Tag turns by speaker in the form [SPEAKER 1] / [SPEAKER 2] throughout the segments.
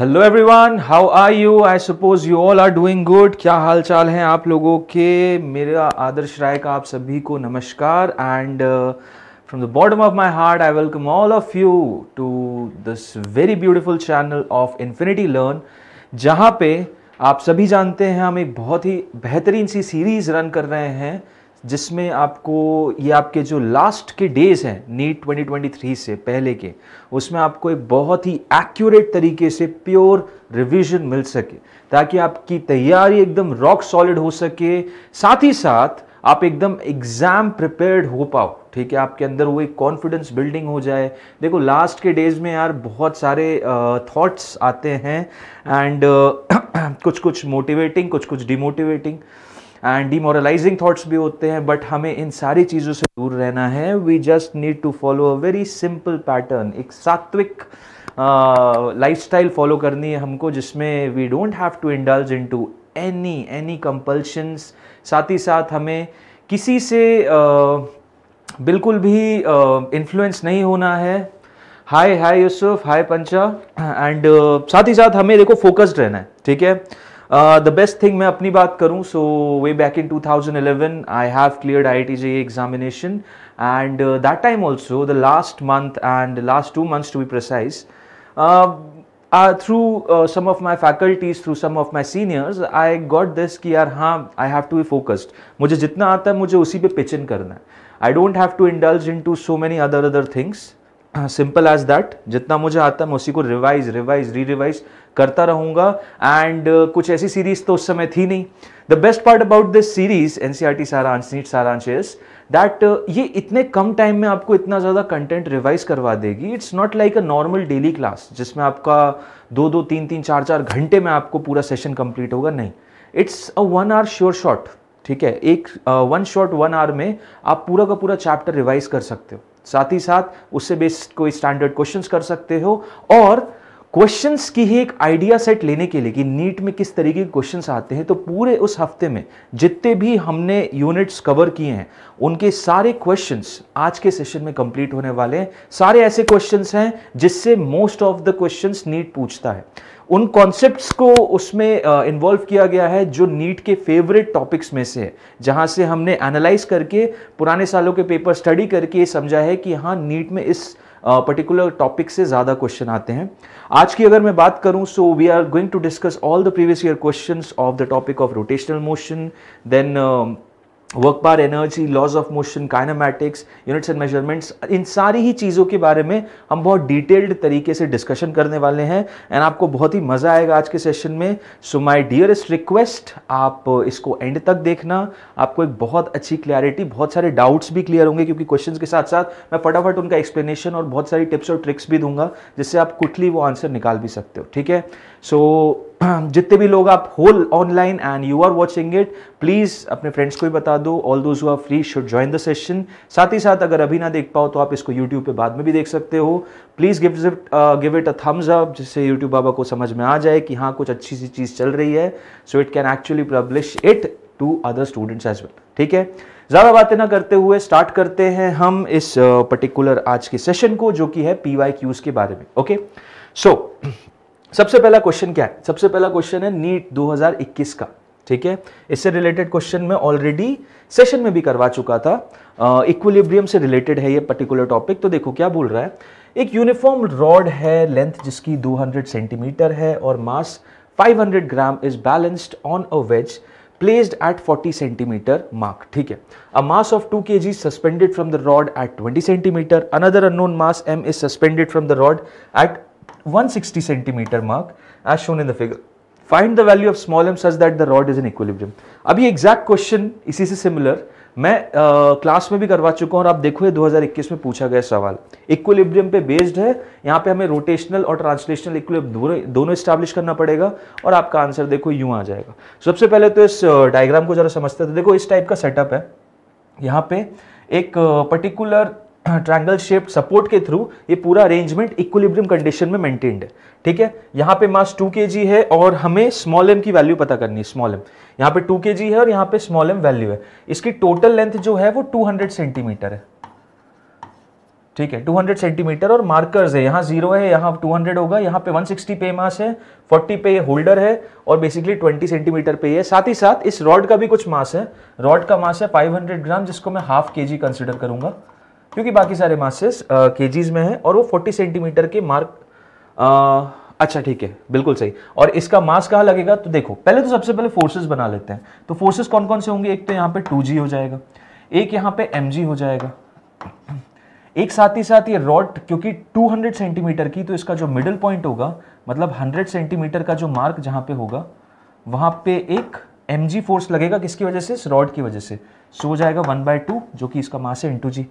[SPEAKER 1] Hello everyone how are you I suppose you all are doing good क्या हाल चाल हैं आप लोगों के मेरा आदर्श राय का आप सभी को नमस्कार and from the bottom of my heart I welcome all of you to this very beautiful channel of Infinity Learn जहाँ पे आप सभी जानते हैं हम एक बहुत ही बेहतरीन सी सीरीज़ रन कर रहे हैं जिसमें आपको ये आपके जो लास्ट के डेज हैं नीट 2023 से पहले के उसमें आपको एक बहुत ही एक्यूरेट तरीके से प्योर रिवीजन मिल सके ताकि आपकी तैयारी एकदम रॉक सॉलिड हो सके साथ ही साथ आप एकदम एग्ज़ाम प्रिपेयर्ड हो पाओ ठीक है आपके अंदर वो एक कॉन्फिडेंस बिल्डिंग हो जाए देखो लास्ट के डेज़ में यार बहुत सारे थॉट्स uh, आते हैं एंड uh, कुछ कुछ मोटिवेटिंग कुछ कुछ डिमोटिवेटिंग एंड डीमोरलाइजिंग थाट्स भी होते हैं बट हमें इन सारी चीज़ों से दूर रहना है we just need to follow a very simple pattern एक सात्विक लाइफ स्टाइल फॉलो करनी है हमको जिसमें we don't have to indulge in to any any compulsions साथ ही साथ हमें किसी से uh, बिल्कुल भी इन्फ्लुएंस uh, नहीं होना है हाय हाय यूसुफ हाय पंचा एंड साथ ही साथ हमें देखो फोकस्ड रहना है ठीक है द बेस्ट थिंग मैं अपनी बात करूं so way back in 2011 I have cleared IIT JEE examination and that time also the last month and last two months to be precise through some of my faculties through some of my seniors I got this कि यार हाँ I have to be focused मुझे जितना आता है मुझे उसी पर पिच इन करना है I don't have to indulge in to so many other other things simple as that जितना मुझे आता है मैं उसी को रिवाइज रिवाइज री रिवाइज करता रहूँगा एंड uh, कुछ ऐसी सीरीज तो उस समय थी नहीं the best part about this series NCERT टी Saransh NEET Saransh is that uh, ये इतने कम टाइम में आपको इतना ज़्यादा कंटेंट रिवाइज करवा देगी it's not like a normal daily class जिसमें आपका दो दो तीन तीन चार चार घंटे में आपको पूरा सेशन कंप्लीट होगा नहीं it's a one hour sure shot ठीक है एक वन शॉट वन आवर में आप पूरा का पूरा चैप्टर रिवाइज कर सकते हो साथ ही साथ उससे बेस्ड कोई स्टैंडर्ड क्वेश्चंस कर सकते हो और क्वेश्चंस की ही एक आइडिया सेट लेने के लिए कि नीट में किस तरीके के क्वेश्चंस आते हैं तो पूरे उस हफ्ते में जितने भी हमने यूनिट्स कवर किए हैं उनके सारे क्वेश्चंस आज के सेशन में कंप्लीट होने वाले हैं सारे ऐसे क्वेश्चंस हैं जिससे most of the questions NEET पूछता है उन कॉन्सेप्ट्स को उसमें इन्वॉल्व किया गया है जो नीट के फेवरेट टॉपिक्स में से है जहाँ से हमने एनालाइज करके पुराने सालों के पेपर स्टडी करके ये समझा है कि हाँ नीट में इस पर्टिकुलर टॉपिक से ज़्यादा क्वेश्चन आते हैं आज की अगर मैं बात करूं so we are going to discuss all the previous year question of the topic of rotational motion then work power energy laws of motion kinematics units and measurements इन सारी ही चीज़ों के बारे में हम बहुत डिटेल्ड तरीके से डिस्कशन करने वाले हैं एंड आपको बहुत ही मज़ा आएगा आज के सेशन में सो माई डियरेस्ट रिक्वेस्ट आप इसको एंड तक देखना आपको एक बहुत अच्छी क्लैरिटी बहुत सारे डाउट्स भी क्लियर होंगे क्योंकि क्वेश्चन के साथ साथ मैं फटाफट उनका एक्सप्लेनेशन और बहुत सारी टिप्स और ट्रिक्स भी दूंगा जिससे आप कुटली वो आंसर निकाल भी सकते हो ठीक है सो so, जितने भी लोग आप whole online and you are watching it please अपने फ्रेंड्स को भी बता दो all those are free should join the session साथ ही साथ अगर अभी ना देख पाओ तो आप इसको यूट्यूब पे बाद में भी देख सकते हो please give it give it a thumbs up जिससे यूट्यूब बाबा को समझ में आ जाए कि हाँ कुछ अच्छी सी चीज़ चल रही है so it can actually publish it to other students as well ठीक है ज़्यादा बातें ना करते हुए स्टार्ट करते हैं हम इस पर्टिकुलर uh, आज के सेशन को जो कि है पी वाई क्यूज़ के बारे में ओके सो so, सबसे पहला क्वेश्चन क्या है सबसे पहला क्वेश्चन है नीट 2021 का ठीक है इससे रिलेटेड क्वेश्चन मैं ऑलरेडी सेशन में भी करवा चुका था इक्विलिब्रियम uh, से रिलेटेड है ये पर्टिकुलर टॉपिक तो देखो क्या बोल रहा है एक यूनिफॉर्म रॉड है लेंथ जिसकी 200 सेंटीमीटर है और mass 500 gram is balanced on a wedge placed at 40 centimetre mark ठीक है a mass of 2 kg suspended from the rod at 20 centimetre another unknown mass M is suspended from the rod at 160 centimeter mark as shown in the figure. Find the value of small m such that the rod is in equilibrium. अब ये exact question इसी से similar मैं class uh, में भी करवा चुका हूं और आप देखो ये 2021 में पूछा गया सवाल इक्विलिब्रियम पे बेस्ड है यहाँ पे हमें रोटेशनल और ट्रांसलेशनल इक्विलिब्रियम दोनों इस्टेब्लिश करना पड़ेगा और आपका आंसर देखो यूं आ जाएगा सबसे पहले तो इस डायग्राम को जरा समझते थे तो देखो इस टाइप का सेटअप है यहाँ पे एक पर्टिकुलर ट्रायंगल शेप सपोर्ट के थ्रू ये पूरा अरेंजमेंट इक्विलिब्रियम कंडीशन में मेंटेन्ड है ठीक है यहाँ पे मास 2 के है और हमें स्मॉल एम की वैल्यू पता करनी है स्मॉल एम यहाँ पे 2 के है और यहाँ पे स्मॉल एम वैल्यू है इसकी टोटल लेंथ जो है वो 200 सेंटीमीटर है ठीक है 200 सेंटीमीटर और मार्कर्स है यहाँ जीरो है यहाँ 200 होगा यहाँ पे 160 पे मास है 40 पे होल्डर है और बेसिकली 20 सेंटीमीटर पे है साथ ही साथ इस रॉड का भी कुछ मास है रॉड का मास है 500 ग्राम जिसको मैं हाफ के जी कंसिडर करूंगा क्योंकि बाकी सारे मासेस केजीज में है और वो 40 सेंटीमीटर के मार्क अच्छा ठीक है बिल्कुल सही और इसका मास कहाँ लगेगा तो देखो पहले तो सबसे पहले फोर्सेस बना लेते हैं तो फोर्सेस कौन कौन से होंगे एक तो यहाँ पे 2g हो जाएगा एक यहाँ पे mg हो जाएगा एक साथ ही साथ ये रॉड क्योंकि 200 सेंटीमीटर की तो इसका जो मिडल पॉइंट होगा मतलब 100 सेंटीमीटर का जो मार्क जहाँ पे होगा वहाँ पे एक एम फोर्स लगेगा किसकी वजह से रॉड की वजह से सो हो जाएगा वन बाय टू जो कि इसका मास है इंटू जी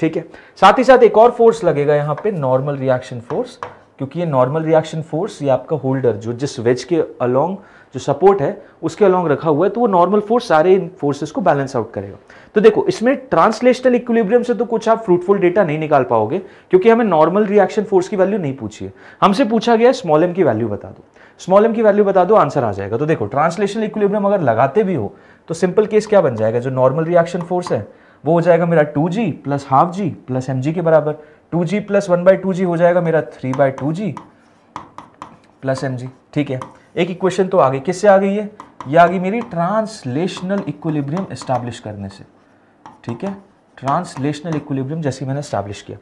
[SPEAKER 1] ठीक है साथ ही साथ एक और फोर्स लगेगा यहाँ पे नॉर्मल रिएक्शन फोर्स क्योंकि ये नॉर्मल रिएक्शन फोर्स ये आपका होल्डर जो जिस वेज के अलोंग जो सपोर्ट है उसके अलोंग रखा हुआ है तो वो नॉर्मल फोर्स सारे इन फोर्सेस को बैलेंस आउट करेगा तो देखो इसमें ट्रांसलेशनल इक्विलिब्रियम से तो कुछ आप फ्रूटफुल डेटा नहीं निकाल पाओगे क्योंकि हमें नॉर्मल रिएक्शन फोर्स की वैल्यू नहीं पूछी है हमसे पूछा गया स्मॉल एम की वैल्यू बता दो स्मॉल एम की वैल्यू बता दो आंसर आ जाएगा तो देखो ट्रांसलेशनल इक्विलिब्रियम अगर लगाते भी हो तो सिंपल केस क्या बन जाएगा जो नॉर्मल रिएक्शन फोर्स है वो हो जाएगा मेरा टू जी प्लस हाफ जी प्लस एम जी के बराबर two ji plus one by two जी हो जाएगा मेरा three by two ji plus M जी ठीक है एक इक्वेशन तो आ गई किससे आ गई है ये आ गई मेरी ट्रांसलेशनल इक्विलिब्रियम इस्टाब्लिश करने से ठीक है ट्रांसलेशनल इक्विलिब्रियम जैसे मैंने इस्टाब्लिश किया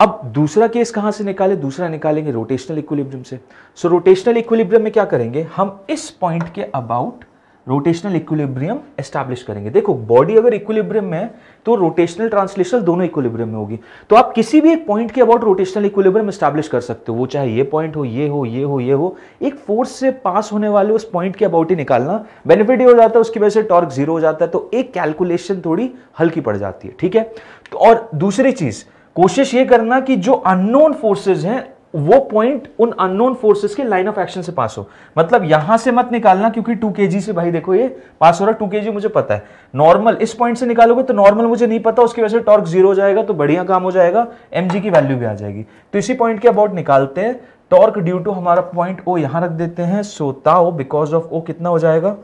[SPEAKER 1] अब दूसरा केस कहाँ से निकाले दूसरा निकालेंगे रोटेशनल इक्विलिब्रियम से सो रोटेशनल इक्विलिब्रियम में क्या करेंगे हम इस पॉइंट के अबाउट रोटेशनल इक्विलिब्रियम एस्टैब्लिश करेंगे देखो बॉडी अगर इक्विलिब्रियम में है तो रोटेशनल ट्रांसलेशनल दोनों इक्विलिब्रियम में होगी तो आप किसी भी एक पॉइंट के अबाउट रोटेशनल इक्विलिब्रियम एस्टैब्लिश कर सकते हो वो चाहे ये पॉइंट हो ये हो ये हो ये हो एक फोर्स से पास होने वाले उस पॉइंट के अबाउट ही निकालना बेनिफिट ये हो जाता है उसकी वजह से टॉर्क जीरो हो जाता है तो एक कैलकुलेशन थोड़ी हल्की पड़ जाती है ठीक है तो और दूसरी चीज कोशिश ये करना कि जो अननोन फोर्सेज हैं वो पॉइंट उन अननोन फोर्सेस के लाइन ऑफ एक्शन से पास हो मतलब यहां से मत निकालना क्योंकि टू के से भाई देखो ये पास हो रहा है टू के मुझे पता है नॉर्मल इस पॉइंट से निकालोगे तो नॉर्मल मुझे नहीं पता उसकी वजह से टॉर्क जीरो हो जाएगा तो बढ़िया काम हो जाएगा एम की वैल्यू भी आ जाएगी तो इसी पॉइंट के अबाउट निकालते हैं टॉर्क ड्यू टू हमारा पॉइंट ओ यहां रख देते हैं so tau because of O कितना हो जाएगा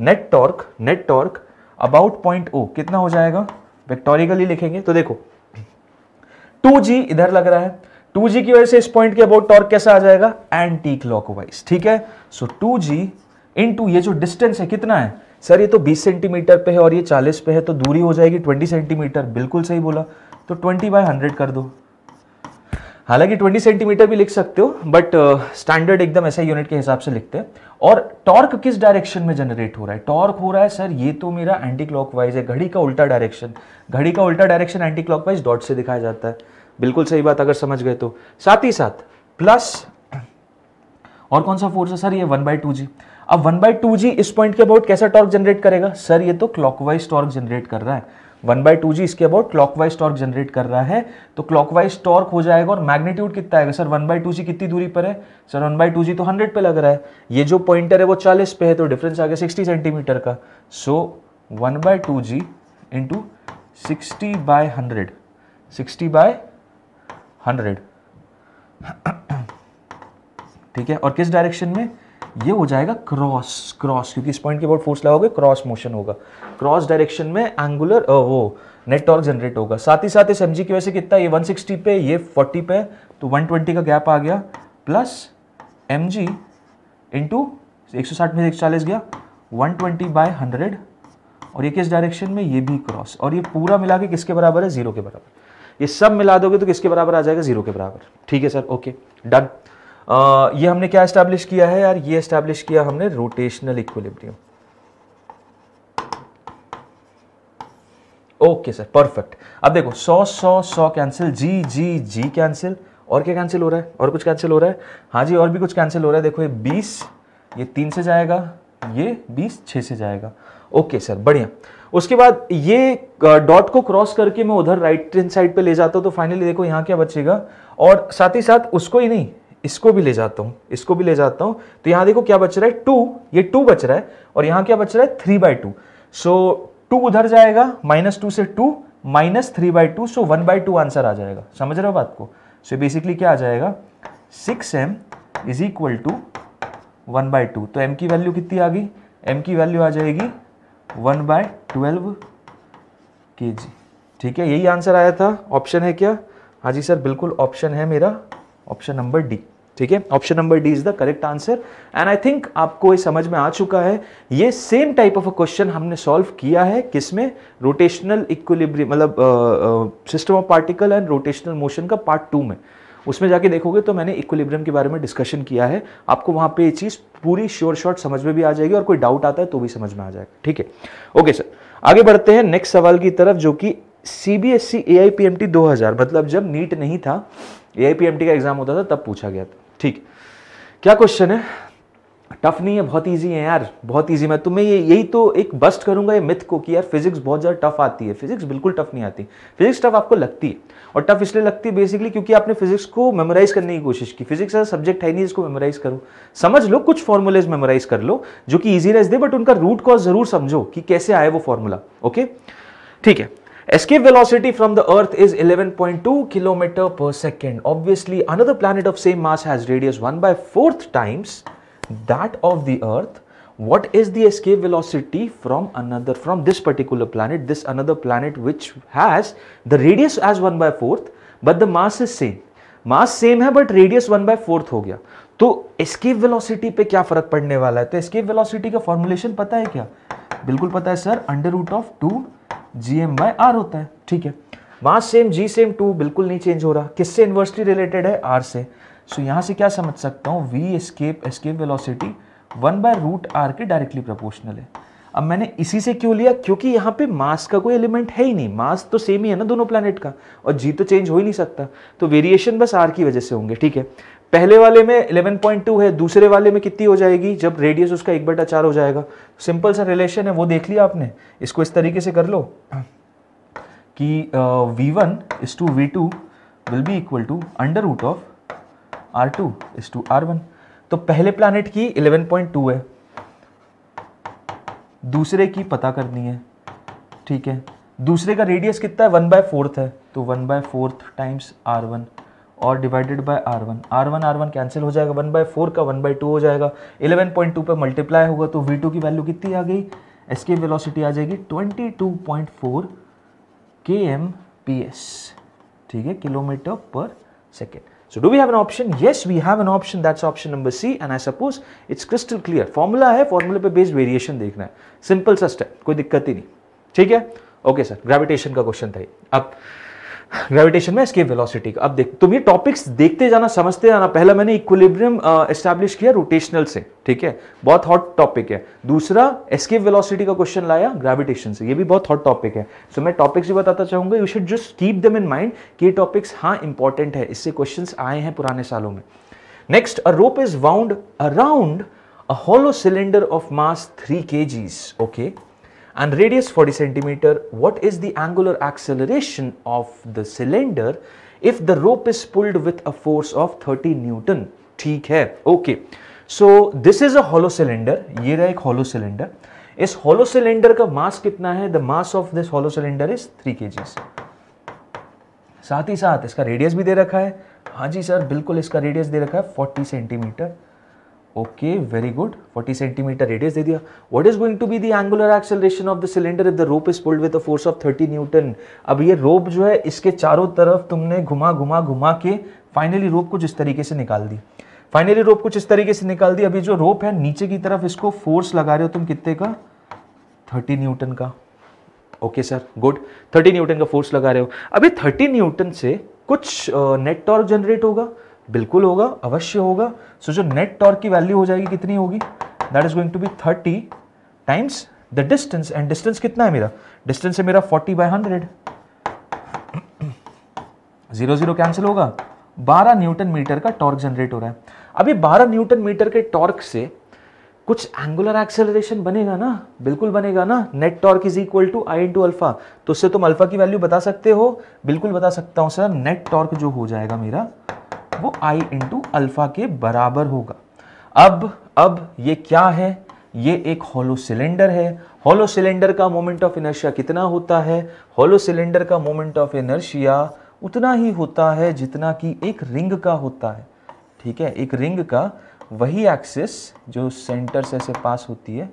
[SPEAKER 1] net torque net torque about point O कितना हो जाएगा वेक्टोरिकली लिखेंगे तो देखो टू इधर लग रहा है टू की वजह से इस पॉइंट के अबाउट टॉर्क कैसा आ जाएगा एंटी क्लॉकवाइज ठीक है सो टू जी ये जो डिस्टेंस है कितना है सर ये तो 20 सेंटीमीटर पे है और ये 40 पे है तो दूरी हो जाएगी 20 सेंटीमीटर बिल्कुल सही बोला तो 20 बाय 100 कर दो हालांकि 20 सेंटीमीटर भी लिख सकते हो बट स्टैंडर्ड uh, एकदम ऐसा यूनिट के हिसाब से लिखते हैं और टॉर्क किस डायरेक्शन में जनरेट हो रहा है टॉर्क हो रहा है सर ये तो मेरा एंटी क्लॉकवाइज है घड़ी का उल्टा डायरेक्शन घड़ी का उल्टा डायरेक्शन एंटी क्लॉकवाइज डॉट से दिखाया जाता है बिल्कुल सही बात अगर समझ गए तो साथ ही साथ प्लस और कौन सा फोर्स है सर ये वन बाई टू जी अब वन बाई टू जी इस पॉइंट के अबाउट कैसा टॉर्क जनरेट करेगा सर ये तो क्लॉकवाइज टॉर्क जनरेट कर रहा है वन बाई टू जी इसके अबाउट क्लॉकवाइज टॉर्क जनरेट कर रहा है तो क्लॉकवाइज टॉर्क हो जाएगा और मैग्नीट्यूड कितना आएगा सर वन बाई टू जी कितनी दूरी पर है सर वन बाई टू जी तो हंड्रेड पे लग रहा है ये जो पॉइंटर है वो चालीस पे है तो डिफरेंस आ गया सिक्सटी सेंटीमीटर का so one by two ji into sixty by hundred sixty by hundred ठीक है और किस डायरेक्शन में ये हो जाएगा क्रॉस क्रॉस क्योंकि इस पॉइंट के बहुत फोर्स लगाओगे क्रॉस मोशन होगा क्रॉस डायरेक्शन में एंगुलर वो नेट टॉर्क जनरेट होगा साथ ही साथ इस एम की वजह से कितना ये 160 पे ये 40 पे तो 120 का गैप आ गया प्लस एम जी इंटू एक में एक चालीस गया 120 ट्वेंटी बाय हंड्रेड और ये किस डायरेक्शन में ये भी क्रॉस और ये पूरा मिला के किसके बराबर है जीरो के बराबर ये सब मिला दोगे तो किसके बराबर आ जाएगा जीरो के बराबर ठीक है सर ओके डन ये हमने क्या इस्टेब्लिश किया है यार ये इस्टेब्लिश किया हमने rotational equilibrium okay sir perfect अब देखो सौ सौ सौ cancel G G G cancel और क्या कैंसिल हो रहा है और कुछ कैंसिल हो रहा है हाँ जी और भी कुछ कैंसिल हो रहा है देखो ये बीस ये तीन से जाएगा ये बीस छः से जाएगा ओके सर बढ़िया उसके बाद ये डॉट को क्रॉस करके मैं उधर राइट हैंड साइड पे ले जाता हूँ तो फाइनली देखो यहाँ क्या बचेगा और साथ ही साथ उसको ही नहीं इसको भी ले जाता हूँ इसको भी ले जाता हूँ तो यहाँ देखो क्या बच रहा है टू ये टू बच रहा है और यहाँ क्या बच रहा है three by two so two उधर जाएगा माइनस टू से two minus three by two so one by two answer आ जाएगा समझ रहे हो बात को सो so, बेसिकली क्या आ जाएगा six M is equal to one by two तो एम की वैल्यू कितनी आ गई एम की वैल्यू आ जाएगी वन बाय ट्वेल्व के ठीक है यही आंसर आया था ऑप्शन है क्या हाँ जी सर बिल्कुल ऑप्शन है मेरा ऑप्शन नंबर डी ठीक है option number D is the correct answer and I think आपको ये समझ में आ चुका है ये same type of a question हमने सॉल्व किया है किसमें रोटेशनल इक्विलिब्रियम मतलब system of particle and rotational motion का पार्ट टू में उसमें जाके देखोगे तो मैंने इक्विलिब्रियम के बारे में डिस्कशन किया है आपको वहाँ पे ये चीज़ पूरी श्योर शॉर्ट समझ में भी आ जाएगी और कोई डाउट आता है तो भी समझ में आ जाएगा ठीक है ओके सर आगे बढ़ते हैं नेक्स्ट सवाल की तरफ जो कि C B S C A I P M T दो हज़ार मतलब जब नीट नहीं था A I P M T का एग्ज़ाम होता था तब पूछा गया था ठीक क्या क्वेश्चन है टफ नहीं है बहुत ईजी है यार बहुत ईजी मैं तुम्हें ये यही तो एक बस्ट करूंगा ये मिथ को कि यार फिजिक्स बहुत ज़्यादा टफ आती है फिजिक्स बिल्कुल टफ नहीं आती फिजिक्स टफ आपको लगती है और टफ इसलिए लगती है बेसिकली क्योंकि आपने फिजिक्स को मेमोराइज करने की कोशिश की फिजिक्स ऐसा सब्जेक्ट है नहीं जिसको मेमोराइज करो समझ लो कुछ फॉर्मूलेज मेमोराइज कर लो जो कि ईजी दे बट उनका रूट कॉज जरूर समझो कि कैसे आए वो फॉर्मूला ओके ठीक है Escape velocity from the earth is 11.2 kilometer per second. Obviously, another planet of same mass has radius 1 by 4th times that of the earth what is the escape velocity from another from this particular planet this another planet which has the radius as 1 by 4th but the mass is same mass same hai but radius 1 by 4th ho gaya to escape velocity pe kya farak padne wala hai to escape velocity ka formulation pata hai kya bilkul pata hai sir under root of 2 gm by r hota hai theek hai mass same g same 2 bilkul nahi change ho raha kisse inversely related hai r se so so, यहाँ से क्या समझ सकता हूँ we escape escape velocity one by root are के directly proportional है अब मैंने इसी से क्यों लिया क्योंकि यहाँ पे मास का कोई एलिमेंट है ही नहीं मास तो सेम ही है ना दोनों प्लानट का और जी तो चेंज हो ही नहीं सकता तो वेरिएशन बस आर की वजह से होंगे ठीक है पहले वाले में 11.2 है दूसरे वाले में कितनी हो जाएगी जब रेडियस उसका एक बटा चार हो जाएगा सिंपल सा रिलेशन है वो देख लिया आपने इसको इस तरीके से कर लो कि we one is to we two will be equal to under root of are two is to are one तो पहले प्लानिट की 11.2 है दूसरे की पता करनी है ठीक है दूसरे का रेडियस कितना है वन बाय फोर्थ है तो one by fourth times are one और divided by are one are one are one cancel हो जाएगा वन बाय फोर का वन बाय टू हो जाएगा इलेवन पॉइंट टू पर मल्टीप्लाई होगा तो वी टू की वैल्यू कितनी आ गई एस्केप वेलोसिटी आ जाएगी twenty two point four K M P S ठीक है किलोमीटर पर second So do we have an option? Yes, we have an option. That's option number C. And I suppose it's crystal clear. Formula hai, formula pe based variation dekhna hai. Simple sa step. Koi dikkat hi nahi. Theek hai? Okay sir, gravitation ka question tha ये अब gravitation में escape velocity का अब देख तुम ये topics देखते जाना समझते जाना पहला मैंने इक्विलिब्रियम इस्टेब्लिश किया रोटेशनल से ठीक है बहुत हॉट टॉपिक है दूसरा एस्केप वेलोसिटी का क्वेश्चन लाया ग्रेविटेशन से ये भी बहुत हॉट टॉपिक है सो so, मैं टॉपिक्स भी बताता चाहूंगा you should just keep them in mind कि ये टॉपिक्स हाँ इंपॉर्टेंट है इससे क्वेश्चन आए हैं पुराने सालों में next a rope is wound around a hollow cylinder of mass three K Gs okay and radius 40 centimeter, what is the angular acceleration of the cylinder if the rope is pulled with a force of 30 Newton? theek hai okay. So this is a hollow cylinder. ye raha ek hollow cylinder. is hollow cylinder ka mass kitna hai The mass of this hollow cylinder is 3 kgs. साथ ही साथ इसका radius भी दे रखा है हाँ जी sir बिल्कुल इसका रेडियस दे रखा है 40 centimetre okay very good 40 centimetre radius दे दिया what is going to be the angular acceleration of the cylinder if the rope is pulled with a force of 30 newton अब ये रोप जो है इसके चारों तरफ तुमने घुमा घुमा घुमा के फाइनली रोप कुछ इस तरीके से निकाल दी फाइनली रोप कुछ इस तरीके से निकाल दी अभी जो रोप है नीचे की तरफ इसको फोर्स लगा रहे हो तुम कितने का थर्टी न्यूटन का okay sir good thirty newton का फोर्स लगा रहे हो अभी थर्टी न्यूटन से कुछ नेट टॉर्क जनरेट होगा बिल्कुल होगा अवश्य होगा सो so, जो नेट टॉर्क की वैल्यू हो जाएगी कितनी होगी that is going to be thirty times the distance and distance कितना है मेरा डिस्टेंस है मेरा forty by hundred zero zero cancel होगा 12 न्यूटन मीटर का टॉर्क जनरेट हो रहा है अभी 12 न्यूटन मीटर के टॉर्क से कुछ एंगुलर एक्सेलरेशन बनेगा ना बिल्कुल बनेगा ना net torque is equal to I into alpha तो उससे तुम अल्फा की वैल्यू बता सकते हो बिल्कुल बता सकता हूँ सर नेट टॉर्क जो हो जाएगा मेरा वो आई इंटू अल्फ़ा के बराबर होगा अब अब ये क्या है ये एक होलो सिलेंडर है होलो सिलेंडर का मोमेंट ऑफ इनर्शिया कितना होता है होलो सिलेंडर का मोमेंट ऑफ इनर्शिया उतना ही होता है जितना कि एक रिंग का होता है ठीक है एक रिंग का वही एक्सिस जो सेंटर से ऐसे पास होती है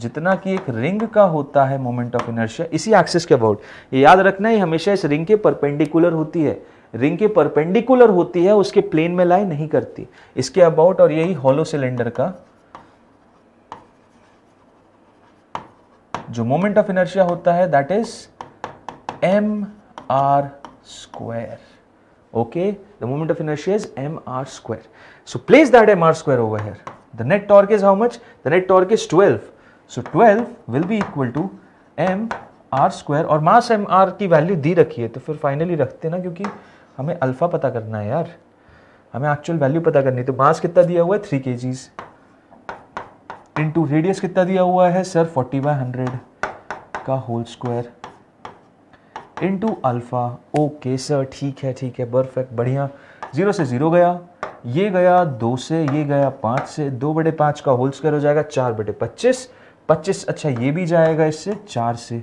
[SPEAKER 1] जितना कि एक रिंग का होता है मोमेंट ऑफ इनर्शिया इसी एक्सिस के अबाउट ये याद रखना है हमेशा इस रिंग के परपेंडिकुलर होती है रिंग के परपेंडिकुलर होती है उसके प्लेन में लाई नहीं करती इसके अबाउट और यही हॉलो सिलेंडर का जो मोमेंट ऑफ इनर्शिया होता है that is M are square moment of inertia is M are square so place that M are square over here the net torque is how much the net torque is twelve so twelve will be equal to M are square और mass M R की value दी रखी है तो फिर finally रखते ना क्योंकि हमें अल्फ़ा पता करना है यार हमें एक्चुअल वैल्यू पता करनी है तो मास कितना दिया हुआ है थ्री के जीज रेडियस कितना दिया हुआ है सर फोर्टी बाई हंड्रेड का whole square into alpha okay sir ठीक है ठीक है परफेक्ट बढ़िया ज़ीरो से ज़ीरो गया ये गया दो से ये गया पाँच से दो बटे पाँच का होल स्क्वायर हो जाएगा चार बटे पच्चीस पच्चीस अच्छा ये भी जाएगा इससे चार से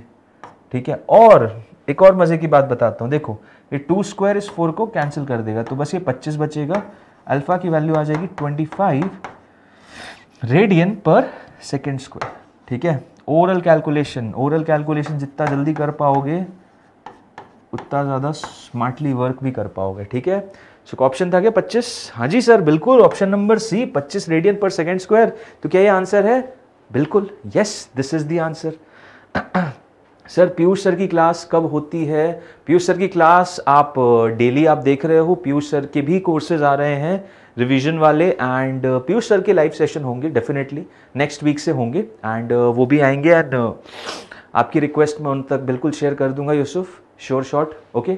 [SPEAKER 1] ठीक है और एक और मज़े की बात बताता हूँ देखो ये टू स्क्वायर इस फोर को कैंसिल कर देगा तो बस ये पच्चीस बचेगा अल्फ़ा की वैल्यू आ जाएगी twenty five radian per second square ठीक है ओरल कैलकुलेशन ओरल कैलकुलेशन जितना जल्दी कर पाओगे उतना ज़्यादा स्मार्टली वर्क भी कर पाओगे ठीक है सो so, ऑप्शन था क्या 25 हाँ जी सर बिल्कुल option number C 25 radian per second square तो क्या ये आंसर है बिल्कुल yes this is the answer sir Piyush sir की क्लास कब होती है पीयूष सर की क्लास आप डेली uh, आप देख रहे हो पीयूष सर के भी कोर्सेज आ रहे हैं रिवीजन वाले एंड पीयूष सर के लाइव सेशन होंगे डेफिनेटली नेक्स्ट वीक से होंगे एंड uh, वो भी आएंगे एंड uh, आपकी रिक्वेस्ट मैं उन तक बिल्कुल शेयर कर दूंगा यूसुफ श्योर शॉर्ट ओके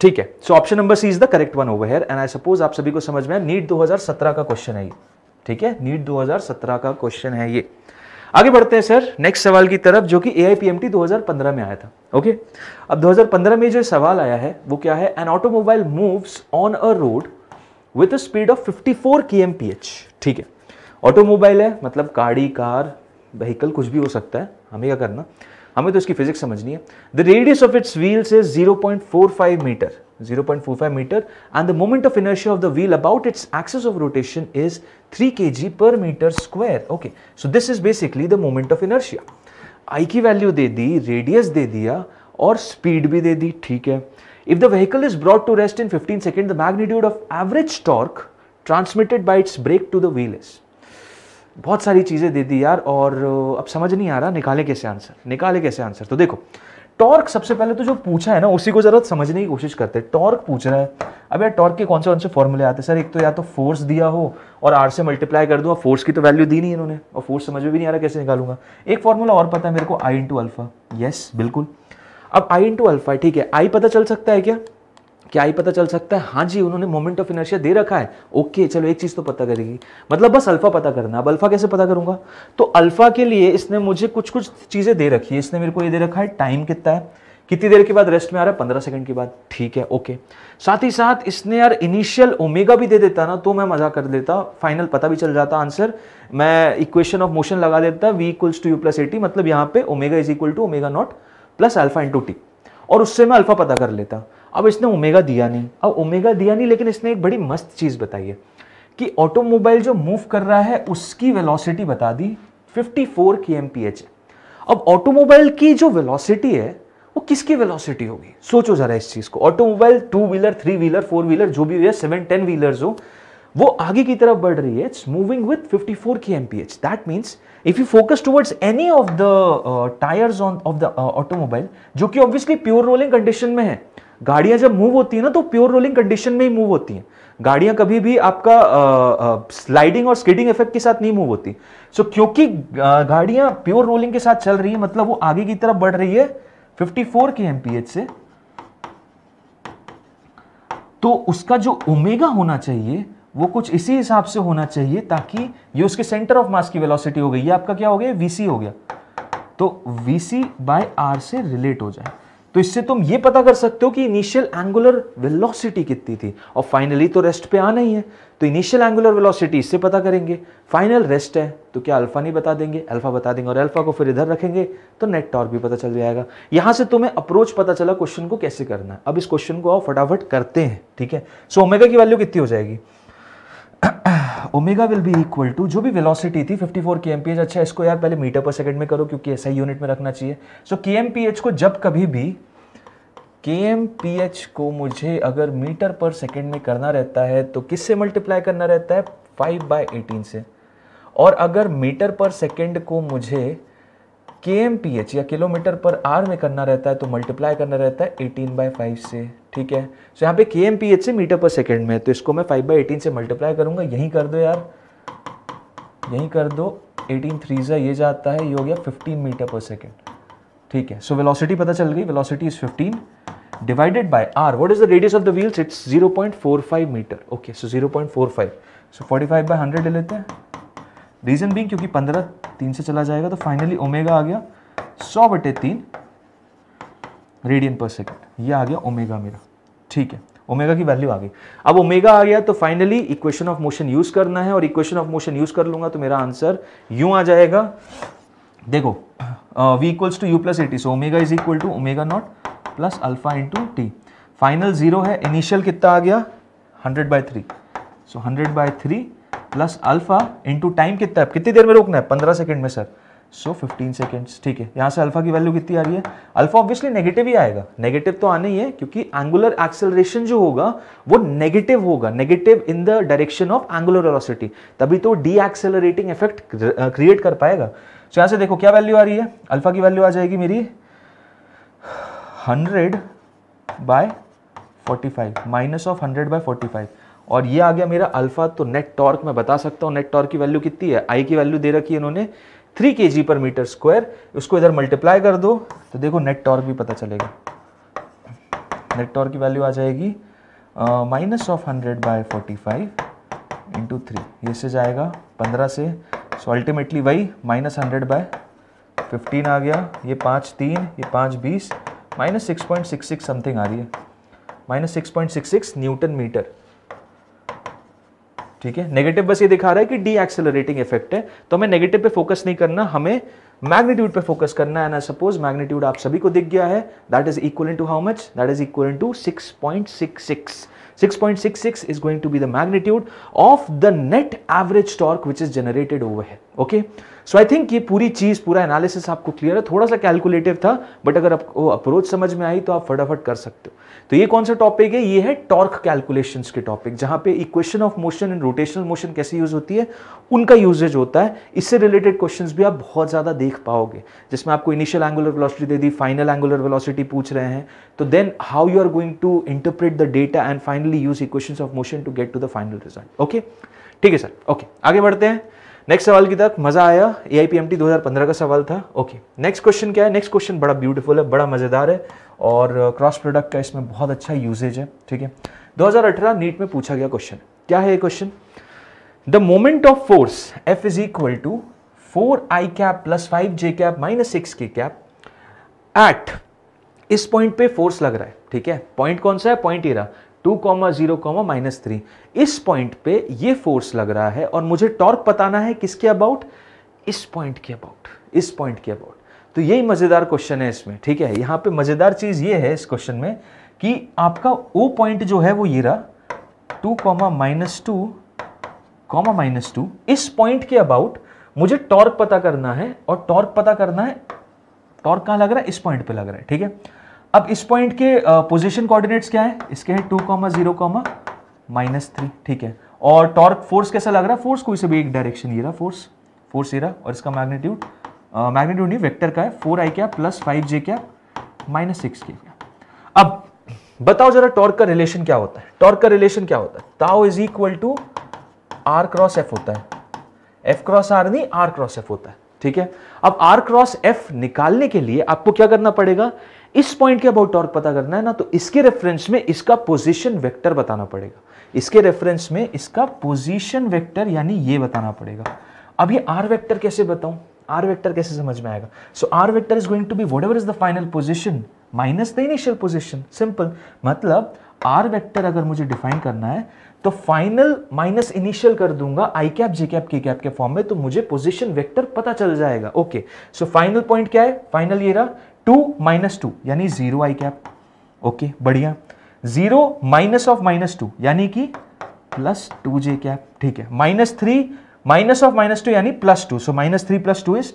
[SPEAKER 1] ठीक है so option number C is the correct one over here and I suppose आप सभी को समझ में नीट 2017 का क्वेश्चन है ये ठीक है नीट 2017 का क्वेश्चन है ये आगे बढ़ते हैं सर नेक्स्ट सवाल की तरफ जो कि ए 2015 में आया था ओके अब 2015 में जो सवाल आया है वो क्या है an automobile moves on a road with a speed of 54 H ठीक है ऑटोमोबाइल है मतलब गाड़ी कार व्हीकल कुछ भी हो सकता है हमें क्या करना हमें तो इसकी फिजिक्स समझनी है the radius of its wheels is 0.45 metre 0.45 metre and the moment of inertia of the wheel about its access of rotation is 3 ji per metre square okay so this is basically the moment of inertia I की value दे दी radius दे दिया और speed भी दे दी ठीक है if the vehicle is brought to rest in 15 second the magnitude of average torque transmitted by its brake to the wheel is बहुत सारी चीज़ें दे दी यार और अब समझ नहीं आ रहा निकाले कैसे आंसर निकाले कैसे आंसर तो देखो टॉर्क सबसे पहले तो जो पूछा है ना उसी को जरूरत समझने की कोशिश करते हैं टॉर्क पूछ रहा है अब यार टॉर्क के कौन से कौन से फॉर्मूले आते हैं सर एक तो या तो फोर्स दिया हो और आर से मल्टीप्लाई कर दो फोर्स की तो वैल्यू दी नहीं इन्होंने और फोर्स समझ में भी नहीं आ रहा कैसे निकालूंगा एक फॉर्मूला और पता है मेरे को आई इंटू अल्फा यस बिल्कुल अब आई इंटू अल्फा ठीक है आई पता चल सकता है क्या क्या ही पता चल सकता है हाँ जी उन्होंने मोमेंट ऑफ इनर्शिया दे रखा है ओके चलो एक चीज़ तो पता करेगी मतलब बस अल्फा पता करना अब अल्फा कैसे पता करूंगा तो अल्फा के लिए इसने मुझे कुछ कुछ चीज़ें दे रखी है इसने मेरे को ये दे रखा है टाइम कितना है कितनी देर के बाद रेस्ट में आ रहा है पंद्रह सेकंड के बाद ठीक है ओके साथ ही साथ इसने यार इनिशियल ओमेगा भी दे देता ना तो मैं मजा कर देता फाइनल पता भी चल जाता आंसर मैं इक्वेशन ऑफ मोशन लगा देता V equals to you plus eighty मतलब यहाँ पे omega is equal to omega not plus alpha into T और उससे मैं अल्फा पता कर लेता अब इसने ओमेगा दिया नहीं अब ओमेगा दिया नहीं लेकिन इसने एक बड़ी मस्त चीज़ बताई है कि ऑटोमोबाइल जो मूव कर रहा है उसकी वेलोसिटी बता दी 54 four K M P H अब ऑटोमोबाइल की जो वेलोसिटी है वो किसकी वेलोसिटी होगी सोचो ज़रा इस चीज़ को automobile two wheeler three wheeler four wheeler जो भी है सेवन टेन व्हीलर हो वो आगे की तरफ बढ़ रही है it's moving with 54 four K M P H that means if you focus towards any of the tyres on of the automobile जो कि ऑब्वियसली प्योर रोलिंग कंडीशन में है गाड़ियां जब मूव होती है ना तो प्योर रोलिंग कंडीशन में ही मूव होती हैं गाड़ियां कभी भी आपका स्लाइडिंग और स्किडिंग इफेक्ट के साथ नहीं मूव होती सो so, क्योंकि गाड़ियां प्योर रोलिंग के साथ चल रही है मतलब वो आगे की तरफ बढ़ रही है 54 के एमपीएच से तो उसका जो ओमेगा होना चाहिए वो कुछ इसी हिसाब से होना चाहिए ताकि ये उसके सेंटर ऑफ मास की वेलोसिटी हो गई ये आपका क्या हो गया वीसी हो गया तो वीसी बाय आर से रिलेट हो जाए तो इससे तुम ये पता कर सकते हो कि इनिशियल एंगुलर वेलोसिटी कितनी थी और फाइनली तो रेस्ट पे आना ही है तो इनिशियल एंगुलर वेलोसिटी इससे पता करेंगे फाइनल रेस्ट है तो क्या अल्फा नहीं बता देंगे अल्फा बता देंगे और अल्फा को फिर इधर रखेंगे तो नेट टॉर्क भी पता चल जाएगा यहां से तुम्हें अप्रोच पता चला क्वेश्चन को कैसे करना है अब इस क्वेश्चन को आओ फटाफट करते हैं ठीक है सो so, ओमेगा की वैल्यू कितनी हो जाएगी omega will be equal to जो भी वेलोसिटी थी 54 फोर के अच्छा इसको यार पहले मीटर पर सेकंड में करो क्योंकि ऐसा ही यूनिट में रखना चाहिए so K M P H को जब कभी भी के एम पी एच को मुझे अगर मीटर पर सेकंड में करना रहता है तो किससे मल्टीप्लाई करना रहता है 5 बाई एटीन से और अगर मीटर पर सेकंड को मुझे के एम पी एच या किलोमीटर पर आर में करना रहता है तो मल्टीप्लाई करना रहता है एटीन बाई फाइव से ठीक है सो so, यहाँ पे के एम पी एच से मीटर पर सेकेंड में तो इसको मैं फाइव बाई एटीन से मल्टीप्लाई करूँगा यहीं कर दो यार यहीं कर दो एटीन थ्री जो ये जाता है ये हो गया फिफ्टीन मीटर पर सेकेंड ठीक है सो so, वेलोसिटी पता चल गई velocity is fifteen divided are is the radius of the wheels it's zero point four five metre okay so zero point four five so forty five by hundred ले लेते हैं reason being क्योंकि पंद्रह तीन से चला जाएगा तो फाइनली ओमेगा आ गया सौ बटे तीन रेडियन पर सेकेंड ये आ गया ओमेगा मेरा ठीक है ओमेगा की वैल्यू आ गई अब ओमेगा आ गया तो finally equation of motion use करना है और इक्वेशन ऑफ मोशन यूज कर लूंगा तो मेरा आंसर यू आ जाएगा देखो we equals to you plus eighty so omega is equal to omega not plus alpha into T final zero है इनिशियल कितना आ गया hundred by three so hundred by three plus alpha into time कितना है कितनी देर में रोकना है पंद्रह सेकेंड में सर सो फिफ्टीन सेकेंड्स ठीक है यहाँ से अल्फा की वैल्यू कितनी आ रही है अल्फा ऑब्वियसली नेगेटिव ही आएगा नेगेटिव तो आना ही है क्योंकि एंगुलर एक्सेलरेशन जो होगा वो नेगेटिव होगा negative in the direction of angular velocity तभी तो डी एक्सेलरेटिंग इफेक्ट क्रिएट कर पाएगा सो so, यहाँ से देखो क्या वैल्यू आ रही है अल्फा की वैल्यू आ जाएगी मेरी hundred by forty five minus of hundred by forty five और ये आ गया मेरा अल्फा तो नेट टॉर्क मैं बता सकता हूँ नेट टॉर्क की वैल्यू कितनी है आई की वैल्यू दे रखी है इन्होंने three k g per metre square उसको इधर मल्टीप्लाई कर दो तो देखो नेट टॉर्क भी पता चलेगा नेट टॉर्क की वैल्यू आ जाएगी minus of hundred by forty five into three ये से जाएगा पंद्रह से सो अल्टीमेटली वही माइनस हंड्रेड बाय फिफ्टीन आ गया ये पाँच तीन ये पाँच बीस minus six point six six something आ रही है minus six point six six newton metre ठीक है नेगेटिव बस ये दिखा रहा है कि डी एक्सेलरेटिंग इफेक्ट है तो हमें नेगेटिव पे फोकस नहीं करना हमें मैग्नीट्यूड पे फोकस करना है ना सपोज मैग्नीट्यूड आप सभी को दिख गया है that is equal to how much that is equal to 6.66 6.66 is going to be the magnitude of the net average torque which is generated over है ओके सो आई थिंक ये पूरी चीज पूरा एनालिसिस आपको क्लियर है थोड़ा सा calculative था बट अगर आपको अप्रोच समझ में आई तो आप फटाफट कर सकते हो तो ये कौन सा टॉपिक है ये है टॉर्क कैलकुलेशन के टॉपिक जहां पे equation of motion and rotational motion कैसे यूज होती है उनका यूजेज होता है इससे रिलेटेड क्वेश्चंस भी आप बहुत ज़्यादा देख पाओगे जिसमें आपको इनिशियल एंगुलर वेलोसिटी दे दी फाइनल एंगुलर वेलोसिटी पूछ रहे हैं तो then how you are going to interpret the data and finally use equation of motion to get to the final result okay ठीक है सर ओके आगे बढ़ते हैं नेक्स्ट सवाल की तरफ मज़ा आया A I P M T दो हज़ार पंद्रह का सवाल था ओके नेक्स्ट क्वेश्चन क्या है नेक्स्ट क्वेश्चन बड़ा ब्यूटीफुल है बड़ा मज़ेदार है और क्रॉस uh, प्रोडक्ट का इसमें बहुत अच्छा यूजेज है ठीक है 2018 नीट में पूछा गया क्वेश्चन क्या है ये question the moment of force F is equal to four I cap plus five J cap minus six के कैप एट इस पॉइंट पे फोर्स लग रहा है ठीक है पॉइंट कौन सा है पॉइंट ये रहा two comma zero comma minus three इस पॉइंट पे ये फोर्स लग रहा है और मुझे टॉर्क बताना है किसके अबाउट इस पॉइंट के अबाउट इस पॉइंट के अबाउट तो यही मज़ेदार क्वेश्चन है इसमें ठीक है यहाँ पे मज़ेदार चीज़ ये है इस क्वेश्चन में कि आपका ओ पॉइंट जो है वो ये रहा two comma minus two comma minus two इस पॉइंट के अबाउट मुझे टॉर्क पता करना है और टॉर्क पता करना है टॉर्क कहाँ लग रहा है इस पॉइंट पे लग रहा है ठीक है अब इस पॉइंट के पोजिशन कोऑर्डिनेट्स क्या है इसके हैं two comma zero comma minus three ठीक है और टॉर्क फोर्स कैसा लग रहा है फोर्स कोई से भी एक डायरेक्शन ही रहा फोर्स फोर्स ही रहा और इसका मैग्नीट्यूड मैग्नीट्यूड नहीं वेक्टर का है फोर आई क्या प्लस फाइव जे क्या माइनस सिक्स के क्या अब बताओ जरा टॉर्क का रिलेशन क्या होता है टॉर्क का रिलेशन क्या होता है tau is equal to are cross F होता है एफ क्रॉस आर नहीं आर क्रॉस एफ होता है ठीक है अब आर क्रॉस एफ निकालने के लिए आपको क्या करना पड़ेगा इस पॉइंट के अबाउट टॉर्क पता करना है ना तो इसके रेफरेंस में इसका पोजीशन वेक्टर बताना पड़ेगा इसके रेफरेंस में इसका पोजीशन वेक्टर यानी ये बताना पड़ेगा अब ये आर वेक्टर कैसे बताऊं आर वेक्टर कैसे समझ में आएगा so are vector is going to be whatever is the final position minus the initial position simple मतलब आर वेक्टर अगर मुझे डिफाइन करना है तो फाइनल माइनस इनिशियल कर दूंगा आई कैप जे कैप के कैप के फॉर्म में तो मुझे पोजीशन वेक्टर पता चल जाएगा ओके सो फाइनल पॉइंट क्या है फाइनल ये रहा टू माइनस टू यानी जीरो आई कैप ओके बढ़िया zero minus of minus two यानी कि प्लस टू जे कैप ठीक है minus three minus of minus two यानी plus two so minus three plus two is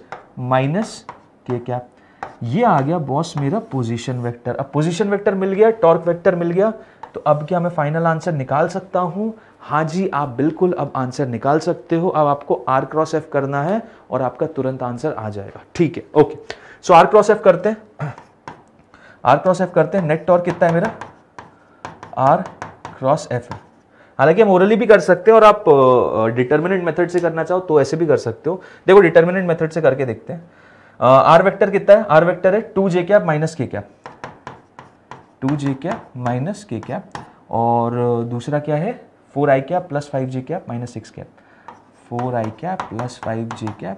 [SPEAKER 1] minus के कैप ये आ गया बॉस मेरा पोजीशन वेक्टर अब पोजीशन वेक्टर मिल गया टॉर्क वेक्टर मिल गया तो अब क्या मैं फाइनल आंसर निकाल सकता हूँ हाँ जी आप बिल्कुल अब आंसर निकाल सकते हो अब आपको आर क्रॉस एफ करना है और आपका तुरंत आंसर आ जाएगा ठीक है okay so are cross F करते हैं आर क्रॉस एफ करते हैं नेट टॉर्क कितना है मेरा आर क्रॉस एफ हालांकि हम ओरली भी कर सकते हैं और आप डिटर्मिनेंट मेथड से करना चाहो तो ऐसे भी कर सकते हो देखो डिटर्मिनेंट मेथड से करके देखते हैं आर वेक्टर कितना है आर वेक्टर है टू जे कैप माइनस के कैप टू जे कैप माइनस के कैप और दूसरा क्या है फोर आई कैप प्लस फाइव जे cap minus six cap four आई कैप प्लस फाइव जे कैप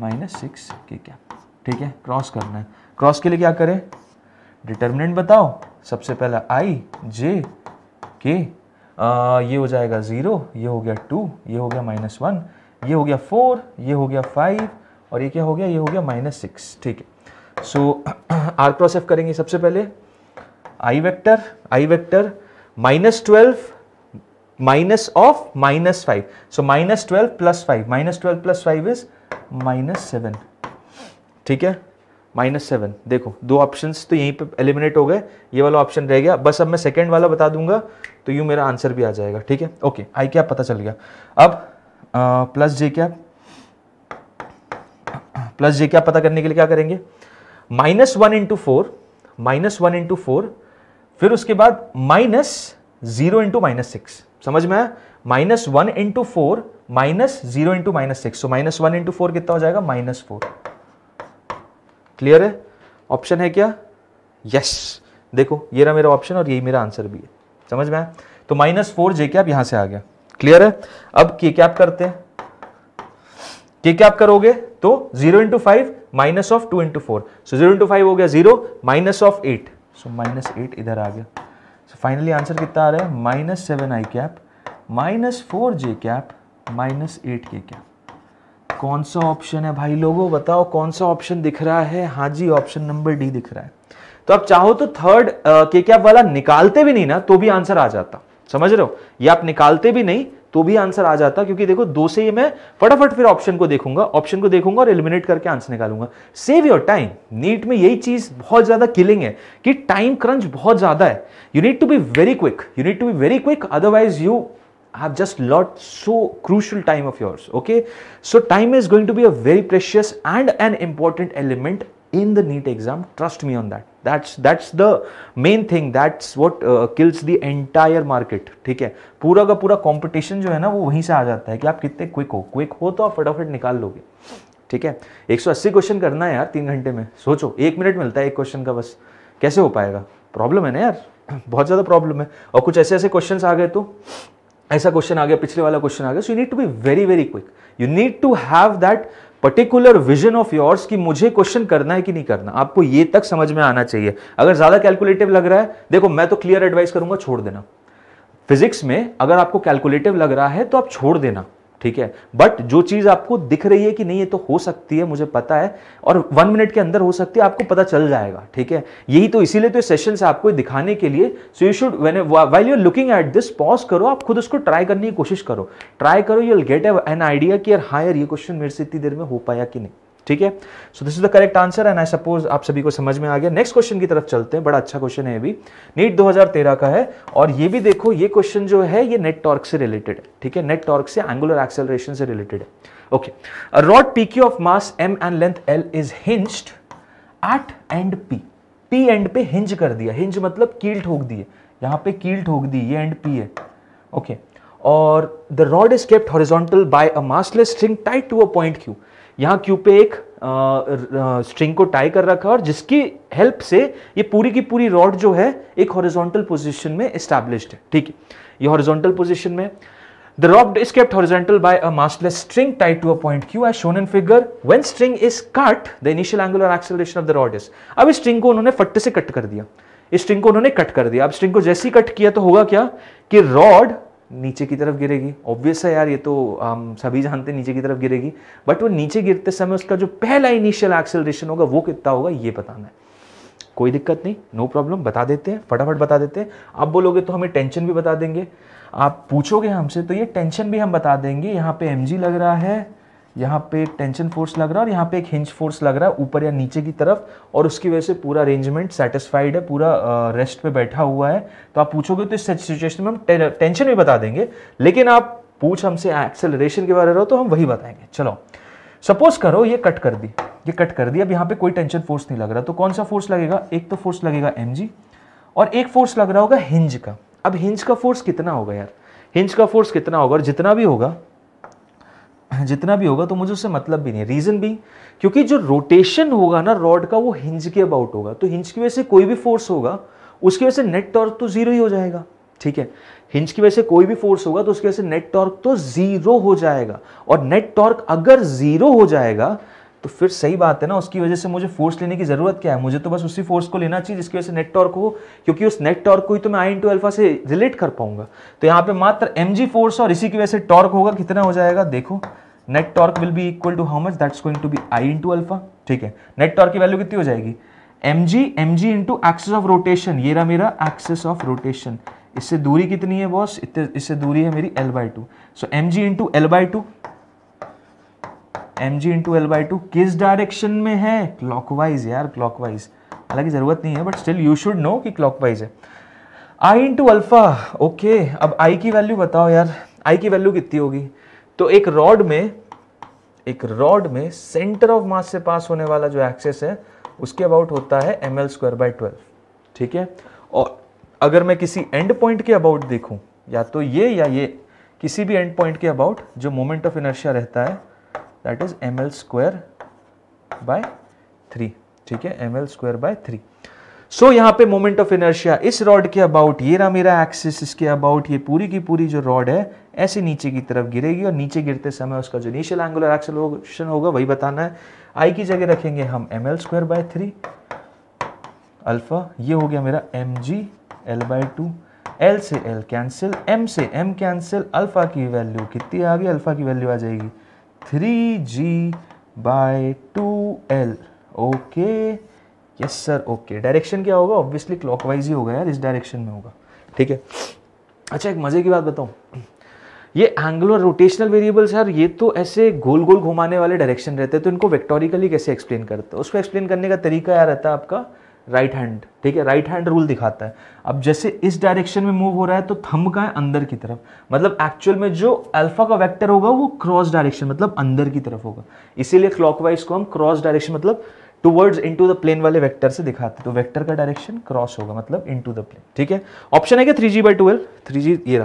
[SPEAKER 1] माइनस सिक्स के कैप ठीक है क्रॉस करना है क्रॉस के लिए क्या करें डिटर्मिनेंट बताओ सबसे पहला आई जे के आ, ये हो जाएगा ज़ीरो ये हो गया टू ये हो गया माइनस वन ये हो गया फोर ये हो गया फाइव और ये क्या हो गया ये हो गया माइनस सिक्स ठीक है सो आर क्रॉस एफ करेंगे सबसे पहले आई vector I vector minus twelve minus of minus five so minus twelve plus five minus twelve plus five is minus seven ठीक है माइनस सेवन देखो दो ऑप्शंस तो यहीं पे एलिमिनेट हो गए ये वाला ऑप्शन रह गया बस अब मैं सेकंड वाला बता दूंगा तो यू मेरा आंसर भी आ जाएगा ठीक है ओके आई क्या पता चल गया अब आ, प्लस जे क्या प्लस जे क्या पता करने के लिए क्या करेंगे minus one into four minus one into four फिर उसके बाद minus zero into minus six समझ में आया minus one into four minus zero into minus six so minus one into four कितना हो जाएगा माइनस फोर क्लियर है ऑप्शन है क्या यस देखो ये रहा मेरा ऑप्शन और यही मेरा आंसर भी है समझ में आया तो माइनस फोर जे कैप यहां से आ गया क्लियर है अब के कैप करते हैं के कैप करोगे तो zero into five minus of two into four so zero into five हो गया zero minus of eight so minus eight इधर आ गया सो फाइनली आंसर कितना आ रहा है माइनस सेवन आई कैप माइनस फोर जे कैप माइनस एट के कैप कौन सा ऑप्शन है भाई लोगों बताओ कौन सा ऑप्शन दिख रहा है हाँ जी ऑप्शन नंबर डी दिख रहा है तो आप चाहो तो थर्ड के क्या वाला निकालते भी नहीं ना तो भी आंसर आ जाता समझ रहे हो ये आप निकालते भी नहीं तो भी आंसर आ जाता क्योंकि देखो दो से ही मैं फटाफट फिर ऑप्शन को देखूंगा ऑप्शन को देखूंगा और एलिमिनेट करके आंसर निकालूंगा सेव योर टाइम नीट में यही चीज बहुत ज्यादा किलिंग है कि टाइम क्रंच बहुत ज्यादा है you need to be very quick you need to be very quick otherwise you have just lost so crucial time of yours okay so time is going to be a very precious and an important element in the neat exam trust me on that that's that's the main thing that's what uh, kills the entire market theek hai pura ka pura competition jo hai na wo wahi se aa jata hai ki aap kitne quick ho quick ho to आप फटाफट nikal loge theek hai 180 question karna hai yaar 3 ghante mein socho 1 minute milta hai ek question ka bas kaise ho payega problem hai na yaar बहुत ज़्यादा problem है और कुछ ऐसे ऐसे question आ गए तो ऐसा क्वेश्चन आ गया पिछले वाला क्वेश्चन आ गया so you need to be very very quick you need to have that particular vision of yours कि मुझे क्वेश्चन करना है कि नहीं करना आपको ये तक समझ में आना चाहिए अगर ज़्यादा कैलकुलेटिव लग रहा है देखो मैं तो क्लियर एडवाइस करूंगा छोड़ देना फिजिक्स में अगर आपको कैलकुलेटिव लग रहा है तो आप छोड़ देना ठीक है बट जो चीज़ आपको दिख रही है कि नहीं ये तो हो सकती है मुझे पता है और वन मिनट के अंदर हो सकती है आपको पता चल जाएगा ठीक है यही तो इसीलिए तो सेशन से आपको दिखाने के लिए so you should when while you're looking at this pause करो आप खुद उसको ट्राई करने की कोशिश करो ट्राई करो you will get an idea कि यार हाँ यार ये क्वेश्चन मेरे से इतनी देर में हो पाया कि नहीं ठीक है so this is the correct answer and I suppose आप सभी को समझ में आ गया नेक्स्ट क्वेश्चन की तरफ चलते हैं बड़ा अच्छा क्वेश्चन है अभी नीट 2013 का है और ये भी देखो ये क्वेश्चन जो है ये नेट टॉर्क से रिलेटेड है ठीक है नेट टॉर्क से एंगुलर एक्सेलरेशन से रिलेटेड है okay rod P Q of mass M and length L is hinged at end P P end पे हिंज कर दिया हिंज मतलब कील ठोक दिए यहाँ पे कील ठोक दी ये एंड पी है ओके okay. और the rod is kept horizontal by a massless string tight to a point Q यहाँ क्यू पे एक स्ट्रिंग को टाई कर रखा है और जिसकी हेल्प से ये पूरी की पूरी रॉड जो है एक हॉरिजॉन्टल पोजीशन में इस्टेब्लिश्ड है ठीक है ये हॉरिजॉन्टल पोजीशन में The rope is kept horizontal by a massless string tied to a point Q as shown in figure. When string is cut, the initial angular acceleration of the rod is. अब इस string को उन्होंने फट्टे से cut कर दिया इस string को उन्होंने कट कर दिया अब स्ट्रिंग को जैसे ही कट किया तो होगा क्या कि रॉड नीचे की तरफ गिरेगी ऑब्वियस है यार ये तो हम सभी जानते हैं नीचे की तरफ गिरेगी बट वो नीचे गिरते समय उसका जो पहला इनिशियल एक्सेलरेशन होगा वो कितना होगा ये बताना है कोई दिक्कत नहीं नो प्रॉब्लम बता देते हैं फटाफट बता देते हैं आप बोलोगे तो हमें टेंशन भी बता देंगे आप पूछोगे हमसे तो ये टेंशन भी हम बता देंगे यहाँ पे एम लग रहा है यहाँ पे एक टेंशन फोर्स लग रहा है और यहाँ पे एक हिंज फोर्स लग रहा है ऊपर या नीचे की तरफ और उसकी वजह से पूरा अरेंजमेंट सेटिस्फाइड है पूरा रेस्ट पे बैठा हुआ है तो आप पूछोगे तो इस सिचुएशन में हम टेंशन भी बता देंगे लेकिन आप पूछ हमसे एक्सेलरेशन के बारे में तो हम वही बताएंगे चलो सपोज करो ये कट कर दी ये कट कर दी अब यहाँ पे कोई टेंशन फोर्स नहीं लग रहा तो कौन सा फोर्स लगेगा एक तो फोर्स लगेगा एम और एक फोर्स लग रहा होगा हिंज का अब हिंज का फोर्स कितना होगा यार हिंज का फोर्स कितना होगा और जितना भी होगा जितना भी होगा तो मुझे उससे मतलब भी नहीं रीज़न भी क्योंकि जो रोटेशन होगा ना रॉड का वो हिंज के अबाउट होगा तो हिंज की वजह से कोई भी फोर्स होगा उसकी वजह से नेट टॉर्क तो ज़ीरो ही हो जाएगा ठीक है हिंज की वजह से कोई भी फोर्स होगा तो उसकी वजह से नेट टॉर्क तो ज़ीरो हो जाएगा और नेट टॉर्क अगर ज़ीरो हो जाएगा तो फिर सही बात है ना उसकी वजह से मुझे फोर्स लेने की ज़रूरत क्या है मुझे तो बस उसी फोर्स को लेना चाहिए जिसकी वजह से नेट टॉर्क हो क्योंकि उस नेट टॉर्क को ही तो मैं आई इंटू अल्फा से रिलेट कर पाऊंगा तो यहां पे मात्र एम फोर्स और इसी की वजह से टॉर्क होगा कितना हो जाएगा देखो net torque will be equal to how much that's going to be I into alpha ठीक है नेट टॉर्क की वैल्यू कितनी हो जाएगी M G M G into axis of rotation ये रहा मेरा एक्सेस ऑफ रोटेशन इससे दूरी कितनी है बॉस इससे दूरी है मेरी L by two so M G into L by two M G into L by two किस डायरेक्शन में है क्लॉकवाइज यार क्लॉकवाइज हालांकि जरूरत नहीं है but still you should know कि क्लॉकवाइज है आई इंटू अल्फा ओके अब आई की वैल्यू बताओ यार आई की वैल्यू कितनी होगी तो एक रॉड में एक रॉड में सेंटर ऑफ मास से पास होने वाला जो एक्सेस है उसके अबाउट होता है M L square by twelve ठीक है और अगर मैं किसी एंड पॉइंट के अबाउट देखूं या तो ये या ये किसी भी एंड पॉइंट के अबाउट जो मोमेंट ऑफ इनर्शिया रहता है that is M L square by three ठीक है M L square by three so so, यहाँ पे मोमेंट ऑफ इनर्शिया इस रॉड के अबाउट ये रहा मेरा एक्सिस इसके अबाउट ये पूरी की पूरी जो रॉड है ऐसे नीचे की तरफ गिरेगी और नीचे गिरते समय उसका जो इनिशियल एंगुलर एक्सलोशन होगा वही बताना है आई की जगह रखेंगे हम M L square by three alpha ये हो गया मेरा M G L by two L से एल कैंसिल एम से एम कैंसिल अल्फ़ा की वैल्यू कितनी आ गई अल्फ़ा की वैल्यू आ जाएगी three G by two L okay yes sir okay direction क्या होगा ऑब्वियसली क्लॉकवाइज ही होगा यार इस डायरेक्शन में होगा ठीक है अच्छा एक मज़े की बात बताऊँ ये एंगुलर रोटेशनल वेरिएबल्स यार ये तो ऐसे गोल गोल घुमाने वाले डायरेक्शन रहते हैं तो इनको वेक्टोरिकली कैसे एक्सप्लेन करते हैं उसको एक्सप्लेन करने का तरीका यार रहता है आपका राइट हैंड ठीक है राइट हैंड रूल दिखाता है अब जैसे इस डायरेक्शन में मूव हो रहा है तो थंब का है अंदर की तरफ मतलब एक्चुअल में जो अल्फा का वेक्टर होगा वो क्रॉस डायरेक्शन मतलब अंदर की तरफ होगा इसीलिए क्लॉकवाइज को हम क्रॉस डायरेक्शन मतलब टूवर्ड्स इनटू द प्लेन वाले वेक्टर से दिखाते तो वेक्टर का डायरेक्शन क्रॉस होगा मतलब इनटू द प्लेन ठीक है ऑप्शन है क्या three G by twelve three G ये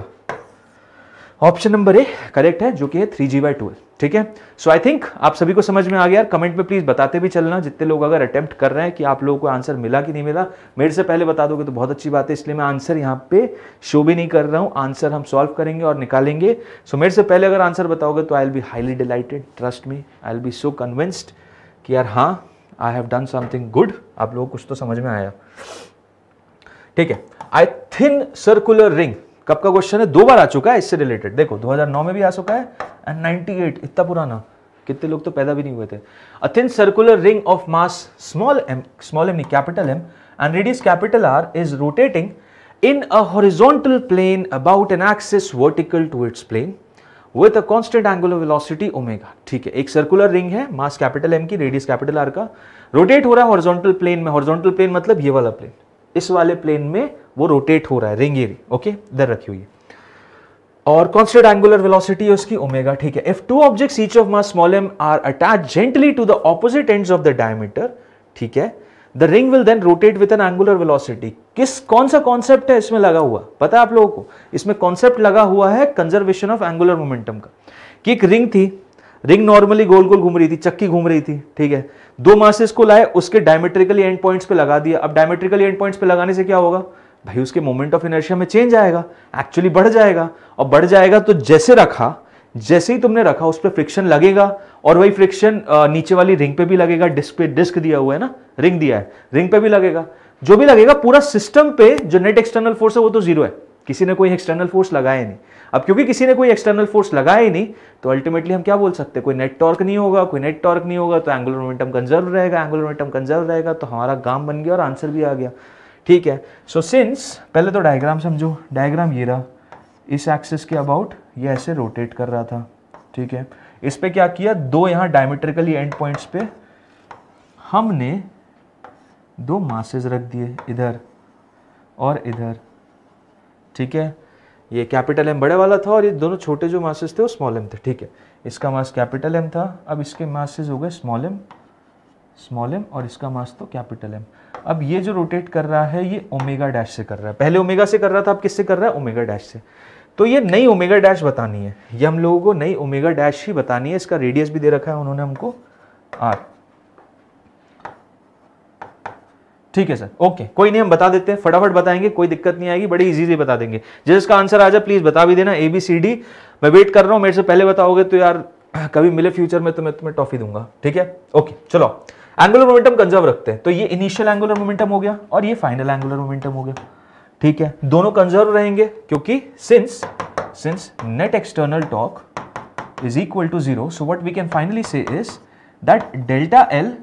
[SPEAKER 1] ऑप्शन नंबर ए करेक्ट है जो कि है थ्री जी बाई ट्वेल्व ठीक है सो आई थिंक आप सभी को समझ में आ गया यार कमेंट में प्लीज बताते भी चलना जितने लोग अगर अटेम्प्ट कर रहे हैं कि आप लोगों को आंसर मिला कि नहीं मिला मेरे से पहले बता दोगे तो बहुत अच्छी बात है इसलिए मैं आंसर यहाँ पे शो भी नहीं कर रहा हूँ आंसर हम सॉल्व करेंगे और निकालेंगे सो so, मेरे से पहले अगर आंसर बताओगे तो I'll be highly delighted trust me I'll be so convinced कि यार हाँ I have done something good आप लोगों कुछ तो समझ में आया ठीक है आई थिन सर्कुलर रिंग कब का क्वेश्चन है दो बार आ चुका है इससे रिलेटेड देखो 2009 में भी आ चुका है एंड 98 इतना पुराना कितने लोग तो पैदा भी नहीं हुए थे a thin circular ring of mass small M small M नहीं capital M and radius capital R is rotating in a horizontal plane about an axis vertical to its plane with a constant angular velocity omega ठीक है एक circular ring है mass capital M की radius capital R का rotate हो रहा है horizontal plane में हॉरिजॉन्टल प्लेन मतलब ये वाला प्लेन इस वाले प्लेन में वो रोटेट हो रहा है रिंग एरी ओके इधर रखी हुई है और कॉन्स्टेंट एंगुलर वेलोसिटी है उसकी ओमेगा ठीक है if two objects each of mass small M are attach gently to the opposite ends of the diameter ठीक है the ring will then rotate with an angular velocity किस कौन सा concept है इसमें लगा हुआ पता है आप लोगों को इसमें कॉन्सेप्ट लगा हुआ है कंजर्वेशन ऑफ एंगुलर मोमेंटम का कि एक रिंग थी रिंग नॉर्मली गोल गोल घूम रही थी चक्की घूम रही थी ठीक है दो मासेस को लाए उसके डायमेट्रिकली एंड पॉइंट्स पे लगा दिया अब डायमेट्रिकली एंड पॉइंट्स पे लगाने से क्या होगा भाई उसके मोमेंट ऑफ इनर्शिया में चेंज आएगा एक्चुअली बढ़ जाएगा और बढ़ जाएगा तो जैसे रखा जैसे ही तुमने रखा उस पर फ्रिक्शन लगेगा और वही फ्रिक्शन नीचे वाली रिंग पे भी लगेगा डिस्क पे डिस्क दिया हुआ है ना रिंग दिया है रिंग पे भी लगेगा जो भी लगेगा पूरा सिस्टम पे जो नेट एक्सटर्नल फोर्स है वो तो जीरो है किसी ने कोई एक्सटर्नल फोर्स लगाया नहीं अब क्योंकि किसी ने कोई एक्सटर्नल फोर्स लगाया ही नहीं तो अल्टीमेटली हम क्या बोल सकते हैं कोई नेट टॉर्क नहीं होगा कोई नेट टॉर्क नहीं होगा तो एंगुलर मोमेंटम कंजर्व रहेगा एंगुलर मोमेंटम कंजर्व रहेगा तो हमारा गाम बन गया और आंसर भी आ गया ठीक है सो so, सिंस पहले तो डायग्राम समझो डायग्राम ये रहा इस एक्सेस के अबाउट ये ऐसे रोटेट कर रहा था ठीक है इस पर क्या किया दो यहाँ डायमेट्रिकली एंड पॉइंट्स पे हमने दो मासेस रख दिए इधर और इधर ठीक है ये कैपिटल एम बड़े वाला था और ये दोनों छोटे जो मासेज थे वो स्मॉल एम थे ठीक है इसका मास कैपिटल एम था अब इसके मासेज हो गए स्मॉल एम स्मॉल एम और इसका मास तो कैपिटल एम अब ये जो रोटेट कर रहा है ये ओमेगा डैश से कर रहा है पहले ओमेगा से कर रहा था अब किससे कर रहा है ओमेगा डैश से तो ये नई ओमेगा डैश बतानी है ये हम लोगों को नई ओमेगा डैश ही बतानी है इसका रेडियस भी दे रखा है उन्होंने हमको आर ठीक है सर ओके कोई नहीं हम बता देते हैं फटाफट बताएंगे कोई दिक्कत नहीं आएगी बड़ी इजी से बता देंगे जिसका आंसर आ जाए प्लीज बता भी देना ए बी सी डी मैं वेट कर रहा हूं मेरे से पहले बताओगे तो यार कभी मिले फ्यूचर में तो मैं तुम्हें टॉफी दूंगा ठीक है ओके चलो एंगुलर मोमेंटम कंजर्व रखते हैं तो ये इनिशियल एंगुलर मोमेंटम हो गया और ये फाइनल एंगुलर मोमेंटम हो गया ठीक है दोनों कंजर्व रहेंगे क्योंकि since since net external torque is equal to zero so what we can finally say is that delta L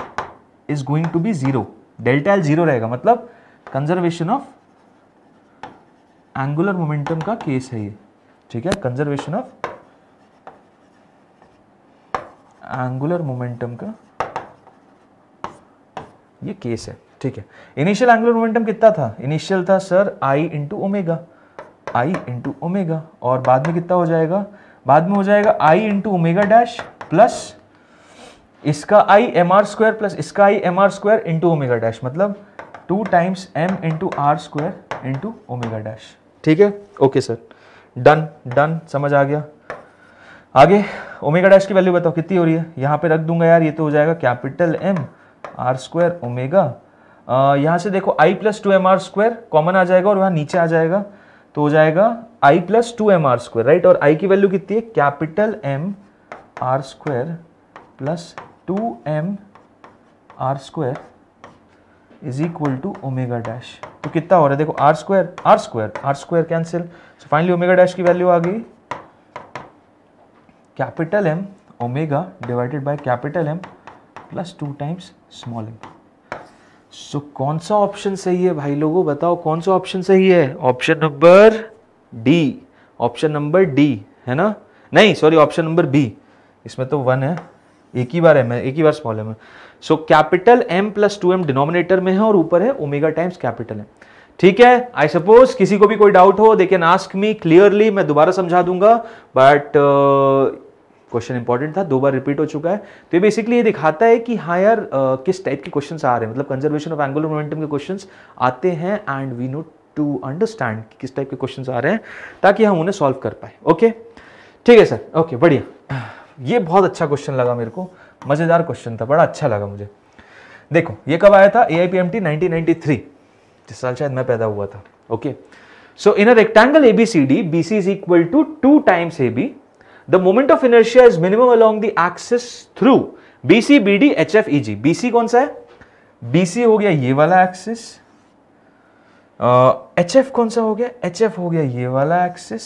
[SPEAKER 1] is going to be zero delta L zero रहेगा मतलब conservation of angular momentum का case है ये ठीक है conservation of angular momentum का ये case है ठीक है इनिशियल एंगुलर मोमेंटम कितना था इनिशियल था sir I into omega I into omega और बाद में कितना हो जाएगा बाद में हो जाएगा I into omega dash plus इसका I M are square plus इसका I M are square into omega dash मतलब two times M into R square into omega dash ठीक है ओके सर डन डन समझ आ गया आगे ओमेगा डैश की वैल्यू बताओ कितनी हो रही है यहाँ पे रख दूंगा यार ये तो हो जाएगा capital M are square omega यहाँ से देखो I plus two M are square common आ जाएगा और वहाँ नीचे आ जाएगा तो हो जाएगा I plus two M are square right और आई की वैल्यू कितनी है capital M are square plus two M are square is equal to omega dash तो कितना हो रहा है देखो R square are square are square cancel so finally omega dash की वैल्यू आ गई capital M omega divided by capital M plus two times small M so so, कौन सा ऑप्शन सही है भाई लोगों बताओ कौन सा ऑप्शन सही है option number D option number D है ना नहीं सॉरी ऑप्शन नंबर बी इसमें तो वन है एक ही बार है मैं एक ही बार स्मॉल एम है so capital M plus two M denominator में है और ऊपर है ओमेगा टाइम्स कैपिटल है ठीक है आई सपोज किसी को भी कोई डाउट हो they can ask me clearly मैं दोबारा समझा दूंगा बट क्वेश्चन इंपॉर्टेंट था दो बार रिपीट हो चुका है तो ये बेसिकली ये दिखाता है कि हाँ यार आ, किस टाइप के क्वेश्चन आ रहे हैं मतलब कंजर्वेशन ऑफ एंगुलर मोमेंटम के क्वेश्चन आते हैं and we know to understand किस टाइप के क्वेश्चन आ रहे हैं ताकि हम उन्हें सॉल्व कर पाए ओके ठीक है सर ओके बढ़िया ये बहुत अच्छा क्वेश्चन लगा मेरे को मज़ेदार क्वेश्चन था बड़ा अच्छा लगा मुझे देखो ये कब आया था A I P M T nineteen ninety three जिस साल शायद मैं पैदा हुआ था okay so in a rectangle A B C D B C is equal to two times A B the moment of inertia is minimum along the axis through BC D H F E G BC कौन सा है BC हो गया ये वाला axis H F कौन सा हो गया एच एफ हो गया ये वाला एक्सिस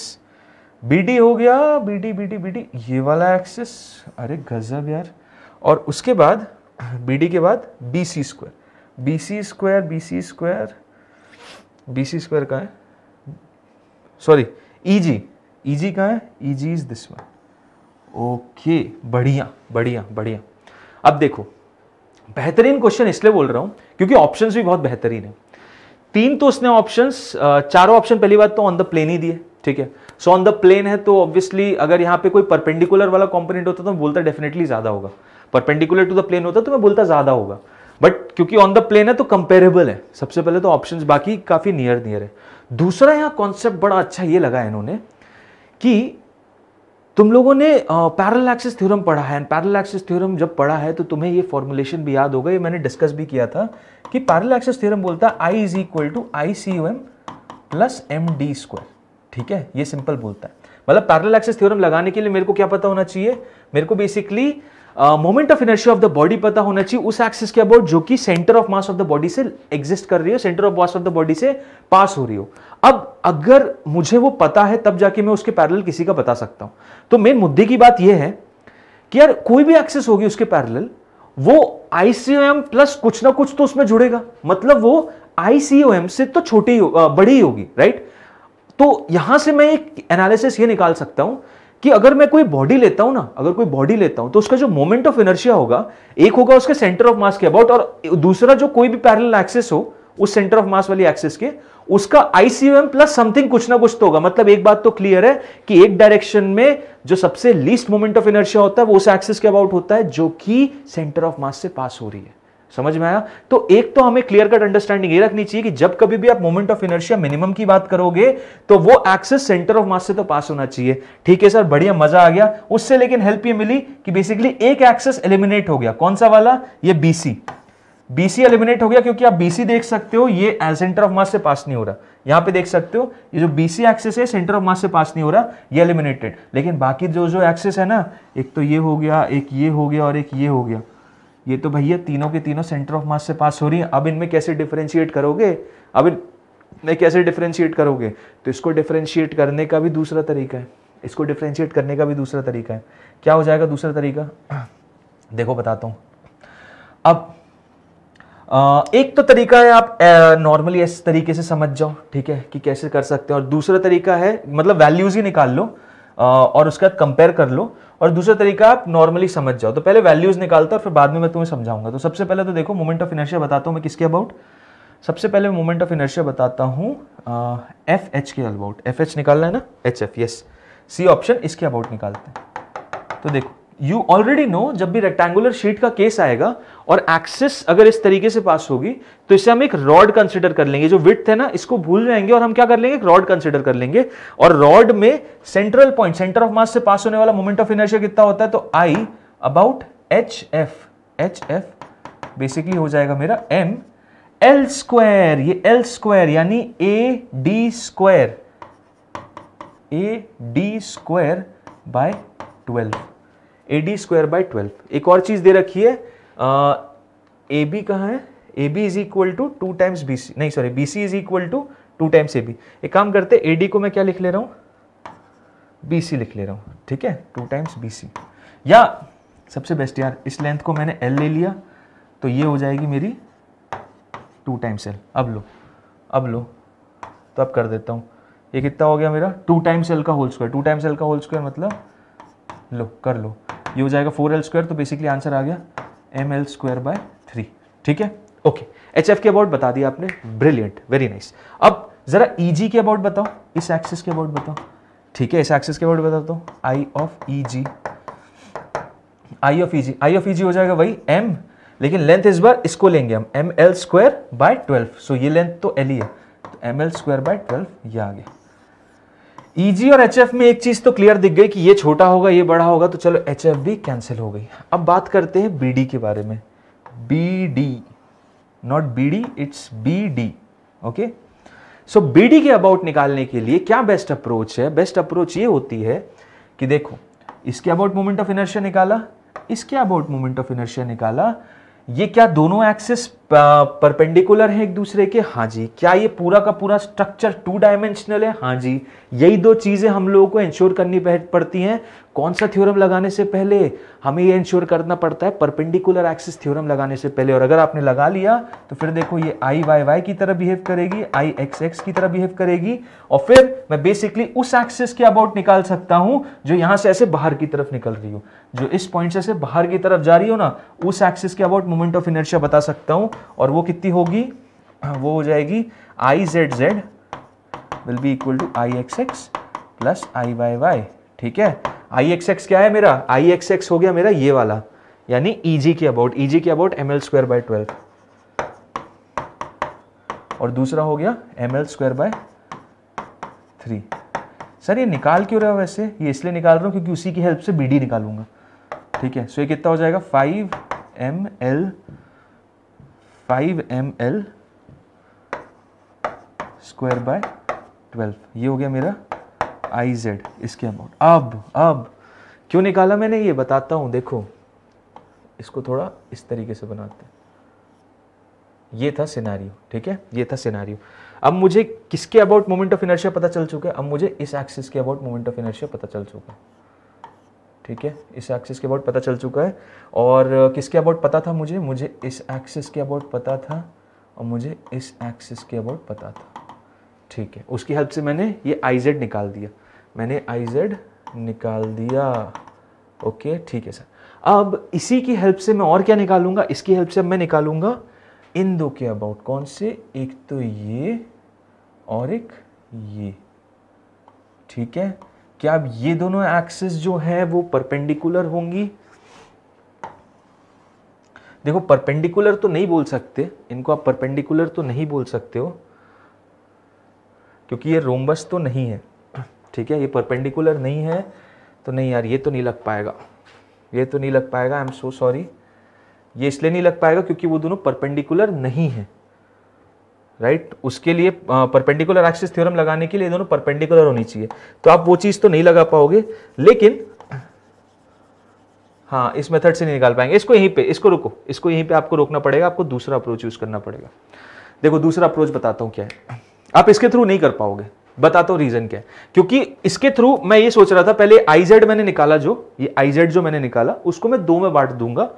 [SPEAKER 1] बी डी हो गया B B D D B D ये वाला एक्सिस अरे गजब यार और उसके बाद बी डी के बाद BC square C square BC square C square का है सॉरी ई ई ईजी का है E G is this one okay बढ़िया बढ़िया बढ़िया अब देखो बेहतरीन क्वेश्चन इसलिए बोल रहा हूं क्योंकि ऑप्शंस भी बहुत बेहतरीन है तीन तो उसने ऑप्शंस चारों ऑप्शन पहली बात तो ऑन द प्लेन ही दिए ठीक है सो ऑन द प्लेन है तो ऑब्वियसली अगर यहां पे कोई परपेंडिकुलर वाला कॉम्पोनेट होता तो मैं बोलता डेफिनेटली ज्यादा होगा परपेंडिकुलर टू द प्लेन होता तो मैं बोलता ज्यादा होगा बट क्योंकि ऑन द प्लेन है तो कंपेरेबल है सबसे पहले तो ऑप्शन बाकी काफी नियर नियर है दूसरा यहाँ कॉन्सेप्ट बड़ा अच्छा ये लगा है इन्होंने कि तुम लोगों ने पैरालैक्सिस थ्योरम पढ़ा है एंड पैरालैक्सिस थ्योरम जब पढ़ा है तो तुम्हें ये फॉर्मुलेशन भी याद होगा ये मैंने डिस्कस भी किया था कि पैरल थ्योरम बोलता है I is equal to I C U M plus M D square ठीक है ये सिंपल बोलता है मतलब पैरल एक्सिस थ्योरम लगाने के लिए मेरे को क्या पता होना चाहिए मेरे को basically moment of inertia of the body पता होना चाहिए उस एक्सिस के अबाउट जो कि centre of mass of the body से एग्जिस्ट कर रही हो centre of mass of the body से पास हो रही हो अब अगर मुझे वो पता है तब जाके मैं उसके पैरल किसी का बता सकता हूं तो मेन मुद्दे की बात यह है कि यार कोई भी एक्सेस होगी उसके पैरल वो आईसीओएम प्लस कुछ ना कुछ तो उसमें जुड़ेगा मतलब वो आईसीओएम से तो छोटी बड़ी होगी राइट तो यहां से मैं एक एनालिसिस ये निकाल सकता हूं कि अगर मैं कोई बॉडी लेता हूं ना अगर कोई बॉडी लेता हूं तो उसका जो मोमेंट ऑफ इनर्शिया होगा एक होगा उसके सेंटर ऑफ मास के अबाउट और दूसरा जो कोई भी पैरल एक्सेस हो उस सेंटर ऑफ मास वाली एक्सेस के उसका आईसीएम प्लस समथिंग कुछ ना कुछ तो होगा मतलब एक बात तो क्लियर है कि एक डायरेक्शन में जो सबसे लीस्ट मोमेंट ऑफ इनर्शिया होता है वो उस एक्सेस के अबाउट होता है जो कि सेंटर ऑफ मास से पास हो रही है समझ में आया तो एक तो हमें क्लियर कट अंडरस्टैंडिंग ये रखनी चाहिए कि जब कभी भी आप मोमेंट ऑफ इनर्शिया मिनिमम की बात करोगे तो वो एक्सेस सेंटर ऑफ मास से तो पास होना चाहिए ठीक है सर बढ़िया मजा आ गया उससे लेकिन हेल्प ये मिली कि बेसिकली एक एक्सेस एलिमिनेट हो गया कौन सा वाला ये बीसी बीसी एलिमिनेट हो गया क्योंकि आप बीसी देख सकते हो ये सेंटर ऑफ मास से पास नहीं हो रहा यहां पे देख सकते हो ये जो बीसी एक्सेस है सेंटर ऑफ मास से पास नहीं हो रहा ये एलिमिनेटेड लेकिन बाकी जो जो एक्सेस है ना एक तो ये हो गया एक ये हो गया और एक ये हो गया ये तो भैया तीनों के तीनों सेंटर ऑफ मास से पास हो रही है अब इनमें कैसे डिफ्रेंशिएट करोगे अब इनमें कैसे डिफ्रेंशिएट करोगे तो इसको डिफ्रेंशिएट करने का भी दूसरा तरीका है इसको डिफ्रेंशिएट करने का भी दूसरा तरीका है क्या हो जाएगा दूसरा तरीका देखो बताता हूँ अब एक तो तरीका है आप नॉर्मली इस तरीके से समझ जाओ ठीक है कि कैसे कर सकते हैं और दूसरा तरीका है मतलब वैल्यूज ही निकाल लो और उसका कंपेयर कर लो और दूसरा तरीका आप नॉर्मली समझ जाओ तो पहले वैल्यूज निकालता और फिर बाद में मैं तुम्हें समझाऊंगा तो सबसे पहले तो देखो मोमेंट ऑफ इनर्शिया बताता हूँ मैं किसके अबाउट सबसे पहले मोमेंट ऑफ इनर्शिया बताता हूँ एफ एच के अबाउट एफ एच निकालना है ना H F yes C option इसके अबाउट निकालते हैं तो देखो यू ऑलरेडी नो जब भी रेक्टेंगुलर शीट का केस आएगा और एक्सिस अगर इस तरीके से पास होगी तो इसे हम एक रॉड कंसिडर कर लेंगे जो विथ है ना इसको भूल जाएंगे और हम क्या कर लेंगे एक रॉड कंसिडर कर लेंगे और रॉड में central point centre of mass से पास होने वाला मोमेंट ऑफ इनर्शिया कितना होता है तो I about H F H F basically हो जाएगा मेरा एम एल स्क्वायर ये एल स्क्वायर यानी A D square A D square by twelve A D square by twelve एक और चीज दे रखी है ए बी कहाँ है A B is equal to two times B C नहीं sorry B C is equal to two times A B एक काम करते ए डी को मैं क्या लिख ले रहा हूँ बी सी लिख ले रहा हूँ ठीक है टू टाइम्स बी सी या सबसे बेस्ट यार इस लेंथ को मैंने एल ले लिया तो ये हो जाएगी मेरी टू टाइम्स एल अब लो अब लो तो अब कर देता हूँ ये कितना हो गया मेरा टू टाइम्स एल का whole square two times L का होल स्क्वायर मतलब लो कर लो ये हो जाएगा फोर एल स्क्वायर तो बेसिकली आंसर आ गया M L square by three ठीक है ओके एच एफ के अबाउट बता दिया आपने ब्रिलियंट वेरी नाइस अब जरा ई e जी के अबाउट बताओ इस एक्सिस के अबाउट बताओ ठीक है इस एक्सिस के अबाउट बताता हूँ I of E G I of E G I of E G हो जाएगा वही एम लेकिन लेंथ इस बार इसको लेंगे हम M L square by twelve so ये लेंथ तो एल ही है M L square by twelve ये आ गया ईजी e और एच में एक चीज तो क्लियर दिख गई कि ये छोटा होगा ये बड़ा होगा तो चलो एच भी कैंसिल हो गई अब बात करते हैं बी के बारे में B D not B D it's B D okay so B D के अबाउट निकालने के लिए क्या बेस्ट अप्रोच है बेस्ट अप्रोच ये होती है कि देखो इसके अबाउट मोमेंट ऑफ इनर्शिया निकाला इसके अबाउट मोमेंट ऑफ इनर्शिया निकाला ये क्या दोनों एक्सिस परपेंडिकुलर है एक दूसरे के हाँ जी क्या ये पूरा का पूरा स्ट्रक्चर टू डायमेंशनल है हाँ जी यही दो चीज़ें हम लोगों को इंश्योर करनी पड़ती हैं कौन सा थ्योरम लगाने से पहले हमें ये इंश्योर करना पड़ता है परपेंडिकुलर एक्सिस थ्योरम लगाने से पहले और अगर आपने लगा लिया तो फिर देखो ये आई वाई वाई की तरह बिहेव करेगी आई एक्स एक्स की तरह बिहेव करेगी और फिर मैं बेसिकली उस एक्सिस के अबाउट निकाल सकता हूँ जो यहाँ से ऐसे बाहर की तरफ निकल रही हो जो इस पॉइंट से ऐसे बाहर की तरफ जा रही हो ना उस एक्सिस के अबाउट मोमेंट ऑफ इनर्शिया बता सकता हूँ और वो कितनी होगी हाँ, वो हो जाएगी I Z Z will be equal to I X X plus I Y Y ठीक है आई एक्स एक्स क्या है मेरा आई एक्स एक्स हो गया मेरा ये वाला यानी ई e जी के अबाउट ई जी के about M L square by twelve और दूसरा हो गया M L square by three sir ये निकाल क्यों रहा वैसे ये इसलिए निकाल रहा हूँ क्योंकि उसी की हेल्प से बी डी निकालूंगा ठीक है सो ये कितना हो जाएगा five M L five M L square by twelve ये हो गया मेरा आई जेड इसके अमाउंट अब अब क्यों निकाला मैंने ये बताता हूं देखो इसको थोड़ा इस तरीके से बनाते हैं ये था सिनारियो ठीक है ये था सिनारियो अब मुझे किसके अबाउट मोमेंट ऑफ इनर्शिया पता चल चुका है अब मुझे इस एक्सिस के अबाउट मोमेंट ऑफ इनर्शिया पता चल चुका है ठीक है इस एक्सिस के अबाउट पता चल चुका है और किसके अबाउट पता था मुझे मुझे इस एक्सिस के अबाउट पता था और मुझे इस एक्सिस के अबाउट पता था ठीक है उसकी हेल्प से मैंने ये आई जेड निकाल दिया मैंने आई जेड निकाल दिया ओके ठीक है सर अब इसी की हेल्प से मैं और क्या निकालूंगा इसकी हेल्प से मैं निकालूंगा इन दो के अबाउट कौन से एक तो ये और एक ये ठीक है क्या अब ये दोनों एक्सेस जो है वो परपेंडिकुलर होंगी देखो परपेंडिकुलर तो नहीं बोल सकते इनको आप परपेंडिकुलर तो नहीं बोल सकते हो क्योंकि ये रोमबस तो नहीं है ठीक है ये परपेंडिकुलर नहीं है तो नहीं यार ये तो नहीं लग पाएगा ये तो नहीं लग पाएगा आई एम सो सॉरी ये इसलिए नहीं लग पाएगा क्योंकि वो दोनों परपेंडिकुलर नहीं है राइट right? उसके लिए परपेंडिकुलर एक्सिस थ्योरम लगाने के लिए दोनों परपेंडिकुलर होनी चाहिए तो आप वो चीज़ तो नहीं लगा पाओगे लेकिन हाँ इस मेथड से नहीं निकाल पाएंगे इसको यहीं पे इसको रुको इसको यहीं पे आपको रोकना पड़ेगा आपको दूसरा अप्रोच यूज़ करना पड़ेगा देखो दूसरा अप्रोच बताता हूँ क्या है आप इसके थ्रू नहीं कर पाओगे बताता हूँ रीज़न क्या है क्योंकि इसके थ्रू मैं ये सोच रहा था पहले आई जेड मैंने निकाला जो ये आई जेड जो मैंने निकाला उसको मैं दो में बांट दूंगा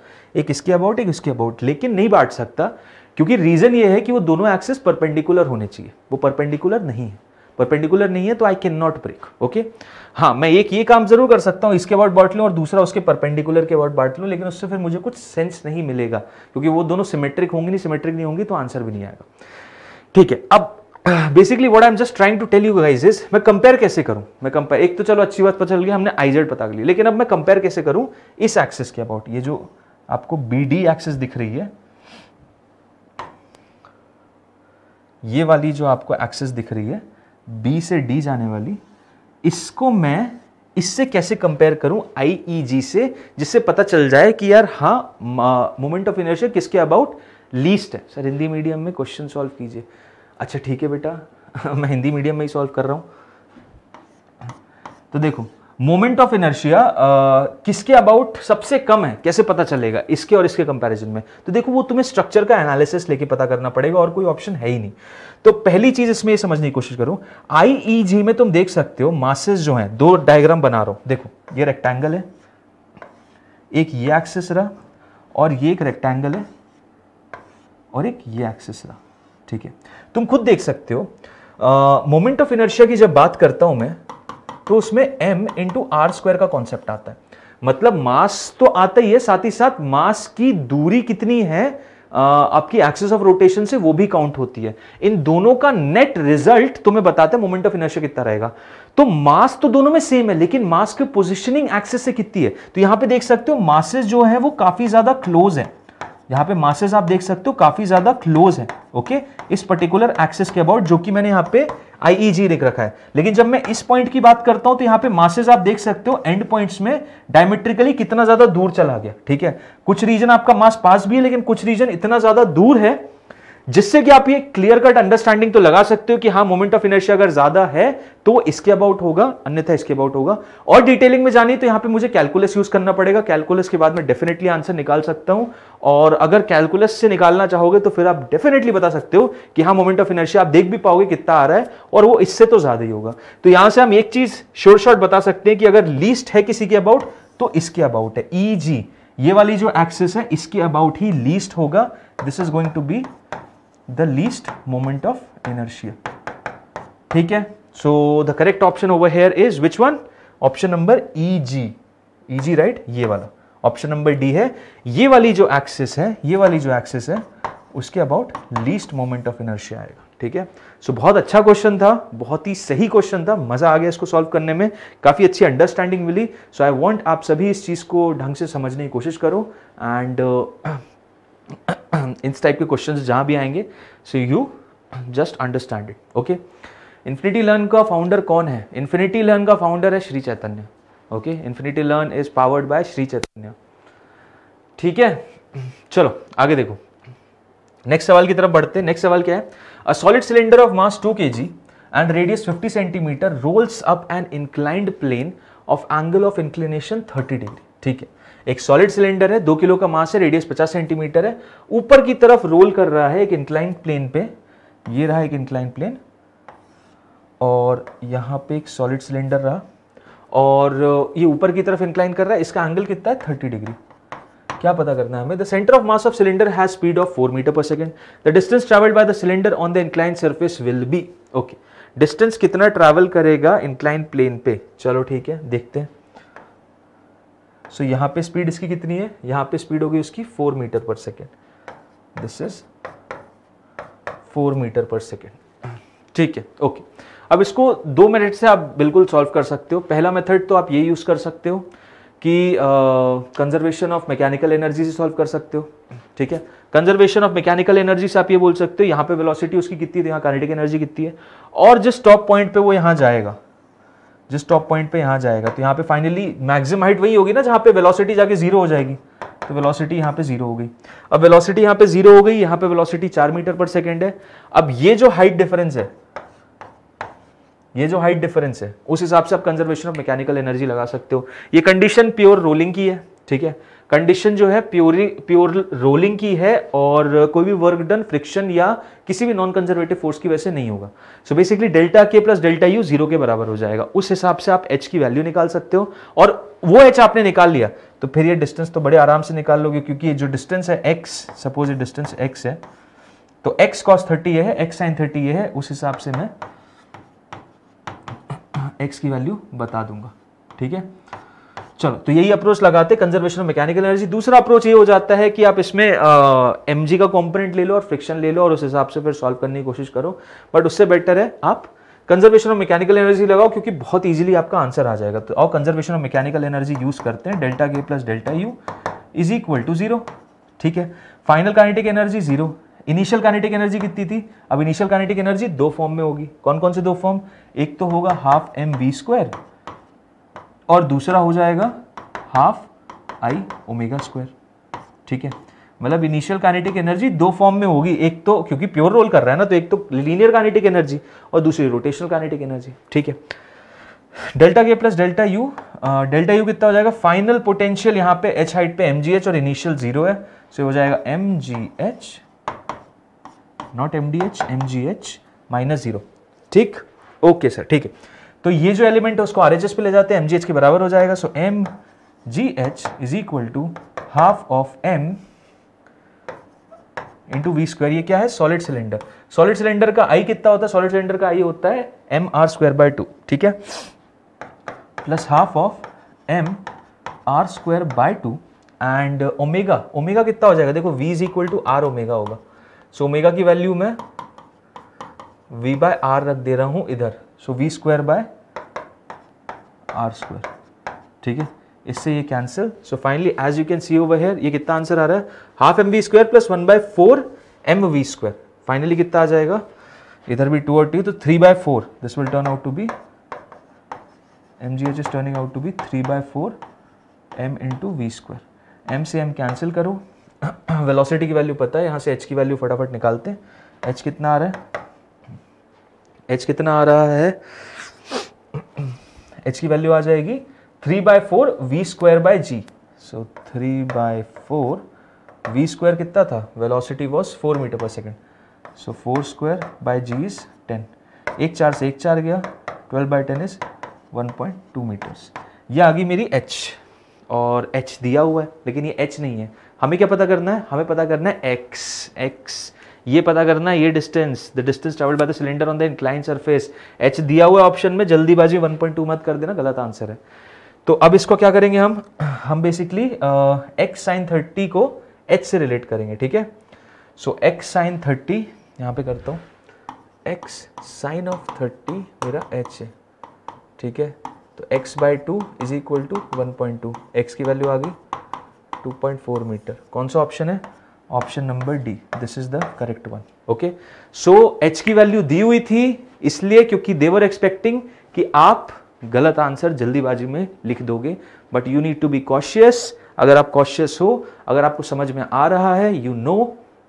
[SPEAKER 1] एक इसके अबाउट एक इसके अबाउट लेकिन नहीं बांट सकता क्योंकि रीज़न ये है कि वो दोनों एक्सेस परपेंडिकुलर होने चाहिए वो परपेंडिकुलर नहीं है परपेंडिकुलर नहीं है तो I can not break okay हाँ मैं एक ये काम जरूर कर सकता हूँ इसके वर्ड बांट लूँ और दूसरा उसके परपेंडिकुलर के वर्ड बांट लूँ लेकिन उससे फिर मुझे कुछ सेंस नहीं मिलेगा क्योंकि वो दोनों सिमेट्रिक होंगी नहीं सिमेट्रिक नहीं होंगी तो आंसर भी नहीं आएगा ठीक है अब basically what I am just trying to tell you guys is मैं कंपेयर कैसे करूं मैं कंपेयर एक तो चलो अच्छी बात पता चल गई हमने आईजेड पता कर ली लेकिन अब मैं कंपेयर कैसे करूं इस एक्सेस के अबाउट ये जो आपको बी डी एक्सेस दिख रही है ये वाली जो आपको एक्सेस दिख रही है बी से डी जाने वाली इसको मैं इससे कैसे कंपेयर करूं आईईजी e से जिससे पता चल जाए कि यार हाँ मोमेंट ऑफ इनर्शिया किसके अबाउट लीस्ट है सर हिंदी मीडियम में क्वेश्चन सॉल्व कीजिए अच्छा ठीक है बेटा मैं हिंदी मीडियम में ही सॉल्व कर रहा हूँ तो देखो मोमेंट ऑफ इनर्शिया किसके अबाउट सबसे कम है कैसे पता चलेगा इसके और इसके कंपैरिजन में तो देखो वो तुम्हें स्ट्रक्चर का एनालिसिस लेके पता करना पड़ेगा और कोई ऑप्शन है ही नहीं तो पहली चीज इसमें ये समझने की कोशिश करूं आईईजी e में तुम देख सकते हो मासेस जो हैं दो डायग्राम बना रहा हूं देखो ये रेक्टेंगल है एक ये एक्सेस रहा और ये एक रेक्टेंगल है और एक ये एक्सेस रहा ठीक है तुम खुद देख सकते हो मोमेंट ऑफ इनर्शिया की जब बात करता हूं मैं तो उसमें एम इंटू आर स्क्वायर का कॉन्सेप्ट आता है मतलब मास तो आता ही है साथ ही साथ मास की दूरी कितनी है आपकी एक्सेस ऑफ रोटेशन से वो भी काउंट होती है इन दोनों का नेट रिजल्ट तुम्हें बताते हैं मोमेंट ऑफ इनर्शिया कितना रहेगा तो मास तो दोनों में सेम है लेकिन मास की पोजिशनिंग एक्सेस से कितनी है तो यहां पे देख सकते हो मासेस जो है वो काफी ज्यादा क्लोज है यहाँ पे मासेस आप देख सकते हो काफी ज्यादा क्लोज है ओके इस पर्टिकुलर एक्सेस के अबाउट जो कि मैंने यहाँ पे आईईजी e लिख रखा है लेकिन जब मैं इस पॉइंट की बात करता हूं तो यहाँ पे मासेज आप देख सकते हो एंड पॉइंट्स में डायमेट्रिकली कितना ज्यादा दूर चला गया ठीक है कुछ रीजन आपका मास पास भी है लेकिन कुछ रीजन इतना ज्यादा दूर है जिससे कि आप ये क्लियर कट अंडरस्टैंडिंग तो लगा सकते हो कि हाँ मोमेंट ऑफ इनर्शिया अगर ज्यादा है तो इसके अबाउट होगा अन्यथा इसके अबाउट होगा और डिटेलिंग में जानी तो यहां पे मुझे कैलकुलस यूज करना पड़ेगा कैलकुलस के बाद मैं डेफिनेटली आंसर निकाल सकता हूं और अगर कैलकुलस से निकालना चाहोगे तो फिर आप डेफिनेटली बता सकते हो कि हाँ मोमेंट ऑफ इनर्शिया आप देख भी पाओगे कितना आ रहा है और वो इससे तो ज्यादा ही होगा तो यहां से हम एक चीज शोर शॉर्ट बता सकते हैं कि अगर लीस्ट है किसी के अबाउट तो इसके अबाउट है ई e ये वाली जो एक्सेस है इसके अबाउट ही लीस्ट होगा this is going to be the least moment of inertia ठीक है correct option over here is which one option number E G E G right ये वाला ऑप्शन नंबर डी है ये वाली जो एक्सेस है ये वाली जो एक्सेस है उसके about least moment of inertia आएगा ठीक है सो so, बहुत अच्छा क्वेश्चन था बहुत ही सही क्वेश्चन था मजा आ गया इसको सॉल्व करने में काफ़ी अच्छी अंडरस्टैंडिंग मिली सो आई वांट आप सभी इस चीज़ को ढंग से समझने की कोशिश करो एंड इस टाइप के क्वेश्चन जहाँ भी आएंगे so you just understand it okay infinity learn का फाउंडर कौन है इन्फिनिटी लर्न का फाउंडर है Shri Chaitanya okay infinity learn is powered by Shri Chaitanya ठीक है चलो आगे देखो नेक्स्ट सवाल की तरफ बढ़ते हैं नेक्स्ट सवाल क्या है a solid cylinder of mass 2 G and radius 50 centimetre rolls up an inclined plane of angle of inclination 30 degree ठीक है एक सॉलिड सिलेंडर है दो किलो का मास है रेडियस पचास सेंटीमीटर है ऊपर की तरफ रोल कर रहा है एक इंक्लाइन प्लेन पे ये रहा एक इंक्लाइन प्लेन और यहाँ पे एक सॉलिड सिलेंडर रहा और ये ऊपर की तरफ इंक्लाइन कर रहा है इसका एंगल कितना है थर्टी डिग्री क्या पता करना है हमें the centre of mass of cylinder has speed of four metre पर second the distance travelled by the cylinder on the incline surface will be okay distance कितना ट्रैवल करेगा इंक्लाइन प्लेन पे चलो ठीक है देखते हैं सो यहाँ पे स्पीड इसकी कितनी है यहाँ पे स्पीड होगी उसकी फोर मीटर पर second this is four metre पर सेकेंड ठीक है ओके अब इसको दो मिनट से आप बिल्कुल सॉल्व कर सकते हो पहला मेथड तो आप ये यूज़ कर सकते हो कि कंजर्वेशन ऑफ मैकेनिकल एनर्जी से सॉल्व कर सकते हो ठीक है कंजर्वेशन ऑफ मैकेनिकल एनर्जी से आप ये बोल सकते हो यहाँ पे वेलोसिटी उसकी कितनी है यहाँ काइनेटिक एनर्जी कितनी है और जिस टॉप पॉइंट पे वो यहाँ जाएगा जिस टॉप पॉइंट पे यहाँ जाएगा तो यहाँ पे फाइनली मैक्सिमम हाइट वही होगी ना जहाँ पे वेलोसिटी जाके जीरो हो जाएगी तो वेलोसिटी यहाँ पे जीरो हो गई अब वेलोसिटी यहाँ पे जीरो हो गई यहाँ पे वेलोसिटी चार मीटर पर सेकेंड है अब ये जो हाइट डिफरेंस है ये जो हाइट डिफरेंस है उस हिसाब से आप कंजर्वेशन ऑफ मैकेनिकल एनर्जी लगा सकते हो ये कंडीशन प्योर रोलिंग की है ठीक है कंडीशन जो है प्योरी प्योर रोलिंग की है और कोई भी वर्क डन फ्रिक्शन या किसी भी नॉन कंजर्वेटिव फोर्स की वजह से नहीं होगा सो बेसिकली डेल्टा के प्लस डेल्टा यू जीरो के बराबर हो जाएगा उस हिसाब से आप एच की वैल्यू निकाल सकते हो और वो एच आपने निकाल लिया तो फिर ये डिस्टेंस तो बड़े आराम से निकाल लोगे क्योंकि जो डिस्टेंस है एक्स सपोज ये डिस्टेंस एक्स है तो एक्स कॉस थर्टी ये है एक्स साइन थर्टी ये है उस हिसाब से मैं एक्स की वैल्यू बता दूंगा ठीक है चलो तो यही अप्रोच लगाते हैं कंजर्वेशन ऑफ मैकेनिकल एनर्जी दूसरा अप्रोच ये हो जाता है कि आप इसमें एम uh, का कॉम्पोनेंट ले लो और फ्रिक्शन ले लो और उस हिसाब से फिर सॉल्व करने की कोशिश करो बट उससे बेटर है आप कंजर्वेशन ऑफ मैकेनिकल एनर्जी लगाओ क्योंकि बहुत इजीली आपका आंसर आ जाएगा तो और conservation of mechanical energy use करते हैं डेल्टा के plus delta you is equal to zero ठीक है final kinetic energy zero initial kinetic energy कितनी थी अब इनिशियल काइनेटिक एनर्जी दो फॉर्म में होगी कौन कौन से दो फॉर्म एक तो होगा हाफ एम वी स्क्वायर और दूसरा हो जाएगा हाफ आई ओमेगा स्क्वायर ठीक है मतलब इनिशियल कानेटिक एनर्जी दो फॉर्म में होगी एक तो क्योंकि प्योर रोल कर रहा है ना तो एक तो लीनियर कानेटिक एनर्जी और दूसरी रोटेशनल कानेटिक एनर्जी ठीक है डेल्टा के plus delta U delta U कितना हो जाएगा फाइनल पोटेंशियल यहां पे एच हाइट पे एम और इनिशियल जीरो है सो हो जाएगा M G H not M D H M ji H minus zero ठीक ओके सर ठीक है तो ये जो एलिमेंट है उसको आर पे ले जाते हैं एम के बराबर हो जाएगा so M ji H is equal to half of M into we square ये क्या है सॉलिड सिलेंडर सॉलिड सिलेंडर का आई कितना होता है सॉलिड सिलेंडर का आई होता है M R square by two ठीक है plus half of M are square by two and omega omega कितना हो जाएगा देखो V is equal to are omega होगा सो so, ओमेगा की वैल्यू मैं वी बाय आर रख दे रहा हूँ इधर so V square by are square ठीक है इससे ये cancel so finally as you can see over here ये कितना आंसर आ रहा है half M we square plus one by four M we square finally कितना आ जाएगा इधर भी टू और टू तो three by four this will turn out to be M ji H is turning out to be three by four M into we square M से M cancel करो velocity की वैल्यू पता है यहाँ से H की value फटाफट निकालते हैं एच कितना आ रहा है एच कितना आ रहा है एच की वैल्यू आ जाएगी three by four V square by G so three by four V square कितना था वेलोसिटी वॉज फोर मीटर पर second so four square by G is ten एक चार से एक चार गया twelve by ten is one point two metres यह आ गई मेरी एच और एच दिया हुआ है लेकिन ये एच नहीं है हमें क्या पता करना है हमें पता करना है एक्स एक्स ये पता करना ये distance the distance travelled by the cylinder on the incline surface H दिया हुआ ऑप्शन में जल्दीबाजी 1.2 मत कर देना गलत आंसर है तो अब इसको क्या करेंगे हम हम बेसिकली एक्स साइन थर्टी को एच से रिलेट करेंगे ठीक है सो एक्स साइन थर्टी यहाँ पे करता हूँ एक्स साइन ऑफ थर्टी मेरा एच है ठीक है तो X by two is equal to one point two X की वैल्यू आ गई टू पॉइंट फोर मीटर कौन सा ऑप्शन है option number D this is the correct one okay so H की वैल्यू दी हुई थी इसलिए क्योंकि देवर एक्सपेक्टिंग कि आप गलत आंसर जल्दीबाजी में लिख दोगे but you need to be cautious अगर आप कॉशियस हो अगर आपको समझ में आ रहा है यू नो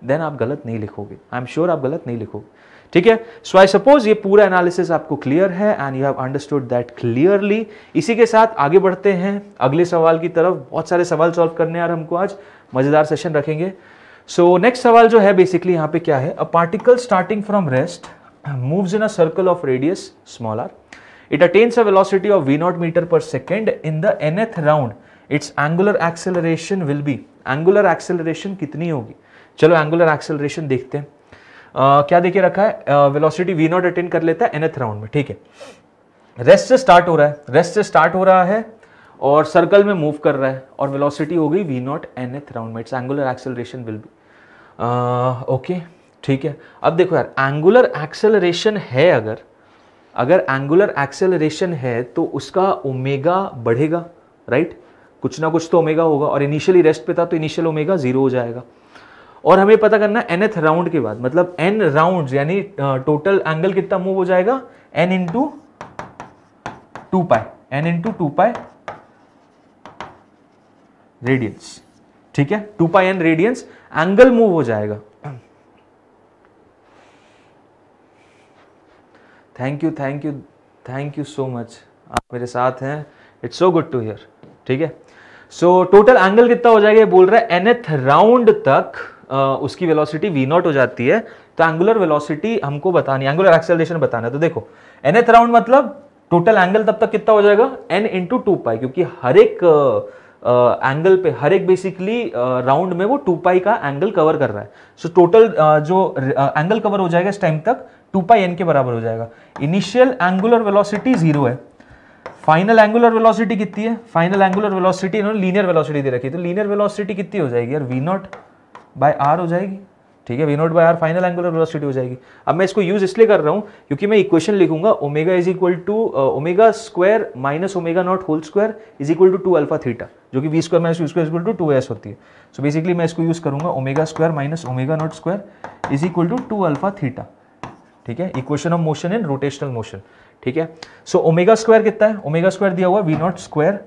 [SPEAKER 1] देन आप गलत नहीं लिखोगे आई एम श्योर आप गलत नहीं लिखोगे ठीक है सो आई सपोज ये पूरा एनालिसिस आपको क्लियर है and you have understood that clearly इसी के साथ आगे बढ़ते हैं अगले सवाल की तरफ बहुत सारे सवाल सॉल्व करने यार हमको आज मज़ेदार सेशन रखेंगे सो नेक्स्ट सवाल जो है बेसिकली यहाँ पे क्या है a particle starting from rest moves in a circle of radius small are it attains a velocity of we not metre पर second in the nth round its angular acceleration will be angular acceleration कितनी होगी चलो angular acceleration देखते हैं uh, क्या देखिए रखा है वेलोसिटी वी नॉट अटेन कर लेता है एनएथ राउंड में ठीक है रेस्ट से स्टार्ट हो रहा है रेस्ट से स्टार्ट हो रहा है और सर्कल में मूव कर रहा है और वेलोसिटी हो गई we not nth round mats angular acceleration will be okay ठीक है अब देखो यार एंगुलर एक्सेलरेशन है अगर अगर एंगुलर एक्सेलरेशन है तो उसका ओमेगा बढ़ेगा राइट कुछ ना कुछ तो ओमेगा होगा और इनिशियली रेस्ट पे था तो इनिशियल ओमेगा जीरो हो जाएगा और हमें पता करना एन एथ राउंड के बाद मतलब एन राउंड यानी टोटल एंगल कितना मूव हो जाएगा N into two pi N into two pi radians ठीक है two pi N radians angle move हो जाएगा thank you thank you thank you so much आप मेरे साथ हैं it's so good to hear ठीक है सो टोटल एंगल कितना हो जाएगा ये बोल रहा है एनएथ राउंड तक आ, उसकी वेलोसिटी वी नॉट हो जाती है तो एंगुलर वेलोसिटी हमको बतानी एंगुलर एक्सेलरेशन बताना है तो देखो एनएथ राउंड मतलब टोटल एंगल तब तक कितना हो जाएगा एन इंटू टू पाई क्योंकि हर एक uh, एंगल पे हर एक बेसिकली राउंड में वो टू पाई का एंगल कवर कर रहा है सो so, टोटल जो एंगल कवर हो जाएगा इस टाइम तक टू पाई एन के बराबर हो जाएगा इनिशियल एंगुलर वेलोसिटी जीरो है फाइनल एंगुलर वेलोसिटी कितनी है फाइनल एंगुलर वेलोसिटी इन्होंने लीनियर वेलोसिटी दे रखी है तो लीनियर वेलोसिटी कितनी हो जाएगी यार वी नॉट बाय आर हो जाएगी ठीक है we not by are final angular velocity हो जाएगी अब मैं इसको यूज़ इसलिए कर रहा हूँ क्योंकि मैं इक्वेशन लिखूंगा omega is equal to omega square minus omega not whole square is equal to two alpha theta जो कि we square minus we square equal to two S होती है सो so बेसिकली मैं इसको यूज़ करूंगा omega square minus omega not square is equal to two alpha theta ठीक है equation of motion in rotational motion ठीक है so omega square कितना है ओमेगा स्क्वायर दिया हुआ we not square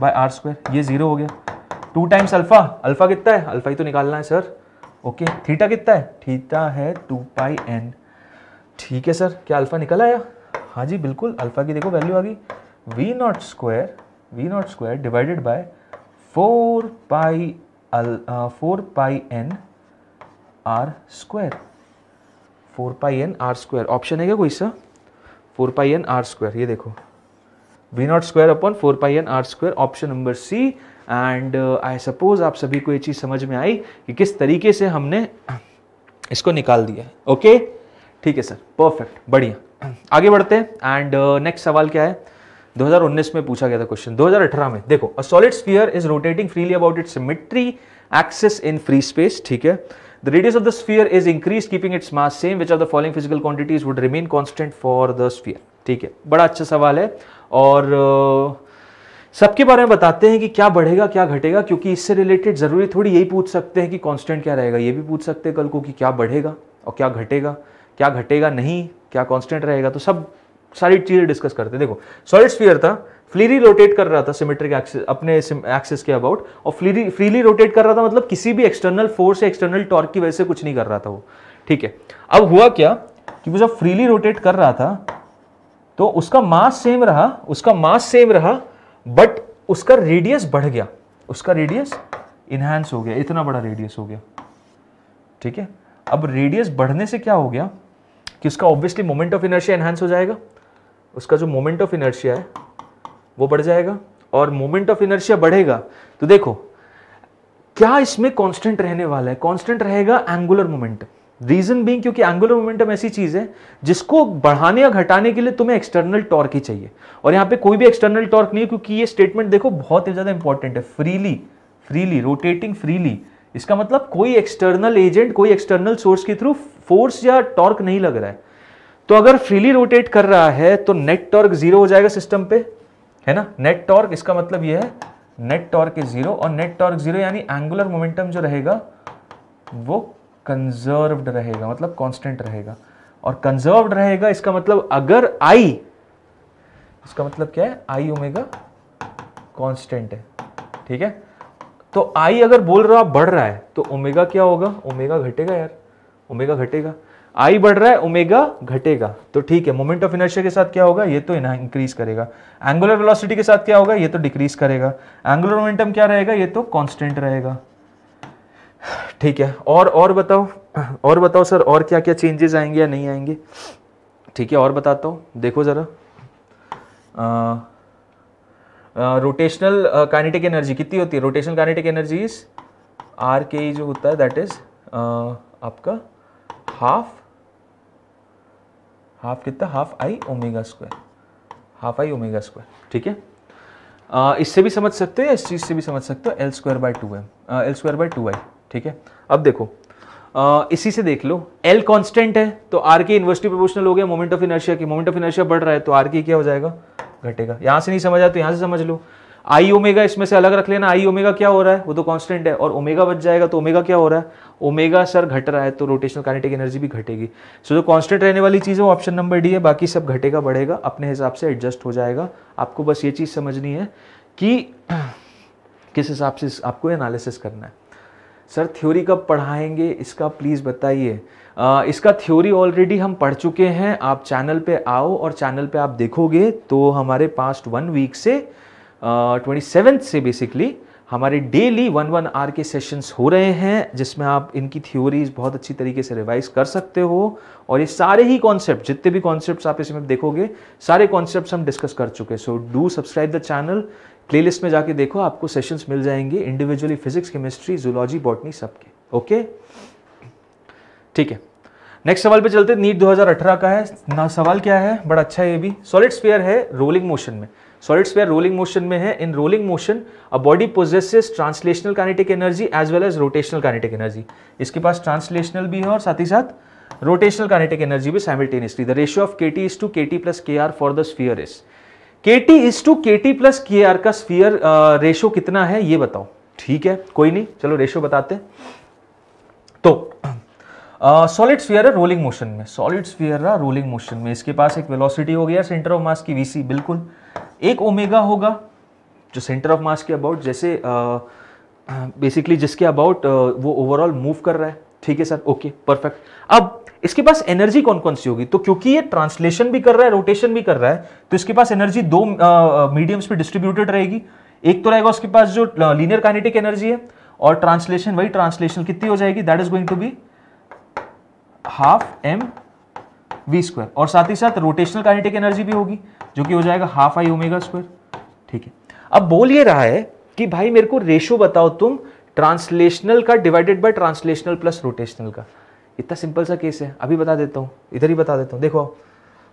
[SPEAKER 1] by are square ये जीरो हो गया टू टाइम्स अल्फा अल्फा कितना है अल्फा ही तो निकालना है सर ओके थीटा कितना है थीटा है टू पाई एन ठीक है सर क्या अल्फा निकल आया हाँ जी बिल्कुल अल्फा की देखो वैल्यू आ गई we not square we not square divided by four pi Al four pi N R square four pi N R square option है क्या कोई सा four pi N R square ये देखो we not square upon four pi N R square option number C and I suppose आप सभी को ये चीज़ समझ में आई कि किस तरीके से हमने इसको निकाल दिया है ओके ठीक है सर परफेक्ट बढ़िया आगे बढ़ते हैं एंड नेक्स्ट uh, सवाल क्या है 2019 में पूछा गया था क्वेश्चन 2018 में देखो a solid sphere is rotating freely about its symmetry axis in free space ठीक है the radius of the sphere is increase keeping its mass same which are the following physical quantities would remain constant for the sphere ठीक है बड़ा अच्छा सवाल है और uh, सबके बारे में बताते हैं कि क्या बढ़ेगा क्या घटेगा क्योंकि इससे रिलेटेड ज़रूरी थोड़ी यही पूछ सकते हैं कि कांस्टेंट क्या रहेगा ये भी पूछ सकते हैं कल को कि क्या बढ़ेगा और क्या घटेगा क्या घटेगा नहीं क्या कांस्टेंट रहेगा तो सब सारी चीज़ें डिस्कस करते हैं देखो सॉलिड स्पीयर था फ्लीरी रोटेट कर रहा था सिमेट्रिक एक्सिस अपने एक्सिस के अबाउट और फ्लीरी फ्रीली रोटेट कर रहा था मतलब किसी भी एक्सटर्नल फोर्स या एक्सटर्नल टॉर्क की वजह से कुछ नहीं कर रहा था वो ठीक है अब हुआ क्या कि वो जब फ्रीली रोटेट कर रहा था तो उसका मास सेम रहा उसका मास सेम रहा बट उसका रेडियस बढ़ गया उसका रेडियस इन्हांस हो गया इतना बड़ा रेडियस हो गया ठीक है अब रेडियस बढ़ने से क्या हो गया कि उसका obviously moment of inertia enhance हो जाएगा उसका जो मोमेंट ऑफ इनर्शिया है वो बढ़ जाएगा और मोमेंट ऑफ इनर्शिया बढ़ेगा तो देखो क्या इसमें कांस्टेंट रहने वाला है कांस्टेंट रहेगा एंगुलर मोमेंटम रीजन बींग क्योंकि एंगुलर मोमेंटम ऐसी चीज है जिसको बढ़ाने या घटाने के लिए तुम्हें एक्सटर्नल टॉर्क ही चाहिए और यहां पे कोई भी एक्सटर्नल टॉर्क नहीं है क्योंकि ये स्टेटमेंट देखो बहुत ही ज्यादा इंपॉर्टेंट है फ्रीली फ्रीली रोटेटिंग फ्रीली इसका मतलब कोई एक्सटर्नल एजेंट कोई एक्सटर्नल सोर्स के थ्रू फोर्स या टॉर्क नहीं लग रहा है तो अगर फ्रीली रोटेट कर रहा है तो नेट टॉर्क जीरो हो जाएगा सिस्टम पे है ना नेट टॉर्क इसका मतलब यह है नेट टॉर्क इज जीरो और नेट टॉर्क जीरो यानी एंगुलर मोमेंटम जो रहेगा वो कंजर्व रहेगा मतलब कांस्टेंट रहेगा और कंजर्व रहेगा इसका मतलब अगर आई इसका मतलब क्या है आई ओमेगा कांस्टेंट है ठीक है तो आई अगर बोल रहा बढ़ रहा है तो ओमेगा क्या होगा ओमेगा घटेगा यार ओमेगा घटेगा आई बढ़ रहा है ओमेगा घटेगा तो ठीक है मोमेंट ऑफ इनर्शिया के साथ क्या होगा ये तो इंक्रीज करेगा एंगुलर वेलोसिटी के साथ क्या होगा ये तो डिक्रीज करेगा एंगुलर मोमेंटम क्या रहेगा ये तो कांस्टेंट रहेगा ठीक है और और बताओ और बताओ सर और क्या क्या चेंजेस आएंगे या नहीं आएंगे ठीक है और बताता हूँ देखो ज़रा रोटेशनल काइनेटिक एनर्जी कितनी होती है rotational kinetic energy is are के जो होता है दैट इज आपका हाफ हाफ कितना half I omega square half I omega square ठीक है इससे भी समझ सकते हो या इस चीज़ से भी समझ सकते हो L square by two M L square by two I ठीक है अब देखो आ, इसी से देख लो एल कॉन्स्टेंट है तो आर के इन्वर्सिटी प्रोपोर्शनल हो गया मोमेंट ऑफ इनर्शिया की मोमेंट ऑफ इनर्शिया बढ़ रहा है तो आर के क्या हो जाएगा घटेगा यहां से नहीं समझ आया तो यहां से समझ लो आई ओमेगा इसमें से अलग रख लेना आई ओमेगा क्या हो रहा है वो तो कांस्टेंट है और ओमेगा बच जाएगा तो ओमेगा क्या हो रहा है ओमेगा सर घट रहा है तो रोटेशनल काइनेटिक एनर्जी भी घटेगी सो जो कांस्टेंट रहने वाली चीज़ है वो ऑप्शन नंबर डी है बाकी सब घटेगा बढ़ेगा अपने हिसाब से एडजस्ट हो जाएगा आपको बस ये चीज़ समझनी है कि किस हिसाब से आपको एनालिसिस करना है सर थ्योरी कब पढ़ाएंगे इसका प्लीज़ बताइए इसका थ्योरी ऑलरेडी हम पढ़ चुके हैं आप चैनल पे आओ और चैनल पे आप देखोगे तो हमारे पास्ट वन वीक से ट्वेंटी सेवेंथ से बेसिकली हमारे डेली वन वन आर के सेशंस हो रहे हैं जिसमें आप इनकी थ्योरीज बहुत अच्छी तरीके से रिवाइज कर सकते हो और ये सारे ही कॉन्सेप्ट जितने भी कॉन्सेप्ट्स आप इसमें देखोगे सारे कॉन्सेप्ट्स हम डिस्कस कर चुके so do subscribe the channel playlist में जाके देखो आपको सेशंस मिल जाएंगे individually physics chemistry zoology botany सबके ओके ठीक है नेक्स्ट सवाल पे चलते नीट 2018 का है ना सवाल क्या है बड़ा अच्छा है ये भी सॉलिड स्पेयर है रोलिंग मोशन में सॉलिड स्पेयर रोलिंग मोशन में है in rolling motion a body possesses translational kinetic energy as well as rotational kinetic energy इसके पास ट्रांसलेशनल भी है और साथ ही साथ रोटेशनल कानेटिक एनर्जी भी साइमल्टेनियसली द रेशियो ऑफ के टी इज टू के टी प्लस के are for the sphere is के टी इज टू के टी प्लस के आर का स्फीयर रेशो uh, कितना है ये बताओ ठीक है कोई नहीं चलो रेशो बताते तो सॉलिड uh, स्फीयर है रोलिंग मोशन में सॉलिड स्फीयर रहा रोलिंग मोशन में इसके पास एक वेलोसिटी हो गया सेंटर ऑफ मास की वीसी बिल्कुल एक ओमेगा होगा जो सेंटर ऑफ मास के अबाउट जैसे बेसिकली uh, जिसके अबाउट uh, वो ओवरऑल मूव कर रहा है ठीक है सर ओके परफेक्ट अब इसके पास एनर्जी कौन कौन सी होगी तो क्योंकि ये ट्रांसलेशन भी कर रहा है रोटेशन भी कर रहा है तो इसके पास एनर्जी दो मीडियम्स पे डिस्ट्रीब्यूटेड रहेगी एक तो रहेगा उसके पास जो लीनियर काइनेटिक एनर्जी है और ट्रांसलेशन वही ट्रांसलेशन कितनी हो जाएगी that is going to be half M we square और साथ ही साथ रोटेशनल काइनेटिक एनर्जी भी होगी जो कि हो जाएगा हाफ आई ओमेगा स्क्वायर ठीक है अब बोल ये रहा है कि भाई मेरे को रेशो बताओ तुम ट्रांसलेशनल का divided by translational plus rotational का इतना सिंपल सा केस है अभी बता देता हूँ इधर ही बता देता हूँ देखो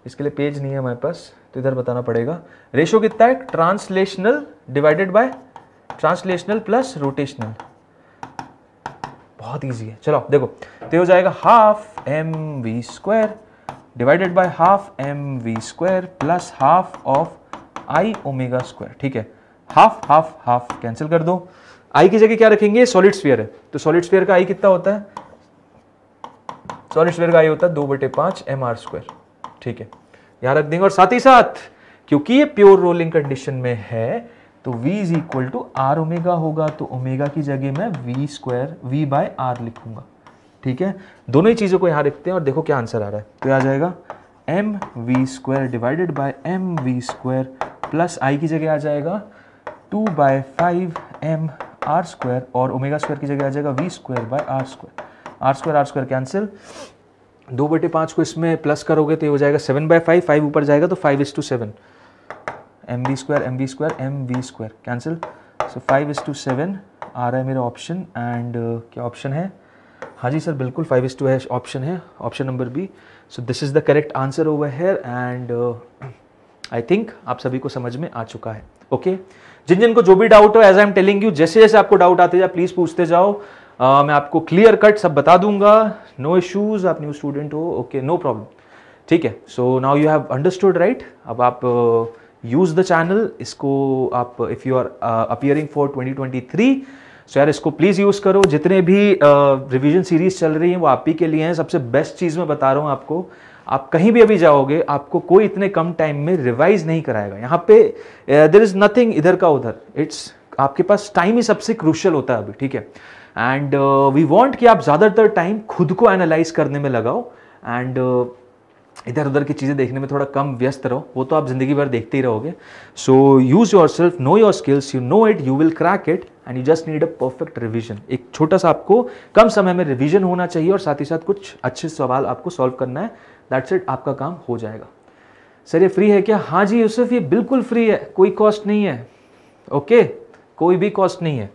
[SPEAKER 1] इसके लिए पेज नहीं है हमारे पास तो इधर बताना पड़ेगा रेशो कितना है translational divided by translational plus rotational बहुत ईजी है चलो देखो तो हो जाएगा half M we square divided by half M we square plus half of I omega square ठीक है हाफ हाफ हाफ कैंसिल कर दो आई की जगह क्या रखेंगे सॉलिड स्फीयर है तो सॉलिड स्फीयर का आई कितना होता है सॉलिड स्फीयर का आई होता है दो बटे पांच एम आर स्क्वायर ठीक है यहां रख देंगे और साथ ही साथ क्योंकि ये प्योर रोलिंग कंडीशन में है तो v is equal to are omega होगा तो ओमेगा की जगह मैं v square v by are लिखूंगा ठीक है दोनों ही चीज़ों को यहां रखते हैं और देखो क्या आंसर आ रहा है तो आ जाएगा M we square divided by M we square plus I की जगह आ जाएगा two by five M R square और ओमेगा स्क्वायर की जगह आ जाएगा we square by are square are square are square cancel दो बटे पाँच को इसमें प्लस करोगे तो ये हो जाएगा सेवन बाय फाइव फाइव ऊपर जाएगा तो five is to seven M we square M we square M we square cancel so five is to seven आ रहा है मेरा ऑप्शन एंड uh, क्या ऑप्शन है हाँ जी सर बिल्कुल फाइव इज टू है ऑप्शन है option number B so this is the correct answer over here and I think आप सभी को समझ में आ चुका है ओके okay? जिन जिन को जो भी डाउट हो as I am telling you जैसे जैसे आपको डाउट आते जाए प्लीज़ पूछते जाओ आ, मैं आपको क्लियर कट सब बता दूंगा नो इश्यूज आप न्यू स्टूडेंट हो ओके नो प्रॉब्लम ठीक है so now you have understood right अब आप यूज़ द चैनल इसको आप if you are appearing for 2023 so यार इसको प्लीज़ यूज़ करो जितने भी रिविजन uh, सीरीज चल रही हैं वो आप ही के लिए हैं सबसे बेस्ट चीज़ मैं बता रहा हूँ आपको आप कहीं भी अभी जाओगे आपको कोई इतने कम टाइम में रिवाइज नहीं कराएगा यहाँ पे देर इज़ नथिंग इधर का उधर इट्स आपके पास टाइम ही सबसे क्रूशल होता है अभी ठीक है एंड वी वॉन्ट कि आप ज़्यादातर टाइम खुद को एनालाइज करने में लगाओ एंड uh, इधर उधर की चीज़ें देखने में थोड़ा कम व्यस्त रहो वो तो आप ज़िंदगी भर देखते ही रहोगे so use yourself know your skills you know it you will crack it and you just need a perfect revision एक छोटा सा आपको कम समय में रिविजन होना चाहिए और साथ ही साथ कुछ अच्छे सवाल आपको सॉल्व करना है दैट्स इट आपका काम हो जाएगा सर ये फ्री है क्या हाँ जी यूसुफ ये बिल्कुल फ्री है कोई कॉस्ट नहीं है ओके okay? कोई भी कॉस्ट नहीं है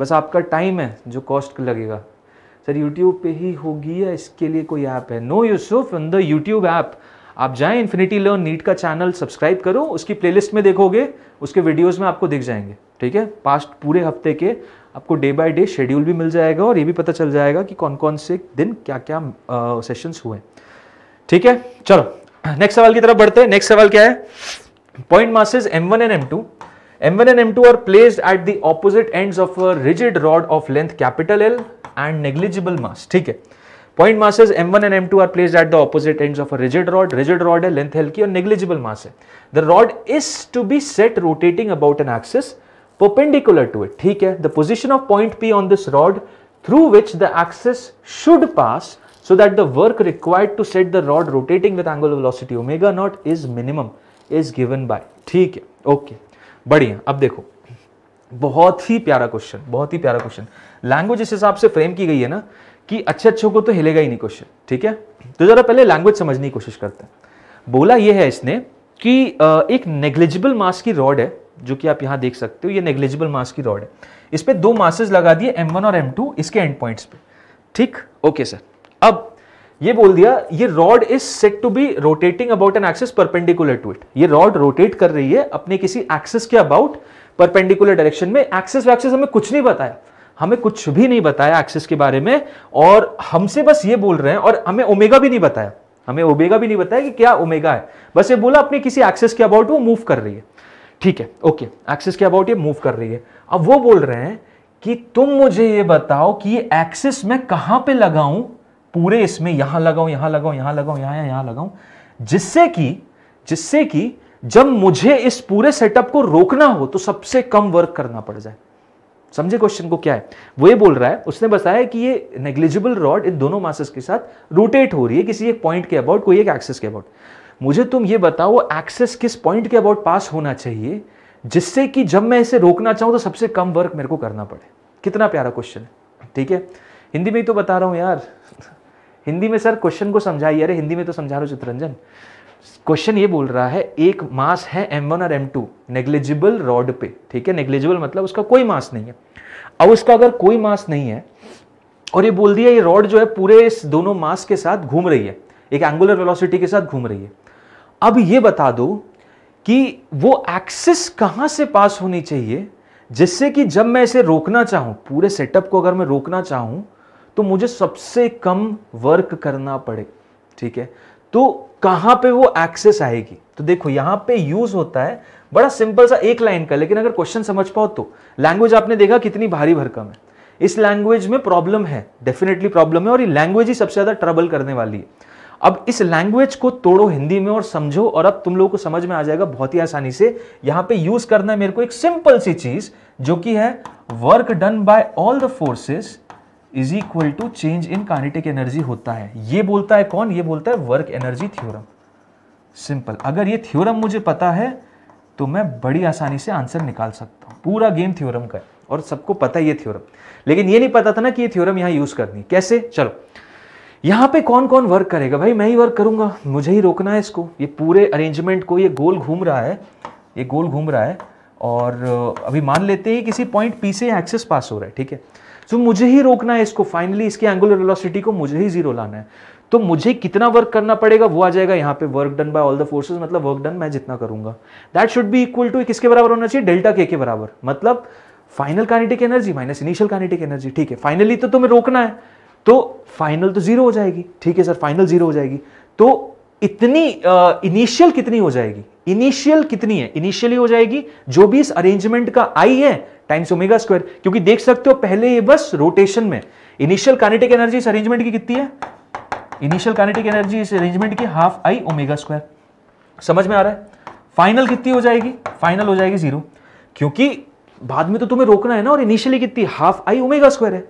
[SPEAKER 1] बस आपका टाइम है जो कॉस्ट लगेगा सर यूट्यूब पे ही होगी या इसके लिए कोई ऐप है नो यूसुफ इन द यूट्यूब ऐप आप जाएं इन्फिनिटी लर्न नीट का चैनल सब्सक्राइब करो उसकी प्लेलिस्ट में देखोगे उसके वीडियोस में आपको दिख जाएंगे ठीक है पास्ट पूरे हफ्ते के आपको डे बाय डे शेड्यूल भी मिल जाएगा और ये भी पता चल जाएगा कि कौन कौन से दिन क्या क्या सेशंस हुए ठीक है चलो नेक्स्ट सवाल की तरफ बढ़ते हैं नेक्स्ट सवाल क्या है point masses M one and M two M one and M two are placed at the opposite ends of rigid rod of length capital L and negligible mass ठीक है point masses M one and M two are placed at the opposite ends of rigid rod rigid rod है length L की और negligible mass है the rod is to be set rotating about an axis perpendicular to it ठीक है the position of point p on this rod through which the axis should pass so that the work required to set the rod rotating with angular velocity omega naught is minimum is given by ठीक है okay बढ़िया अब देखो बहुत ही प्यारा question बहुत ही प्यारा क्वेश्चन लैंग्वेज इस हिसाब से फ्रेम की गई है ना कि अच्छे अच्छों को तो हिलेगा ही नहीं क्वेश्चन ठीक है तो जरा पहले लैंग्वेज समझने की कोशिश करते हैं बोला यह है इसने कि एक नेग्लिजिबल मास की रॉड है जो कि आप यहां देख सकते हो ये नेग्लिजिबल मास की रॉड है इस पर दो मासेज लगा दिए M1 और M2 इसके एंड पॉइंट्स पे ठीक ओके सर अब ये बोल दिया ये rod is set to be rotating about an axis perpendicular to it ये रॉड रोटेट कर रही है अपने किसी एक्सिस के अबाउट परपेंडिकुलर डायरेक्शन में एक्सिस वैक्सिस हमें कुछ नहीं बताया हमें कुछ भी नहीं बताया एक्सिस के बारे में और हमसे बस ये बोल रहे हैं और हमें ओमेगा भी नहीं बताया हमें ओमेगा भी नहीं बताया कि क्या ओमेगा है बस ये बोला अपने किसी एक्सिस के अबाउट वो मूव कर रही है ठीक है ओके एक्सिस के अबाउट ये मूव कर रही है अब वो बोल रहे हैं कि तुम मुझे ये बताओ कि ये एक्सिस मैं कहां पे लगाऊं पूरे इसमें यहां लगाऊं यहां लगाऊं यहां लगाऊं यहां यहां लगाऊं जिससे कि जिससे कि जब मुझे इस पूरे सेटअप को रोकना हो तो सबसे कम वर्क करना पड़ जाए समझे क्वेश्चन को क्या है वो ये बोल रहा है उसने बताया कि ये नेग्लिजिबल रॉड इन दोनों मासेस के साथ रोटेट हो रही है किसी एक पॉइंट के अबाउट कोई एक एक्सेस के अबाउट मुझे तुम ये बताओ एक्सेस किस पॉइंट के अबाउट पास होना चाहिए जिससे कि जब मैं इसे रोकना चाहूं तो सबसे कम वर्क मेरे को करना पड़े कितना प्यारा क्वेश्चन है ठीक है हिंदी में ही तो बता रहा हूं यार हिंदी में सर क्वेश्चन को समझाइए अरे हिंदी में तो समझा रहा हूँ चित्रंजन क्वेश्चन ये बोल रहा है एक मास है एम वन और एम टू नेग्लिजिबल रॉड पे ठीक है नेग्लिजिबल मतलब उसका कोई मास नहीं है अब उसका अगर कोई मास नहीं है और ये बोल दिया ये रॉड जो है पूरे इस दोनों मास के साथ घूम रही है एक एंगुलर वेलोसिटी के साथ घूम रही है अब ये बता दो कि वो एक्सिस कहाँ से पास होनी चाहिए जिससे कि जब मैं इसे रोकना चाहूँ पूरे सेटअप को अगर मैं रोकना चाहूँ तो मुझे सबसे कम वर्क करना पड़े ठीक है तो कहां पे वो एक्सेस आएगी तो देखो यहां पे यूज होता है बड़ा सिंपल सा एक लाइन का लेकिन अगर क्वेश्चन समझ पाओ तो लैंग्वेज आपने देखा कितनी भारी भरकम है इस लैंग्वेज में प्रॉब्लम है डेफिनेटली प्रॉब्लम है और ये लैंग्वेज ही सबसे ज़्यादा ट्रबल करने वाली है अब इस लैंग्वेज को तोड़ो हिंदी में और समझो और अब तुम लोगों को समझ में आ जाएगा बहुत ही आसानी से यहां पे यूज करना है मेरे को एक सिंपल सी चीज जो कि है work done by all the forces is equal to change in kinetic energy होता है ये बोलता है कौन ये बोलता है वर्क एनर्जी थ्योरम सिंपल अगर ये थ्योरम मुझे पता है तो मैं बड़ी आसानी से आंसर निकाल सकता हूँ पूरा गेम थ्योरम का है और सबको पता है ये थ्योरम लेकिन ये नहीं पता था ना कि ये थ्योरम यहाँ यूज़ करनी कैसे चलो यहाँ पे कौन कौन वर्क करेगा भाई मैं ही वर्क करूंगा मुझे ही रोकना है इसको ये पूरे अरेंजमेंट को ये गोल घूम रहा है ये गोल घूम रहा है और अभी मान लेते हैं किसी पॉइंट पी से एक्सेस पास हो रहा है ठीक है सो so, मुझे ही रोकना है इसको फाइनली इसकी एंगुलर वेलोसिटी को मुझे ही जीरो लाना है तो मुझे कितना वर्क करना पड़ेगा वो आ जाएगा यहाँ पे work done by all the forces मतलब वर्क डन मैं जितना करूंगा that should be equal to किसके बराबर होना चाहिए डेल्टा के के बराबर मतलब final kinetic energy minus initial kinetic energy ठीक है फाइनली तो तुम्हें रोकना है तो फाइनल तो जीरो हो जाएगी ठीक है सर फाइनल जीरो हो जाएगी तो इतनी इनिशियल uh, कितनी हो जाएगी इनिशियल कितनी है इनिशियली हो जाएगी जो भी इस अरेंजमेंट का आई है टाइम्स ओमेगा स्क्वायर क्योंकि देख सकते हो पहले ये बस रोटेशन में इनिशियल कानेटिक एनर्जी इस अरेंजमेंट की कितनी है इनिशियल कानेटिक एनर्जी इस अरेंजमेंट की हाफ आई ओमेगा स्क्वायर समझ में आ रहा है फाइनल कितनी हो जाएगी फाइनल हो जाएगी जीरो क्योंकि बाद में तो तुम्हें रोकना है ना और इनिशियली कितनी हाफ आई ओमेगा स्क्वायर है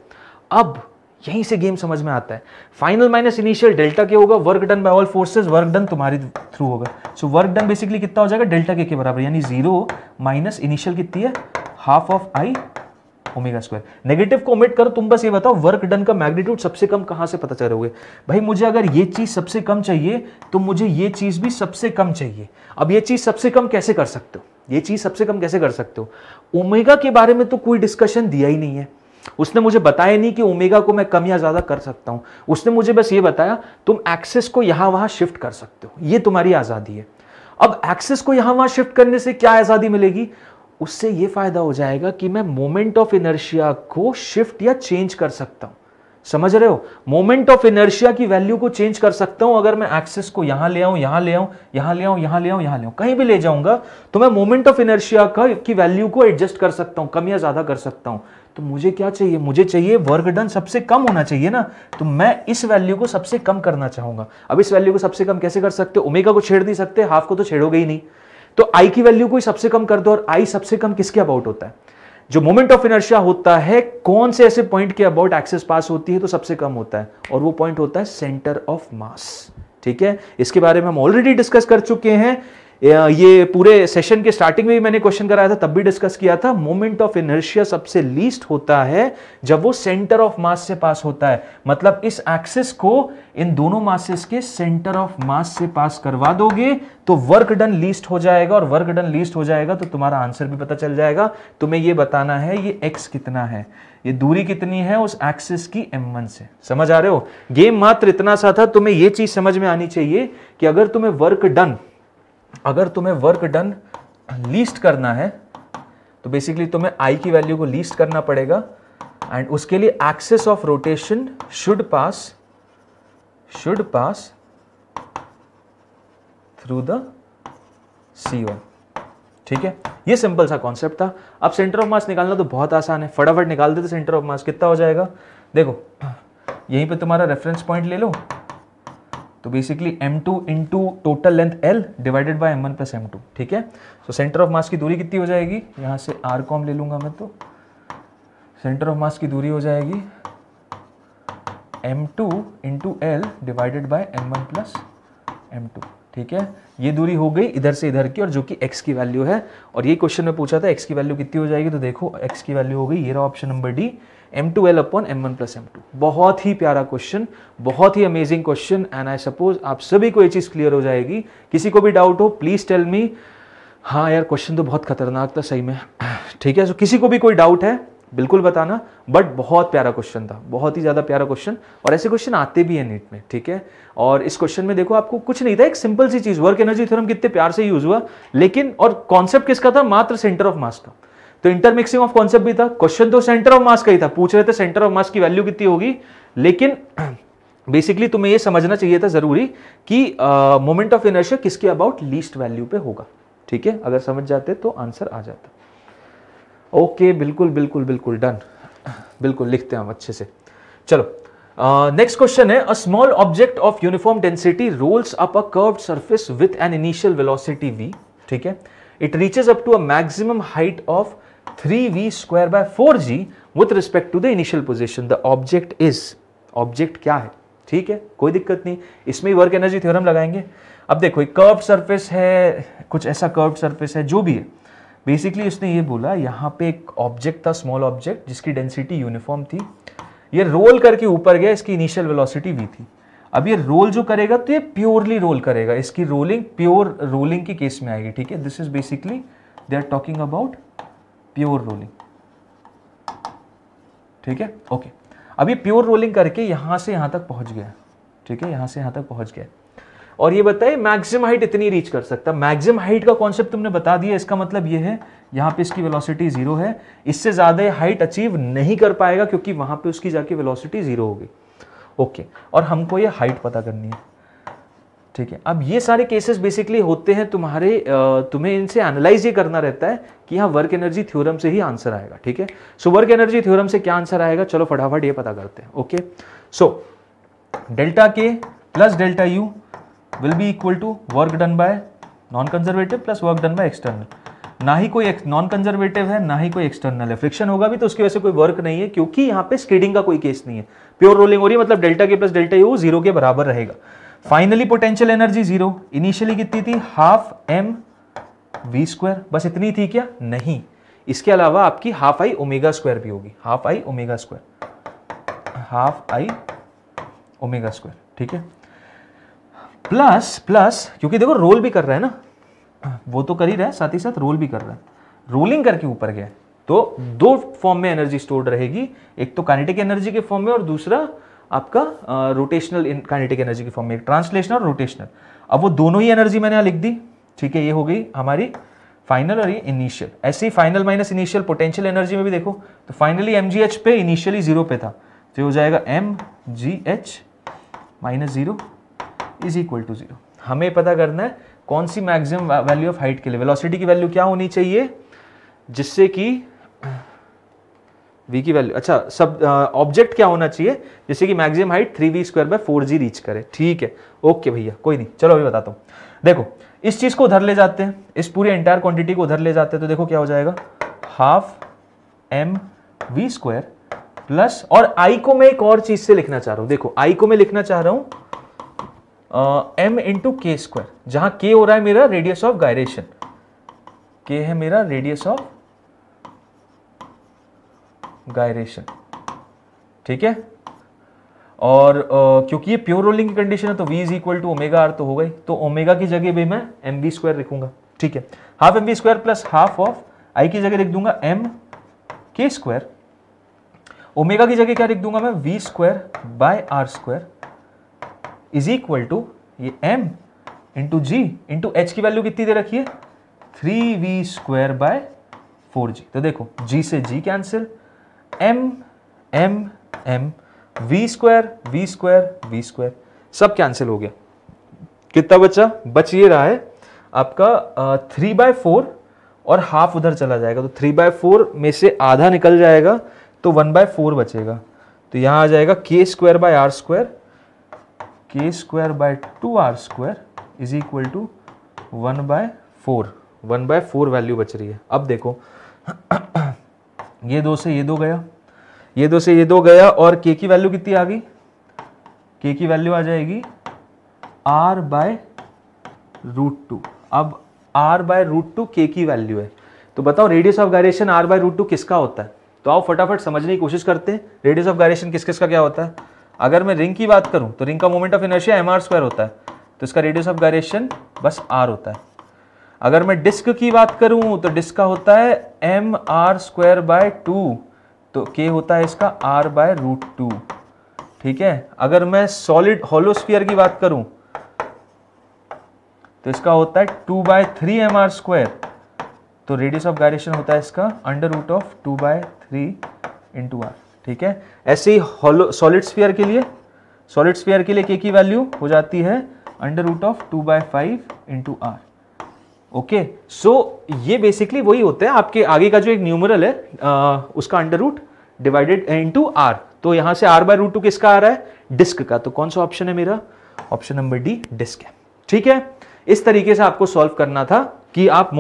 [SPEAKER 1] अब यहीं से गेम समझ में आता है final minus initial delta K होगा work done by all forces work done तुम्हारी थ्रू होगा सो वर्क डन बेसिकली कितना हो जाएगा डेल्टा के के बराबर यानी जीरो माइनस इनिशियल कितनी है half of I omega square negative को ओमिट करो तुम बस ये बताओ वर्क डन का मैग्नीट्यूड सबसे कम कहाँ से पता चलोगे भाई मुझे अगर ये चीज़ सबसे कम चाहिए तो मुझे ये चीज़ भी सबसे कम चाहिए अब ये चीज़ सबसे कम कैसे कर सकते हो ये चीज़ सबसे कम कैसे कर सकते हो ओमेगा के बारे में तो कोई डिस्कशन दिया ही नहीं है उसने मुझे बताया नहीं कि ओमेगा को मैं कम या ज़्यादा कर सकता हूं उसने मुझे बस ये बताया तुम एक्सेस को यहां वहां शिफ्ट कर सकते हो ये तुम्हारी आज़ादी है अब एक्सेस को यहां वहां शिफ्ट करने से क्या आज़ादी मिलेगी उससे यह फ़ायदा हो जाएगा कि मैं मोमेंट ऑफ इनर्शिया को शिफ्ट या चेंज कर सकता हूं समझ रहे हो मोमेंट ऑफ इनर्शिया की वैल्यू को चेंज कर सकता हूं अगर मैं एक्सेस को यहां ले आऊं यहां ले आऊं यहां ले आऊं यहां ले आऊं यहां ले आऊं कहीं भी ले जाऊंगा तो मैं मोमेंट ऑफ इनर्शिया की वैल्यू को एडजस्ट कर सकता हूं कम या ज्यादा कर सकता हूं तो मुझे क्या चाहिए मुझे चाहिए वर्क डन सबसे कम होना चाहिए ना तो मैं इस वैल्यू को सबसे कम करना चाहूंगा अब इस वैल्यू को सबसे कम कैसे कर सकते ओमेगा को छेड़ नहीं सकते हाफ को तो छेड़ोगे ही नहीं तो आई की वैल्यू को ही सबसे कम कर दो और आई सबसे कम किसके अबाउट होता है जो मोमेंट ऑफ इनर्शिया होता है कौन से ऐसे पॉइंट के अबाउट एक्सेस पास होती है तो सबसे कम होता है और वो पॉइंट होता है सेंटर ऑफ मास ठीक है इसके बारे में हम ऑलरेडी डिस्कस कर चुके हैं ये पूरे सेशन के स्टार्टिंग में भी मैंने क्वेश्चन कराया था तब भी डिस्कस किया था मोमेंट ऑफ इनर्शिया सबसे लीस्ट होता है जब वो सेंटर ऑफ मास से पास होता है मतलब इस एक्सिस को इन दोनों मासेस के सेंटर ऑफ मास से पास करवा दोगे तो वर्क डन लीस्ट हो जाएगा और वर्क डन लीस्ट हो जाएगा तो तुम्हारा आंसर भी पता चल जाएगा तुम्हें ये बताना है ये एक्स कितना है ये दूरी कितनी है उस एक्सिस की m1 से समझ आ रहे हो गेम मात्र इतना सा था तुम्हें ये चीज समझ में आनी चाहिए कि अगर तुम्हें वर्क डन अगर तुम्हें वर्क डन लीस्ट करना है तो बेसिकली तुम्हें आई की वैल्यू को लीस्ट करना पड़ेगा एंड उसके लिए axis of rotation should pass should pass through the सी ओ ठीक है ये सिंपल सा कॉन्सेप्ट था अब सेंटर ऑफ मास निकालना तो बहुत आसान है फटाफट निकाल देते सेंटर ऑफ मास कितना हो जाएगा देखो यहीं पे तुम्हारा रेफरेंस पॉइंट ले लो तो basically m2 two into total length L divided by M one plus M ठीक है सो सेंटर ऑफ मास की दूरी कितनी हो जाएगी यहाँ से आर कॉम ले लूंगा मैं तो सेंटर ऑफ मास की दूरी हो जाएगी m2 two into L divided by M one plus M two ठीक है ये दूरी हो गई इधर से इधर की और जो कि x की वैल्यू है और ये क्वेश्चन में पूछा था x की वैल्यू कितनी हो जाएगी तो देखो x की वैल्यू हो गई ये रहा option number D M two L upon M one plus M two बहुत ही प्यारा क्वेश्चन बहुत ही amazing question and I suppose आप सभी को ये चीज़ क्लियर हो जाएगी किसी को भी डाउट हो प्लीज़ टेल मी हाँ यार क्वेश्चन तो बहुत खतरनाक था सही में ठीक है सो so, किसी को भी कोई डाउट है बिल्कुल बताना बट बहुत प्यारा क्वेश्चन था बहुत ही ज़्यादा प्यारा क्वेश्चन और ऐसे क्वेश्चन आते भी हैं नीट में ठीक है और इस क्वेश्चन में देखो आपको कुछ नहीं था एक सिंपल सी चीज़ वर्क एनर्जी थ्योरम कितने प्यार से यूज़ हुआ लेकिन और कॉन्सेप्ट किसका था मात्र सेंटर ऑफ मास का तो इंटरमिक्सिंग ऑफ कॉन्सेप्ट भी था क्वेश्चन तो सेंटर ऑफ मास का ही था पूछ रहे थे सेंटर ऑफ मास की वैल्यू कितनी होगी लेकिन बेसिकली तुम्हें यह समझना चाहिए था जरूरी कि मोमेंट ऑफ इनर्शिया किसके अबाउट लीस्ट वैल्यू पे होगा ठीक है अगर समझ जाते तो आंसर आ जाता ओके okay, बिल्कुल बिल्कुल बिल्कुल डन बिल्कुल लिखते हैं हम अच्छे से चलो नेक्स्ट क्वेश्चन है a small object of uniform density rolls up a curve surface with an initial velocity we ठीक है it reaches up to a maximum height of three we square by four ji with respect to the initial position the object is object क्या है ठीक है कोई दिक्कत नहीं इसमें वर्क एनर्जी थ्योरम लगाएंगे अब देखो एक कर्व सरफेस है कुछ ऐसा कर्व सरफेस है जो भी है बेसिकली उसने ये बोला यहाँ पे एक ऑब्जेक्ट था स्मॉल ऑब्जेक्ट जिसकी डेंसिटी यूनिफॉर्म थी ये रोल करके ऊपर गया इसकी इनिशियल वेलोसिटी भी थी अब ये रोल जो करेगा तो ये प्योरली रोल करेगा इसकी रोलिंग प्योर रोलिंग की केस में आएगी ठीक है this is basically they are talking about pure rolling ठीक है ओके अब ये प्योर रोलिंग करके यहां से यहां तक पहुंच गया ठीक है यहां से यहां तक पहुंच गया और ये बताए मैक्सिमम हाइट इतनी रीच कर सकता मैक्सिमम हाइट का कॉन्सेप्ट तुमने बता दिया इसका मतलब ये है यहाँ पे इसकी वेलोसिटी जीरो है इससे ज़्यादा हाइट अचीव नहीं कर पाएगा क्योंकि वहां पे उसकी जाके वेलोसिटी जीरो होगी ओके और हमको ये हाइट पता करनी है ठीक है अब ये सारे केसेस बेसिकली होते हैं तुम्हारे तुम्हें इनसे एनालाइज ये करना रहता है कि हाँ वर्क एनर्जी थ्योरम से ही आंसर आएगा ठीक है सो वर्क एनर्जी थ्योरम से क्या आंसर आएगा चलो फटाफट ये पता करते हैं ओके सो डेल्टा के plus delta you will be equal to work done by non conservative plus work done by external ना ही कोई नॉन कंजर्वेटिव है ना ही कोई एक्सटर्नल है फ्रिक्शन होगा भी तो उसकी वजह से कोई वर्क नहीं है क्योंकि यहाँ पे स्केडिंग का कोई केस नहीं है प्योर रोलिंग हो रही है मतलब डेल्टा के प्लस डेल्टा यू जीरो के बराबर रहेगा finally potential energy zero initially कितनी थी हाफ एम वी स्क्वायर बस इतनी थी क्या नहीं इसके अलावा आपकी हाफ आई ओमेगा स्क्वायर भी होगी half I omega square half I omega square ठीक है प्लस प्लस क्योंकि देखो रोल भी कर रहा है ना वो तो कर ही रहा है साथ ही साथ रोल भी कर रहा है रोलिंग करके ऊपर गया तो दो फॉर्म में एनर्जी स्टोर्ड रहेगी एक तो काइनेटिक एनर्जी के फॉर्म में और दूसरा आपका रोटेशनल काइनेटिक एनर्जी के फॉर्म में ट्रांसलेशनल और रोटेशनल अब वो दोनों ही एनर्जी मैंने यहाँ लिख दी ठीक है ये हो गई हमारी फाइनल और ये इनिशियल ऐसे ही final minus initial potential energy में भी देखो तो फाइनली एम पे इनिशियली जीरो पे था तो ये हो जाएगा M G H minus zero is equal to zero हमें पता करना है कौन सी मैक्सिमम वैल्यू ऑफ हाइट के लिए वेलोसिटी की वैल्यू क्या होनी चाहिए जिससे कि वी की वैल्यू अच्छा सब ऑब्जेक्ट क्या होना चाहिए जैसे कि maximum height three we square by four ji reach करे ठीक है ओके भैया कोई नहीं चलो अभी बताता हूँ देखो इस चीज़ को उधर ले जाते हैं इस पूरी एंटायर क्वांटिटी को उधर ले जाते हैं तो देखो क्या हो जाएगा half M we square plus और आई को मैं एक और चीज़ से लिखना चाह रहा हूं देखो आई को मैं लिखना चाह रहा हूँ एम इंटू के स्क्वायर जहां के हो रहा है मेरा रेडियस ऑफ गायरेशन के है मेरा रेडियस ऑफ गायरेशन ठीक है और आ, क्योंकि ये प्योर रोलिंग की कंडीशन है तो v is equal to omega are तो हो गई तो ओमेगा की जगह भी मैं एम बी स्क्वायर लिखूंगा ठीक है half M B square plus half of I की जगह लिख दूंगा एम के स्क्वायर ओमेगा की जगह क्या लिख दूंगा मैं we square by are square is equal to ये एम इंटू जी इंटू एच की वैल्यू कितनी दे रखी है three we square by four जी तो देखो जी से जी cancel M M M we square we square we square सब कैंसिल हो गया कितना बचा बच ये रहा है आपका थ्री बाय फोर और हाफ उधर चला जाएगा तो थ्री बाय फोर में से आधा निकल जाएगा तो वन बाय फोर बचेगा तो यहाँ आ जाएगा के स्क्वायर बाय आर स्क्वायर के square by two are square is equal to one by four one by four value बच रही है अब देखो ये दो से ये दो गया ये दो से ये दो गया और के की वैल्यू कितनी आ गई के की वैल्यू आ जाएगी आर बाय रूट टू अब आर बाय रूट टू के की वैल्यू है तो बताओ radius of gyration are by root two किसका होता है तो आओ फटाफट समझने की कोशिश करते हैं रेडियस ऑफ गायरेशन किस किस का क्या होता है अगर मैं रिंग की बात करूं तो रिंग का moment of inertia M R square होता है तो इसका रेडियस ऑफ गायरेशन बस आर होता है अगर मैं डिस्क की बात करूं तो डिस्क का होता है M R square by two तो के होता है इसका आर बाय रूट टू ठीक है अगर मैं सॉलिड होलोस्फियर की बात करूं तो इसका होता है two by three M R square तो रेडियस ऑफ गायरेशन होता है इसका under root of two by three into are ठीक है ऐसे ही हॉलो सॉलिड स्फीयर के लिए सॉलिड स्फीयर के लिए के की वैल्यू हो जाती है under root of two by five into are okay so ये बेसिकली वही होता है आपके आगे का जो एक न्यूमरल है आ, उसका under root divided into R तो यहां से आर बाय रूट टू किसका आ रहा है डिस्क का तो कौन सा ऑप्शन है मेरा ऑप्शन नंबर डी डिस्क है ठीक है इस तरीके से आपको सॉल्व करना था कि आप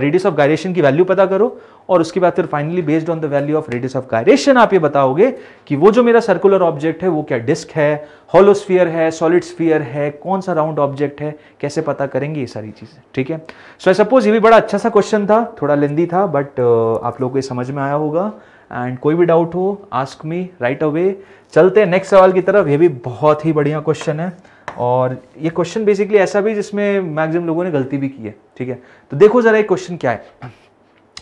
[SPEAKER 1] रेडियस ऑफ गायरेशन की वैल्यू पता करो और उसके बाद फिर finally based on the value of radius of gyration आप ये बताओगे कि वो जो मेरा सर्कुलर ऑब्जेक्ट है वो क्या डिस्क है हॉलोस्फियर है सॉलिड स्फियर है कौन सा राउंड ऑब्जेक्ट है कैसे पता करेंगे ये सारी चीज़ें ठीक है सो आई सपोज ये भी बड़ा अच्छा सा क्वेश्चन था थोड़ा लेंदी था बट uh, आप लोगों को ये समझ में आया होगा एंड कोई भी डाउट हो आस्क मी राइट अवे चलते हैं नेक्स्ट सवाल की तरफ ये भी बहुत ही बढ़िया क्वेश्चन है और ये क्वेश्चन बेसिकली ऐसा भी जिसमें मैक्सिमम लोगों ने गलती भी की है ठीक है तो देखो ज़रा ये क्वेश्चन क्या है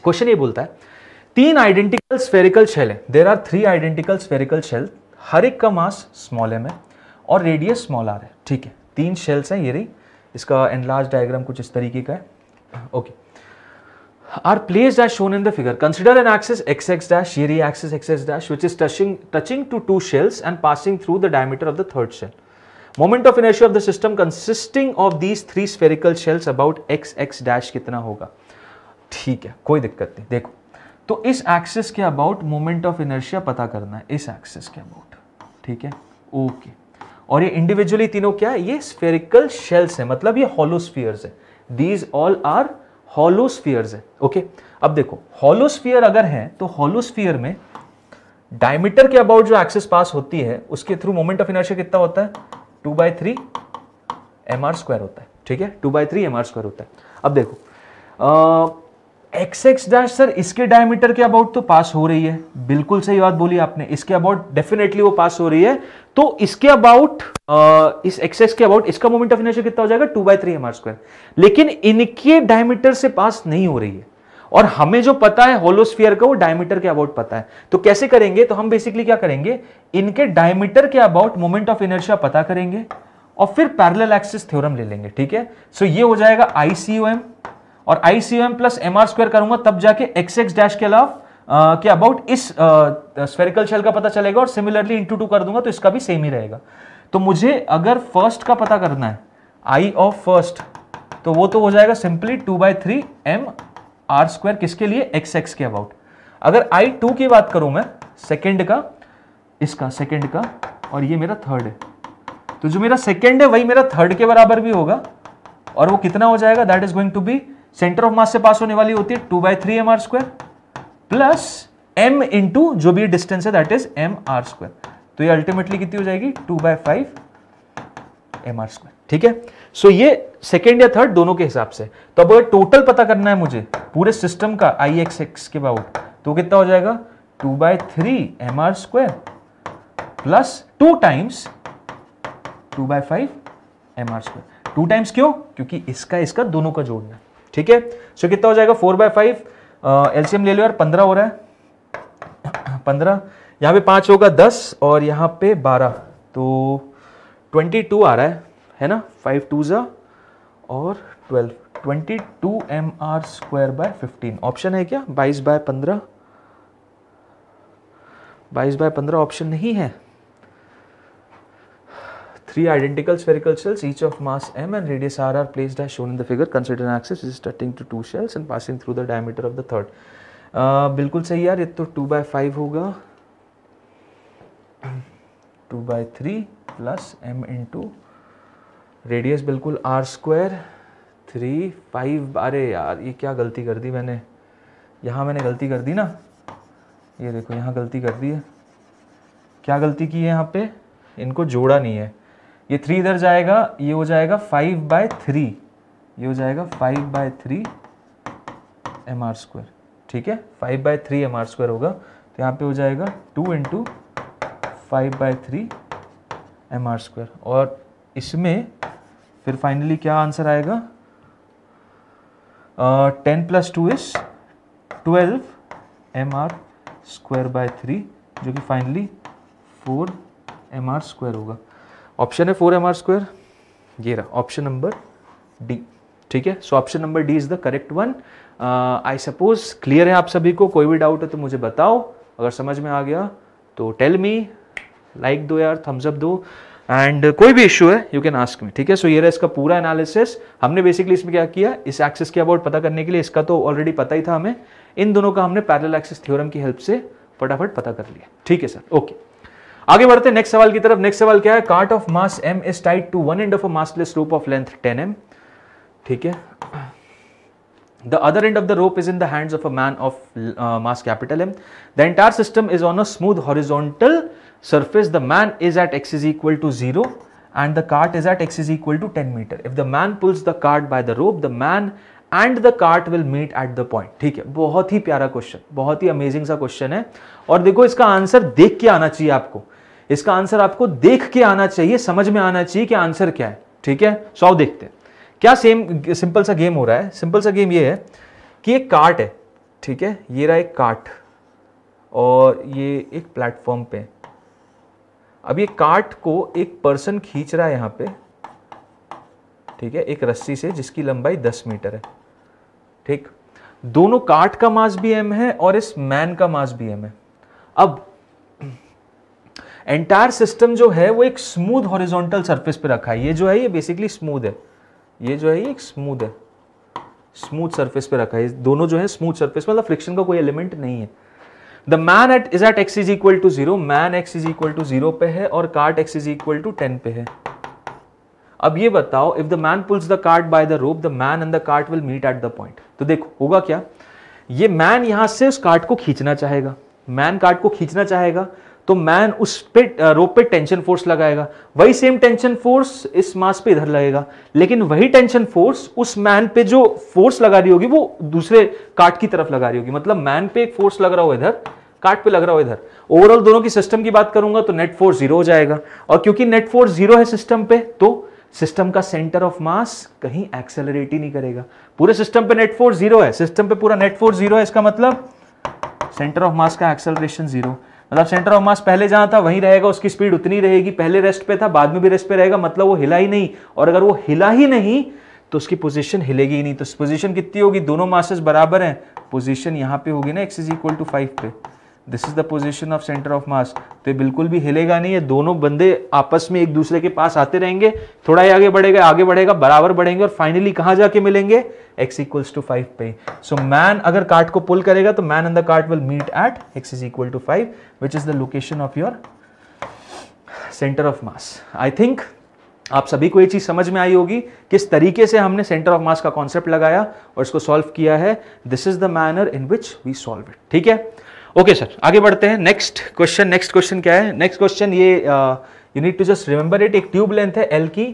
[SPEAKER 1] क्वेश्चन ये बोलता है तीन आइडेंटिकल स्फेरिकल शेल है there are three identical spherical shell हर एक का मास स्मॉल एम है और रेडियस स्मॉल आर है ठीक है तीन शेल्स हैं ये रही इसका एनलार्ज डायग्राम कुछ इस तरीके का है okay are place placed as shown in the figure consider an axis xx dash here axis xx dash which is touching touching to two shells and passing through the diameter of the third shell moment of inertia of the system consisting of these three spherical shells about X X dash कितना होगा ठीक है कोई दिक्कत नहीं देखो तो इस एक्सिस के अबाउट मोमेंट ऑफ इनर्शिया पता करना है इस एक्सिस के अबाउट ठीक है ओके और ये इंडिविजुअली तीनों क्या है ये स्फेरिकल शेल्स है मतलब ये हॉलोस्फियर्स है दीज ऑल आर हॉलोस्फियर्स है ओके अब देखो हॉलोस्फियर अगर है तो हॉलोस्फियर में डायमीटर के अबाउट जो एक्सिस पास होती है उसके थ्रू मोमेंट ऑफ इनर्शिया कितना होता है two by three M R square होता है ठीक है two by three M R square होता है अब देखो एक्स एक्स डैश सर इसके डायमीटर के अबाउट तो पास हो रही है बिल्कुल सही बात बोली आपने इसके अबाउट डेफिनेटली वो पास हो रही है तो इसके अबाउट इस एक्स एक्स के अबाउट इसका मोमेंट ऑफ इनर्शिया कितना हो जाएगा two by three M R square लेकिन इनके डायमीटर से पास नहीं हो रही है और हमें जो पता है होलोस्फीयर का वो डायमीटर के अबाउट पता है तो कैसे करेंगे तो हम बेसिकली क्या करेंगे इनके डायमीटर के अबाउट मोमेंट ऑफ इनर्शिया पता करेंगे और फिर पैरल एक्सिस थ्योरम ले लेंगे ठीक है सो ये हो जाएगा आईसीओएम और आईसीओएम प्लस एम स्क्वायर करूंगा तब जाके एक्स एक्स डैश के अलावा के अबाउट इस स्फेरिकल शेल का पता चलेगा और सिमिलरली इंटू टू कर दूंगा तो इसका भी सेम ही रहेगा तो मुझे अगर फर्स्ट का पता करना है आई ऑफ फर्स्ट तो वो तो हो जाएगा simply two by three M R square किसके लिए एक्स एक्स के अबाउट अगर आई टू की बात करूं मैं सेकेंड का इसका सेकेंड का और ये मेरा थर्ड है तो जो मेरा सेकेंड है वही मेरा थर्ड के बराबर भी होगा और वो कितना हो जाएगा that is going to be centre of mass से पास होने वाली होती है two by three M R square plus M into जो भी डिस्टेंस है that is M are square तो ये अल्टीमेटली कितनी हो जाएगी two by five M R square ठीक है सो ये सेकेंड या थर्ड दोनों के हिसाब से तो अब अगर टोटल पता करना है मुझे पूरे सिस्टम का आई एक्स एक्स के बाउट तो कितना हो जाएगा two by three M R square plus two times two by five M R square two times क्यों क्योंकि इसका इसका दोनों का जोड़ना है ठीक है सो कितना हो जाएगा फोर बाय फाइव एलसीएम ले लो यार पंद्रह हो रहा है पंद्रह यहां पे पांच होगा दस और यहां पे बारह तो ट्वेंटी टू आ रहा है है ना फाइव टू ज़ा और twelve twenty two M are square by fifteen option है क्या बाईस बाय पंद्रह बाईस बाय पंद्रह ऑप्शन नहीं है three identical spherical shells each of mass M and radius R are place as shown in the figure consider axis is starting to two shells and passing through the diameter of the third बिल्कुल सही यार ये तो two by five होगा two by three plus M in to radius बिल्कुल R square three five अरे यार ये क्या गलती कर दी मैंने यहाँ मैंने गलती कर दी ना ये देखो यहाँ गलती कर दी है क्या गलती की है यहाँ पे इनको जोड़ा नहीं है ये थ्री इधर जाएगा ये हो जाएगा फाइव बाय थ्री ये हो जाएगा five by three M R square ठीक है five by three M R square होगा तो यहाँ पे हो जाएगा two into five by three M R square और इसमें फिर फाइनली क्या आंसर आएगा ten plus two is twelve M are square by three जो कि finally four M are square होगा ऑप्शन है फोर एम आर स्क्वायर ये रहा ऑप्शन नंबर डी ठीक है so option number D is the correct one I suppose clear है आप सभी को कोई भी डाउट है तो मुझे बताओ अगर समझ में आ गया तो टेल मी लाइक दो यार थम्सअप दो एंड uh, कोई भी इश्यू है यू कैन आस्क मी ठीक है सो ये रहा इसका पूरा एनालिसिस हमने बेसिकली इसमें क्या किया इस एक्सेस के अबाउट पता करने के लिए इसका तो ऑलरेडी पता ही था हमें इन दोनों का हमने पैरल एक्सेस थ्योरम की हेल्प से फटाफट पता कर लिया ठीक है सर ओके आगे बढ़ते हैं नेक्स्ट सवाल की तरफ नेक्स्ट सवाल क्या है cart of mass M is tied to one end of a massless rope of length ten M ठीक है The other end of the rope is in the hands of a man of uh, mass capital M. The entire system is on a smooth horizontal surface the man is at x is equal to 0 and the cart is at x is equal to 10 meter. If the man pulls the cart by the rope, the man and the cart will meet at the point ठीक है बहुत ही प्यारा question बहुत ही amazing सा question है और देखो इसका आंसर देख के आना चाहिए आपको इसका आंसर आपको देख के आना चाहिए समझ में आना चाहिए कि आंसर क्या है ठीक है सौ देखते हैं क्या सेम सिंपल सा गेम हो रहा है सिंपल सा गेम ये है कि एक कार्ट है ठीक है ये रहा एक कार्ट और ये एक प्लेटफॉर्म पे है अब ये कार्ट को एक पर्सन खींच रहा है यहाँ पे ठीक है एक रस्सी से जिसकी लंबाई 10 मीटर है ठीक दोनों काट का मास भी एम है और इस मैन का मास भी एम है अब एंटायर सिस्टम जो है वो एक स्मूथ हॉरिजॉन्टल सरफेस पे रखा है ये जो है ये बेसिकली स्मूथ है ये जो है ये एक स्मूथ है स्मूथ सरफेस पे रखा है दोनों जो है स्मूथ सरफेस मतलब फ्रिक्शन का कोई एलिमेंट नहीं है the man at is at x is equal to zero man X is equal to zero पे है और cart X is equal to ten पे है अब ये बताओ if the man pulls the cart by the rope the man and the cart will meet at the point तो देखो होगा क्या ये मैन यहां से उस कार्ट को खींचना चाहेगा मैन कार्ट को खींचना चाहेगा तो मैन उस पे रोप पे टेंशन फोर्स लगाएगा वही सेम टेंशन फोर्स इस मास पे इधर लगेगा लेकिन वही टेंशन फोर्स उस मैन पे जो फोर्स लगा रही होगी वो दूसरे काट की तरफ लगा रही होगी मतलब मैन पे एक फोर्स लग रहा हो इधर काट पे लग रहा हो इधर ओवरऑल दोनों की सिस्टम की बात करूंगा तो नेट फोर्स जीरो हो जाएगा और क्योंकि नेट फोर्स जीरो है सिस्टम पे तो सिस्टम का सेंटर ऑफ मास कहीं एक्सेलरेट ही नहीं करेगा पूरे सिस्टम पे नेट फोर्स जीरो है सिस्टम पे पूरा नेट फोर्स जीरो है इसका मतलब सेंटर ऑफ मास का एक्सेलरेशन जीरो मतलब सेंटर ऑफ मास पहले जहां था वहीं रहेगा उसकी स्पीड उतनी रहेगी पहले रेस्ट पे था बाद में भी रेस्ट पे रहेगा मतलब वो हिला ही नहीं और अगर वो हिला ही नहीं तो उसकी पोजीशन हिलेगी ही नहीं तो पोजीशन कितनी होगी दोनों मासेस बराबर हैं पोजीशन यहाँ पे होगी ना x is equal to five पे this is the position of centre of mass तो ये बिल्कुल भी हिलेगा नहीं ये दोनों बंदे आपस में एक दूसरे के पास आते रहेंगे थोड़ा ही आगे बढ़ेगा आगे बढ़ेगा बराबर बढ़ेंगे और फाइनली कहाँ जाके मिलेंगे एक्स इक्वल्स टू फाइव पे सो मैन अगर कार्ट को पुल करेगा तो man in the cart will meet at x is equal to five which is the location of your centre of mass I think आप सभी को ये चीज़ समझ में आई होगी किस तरीके से हमने सेंटर ऑफ मास का कॉन्सेप्ट लगाया और इसको सॉल्व किया है this is the manner in which we solve it ठीक है ओके सर आगे बढ़ते हैं नेक्स्ट क्वेश्चन नेक्स्ट क्वेश्चन क्या है नेक्स्ट क्वेश्चन ये you need to just remember it एक ट्यूब लेंथ है एल की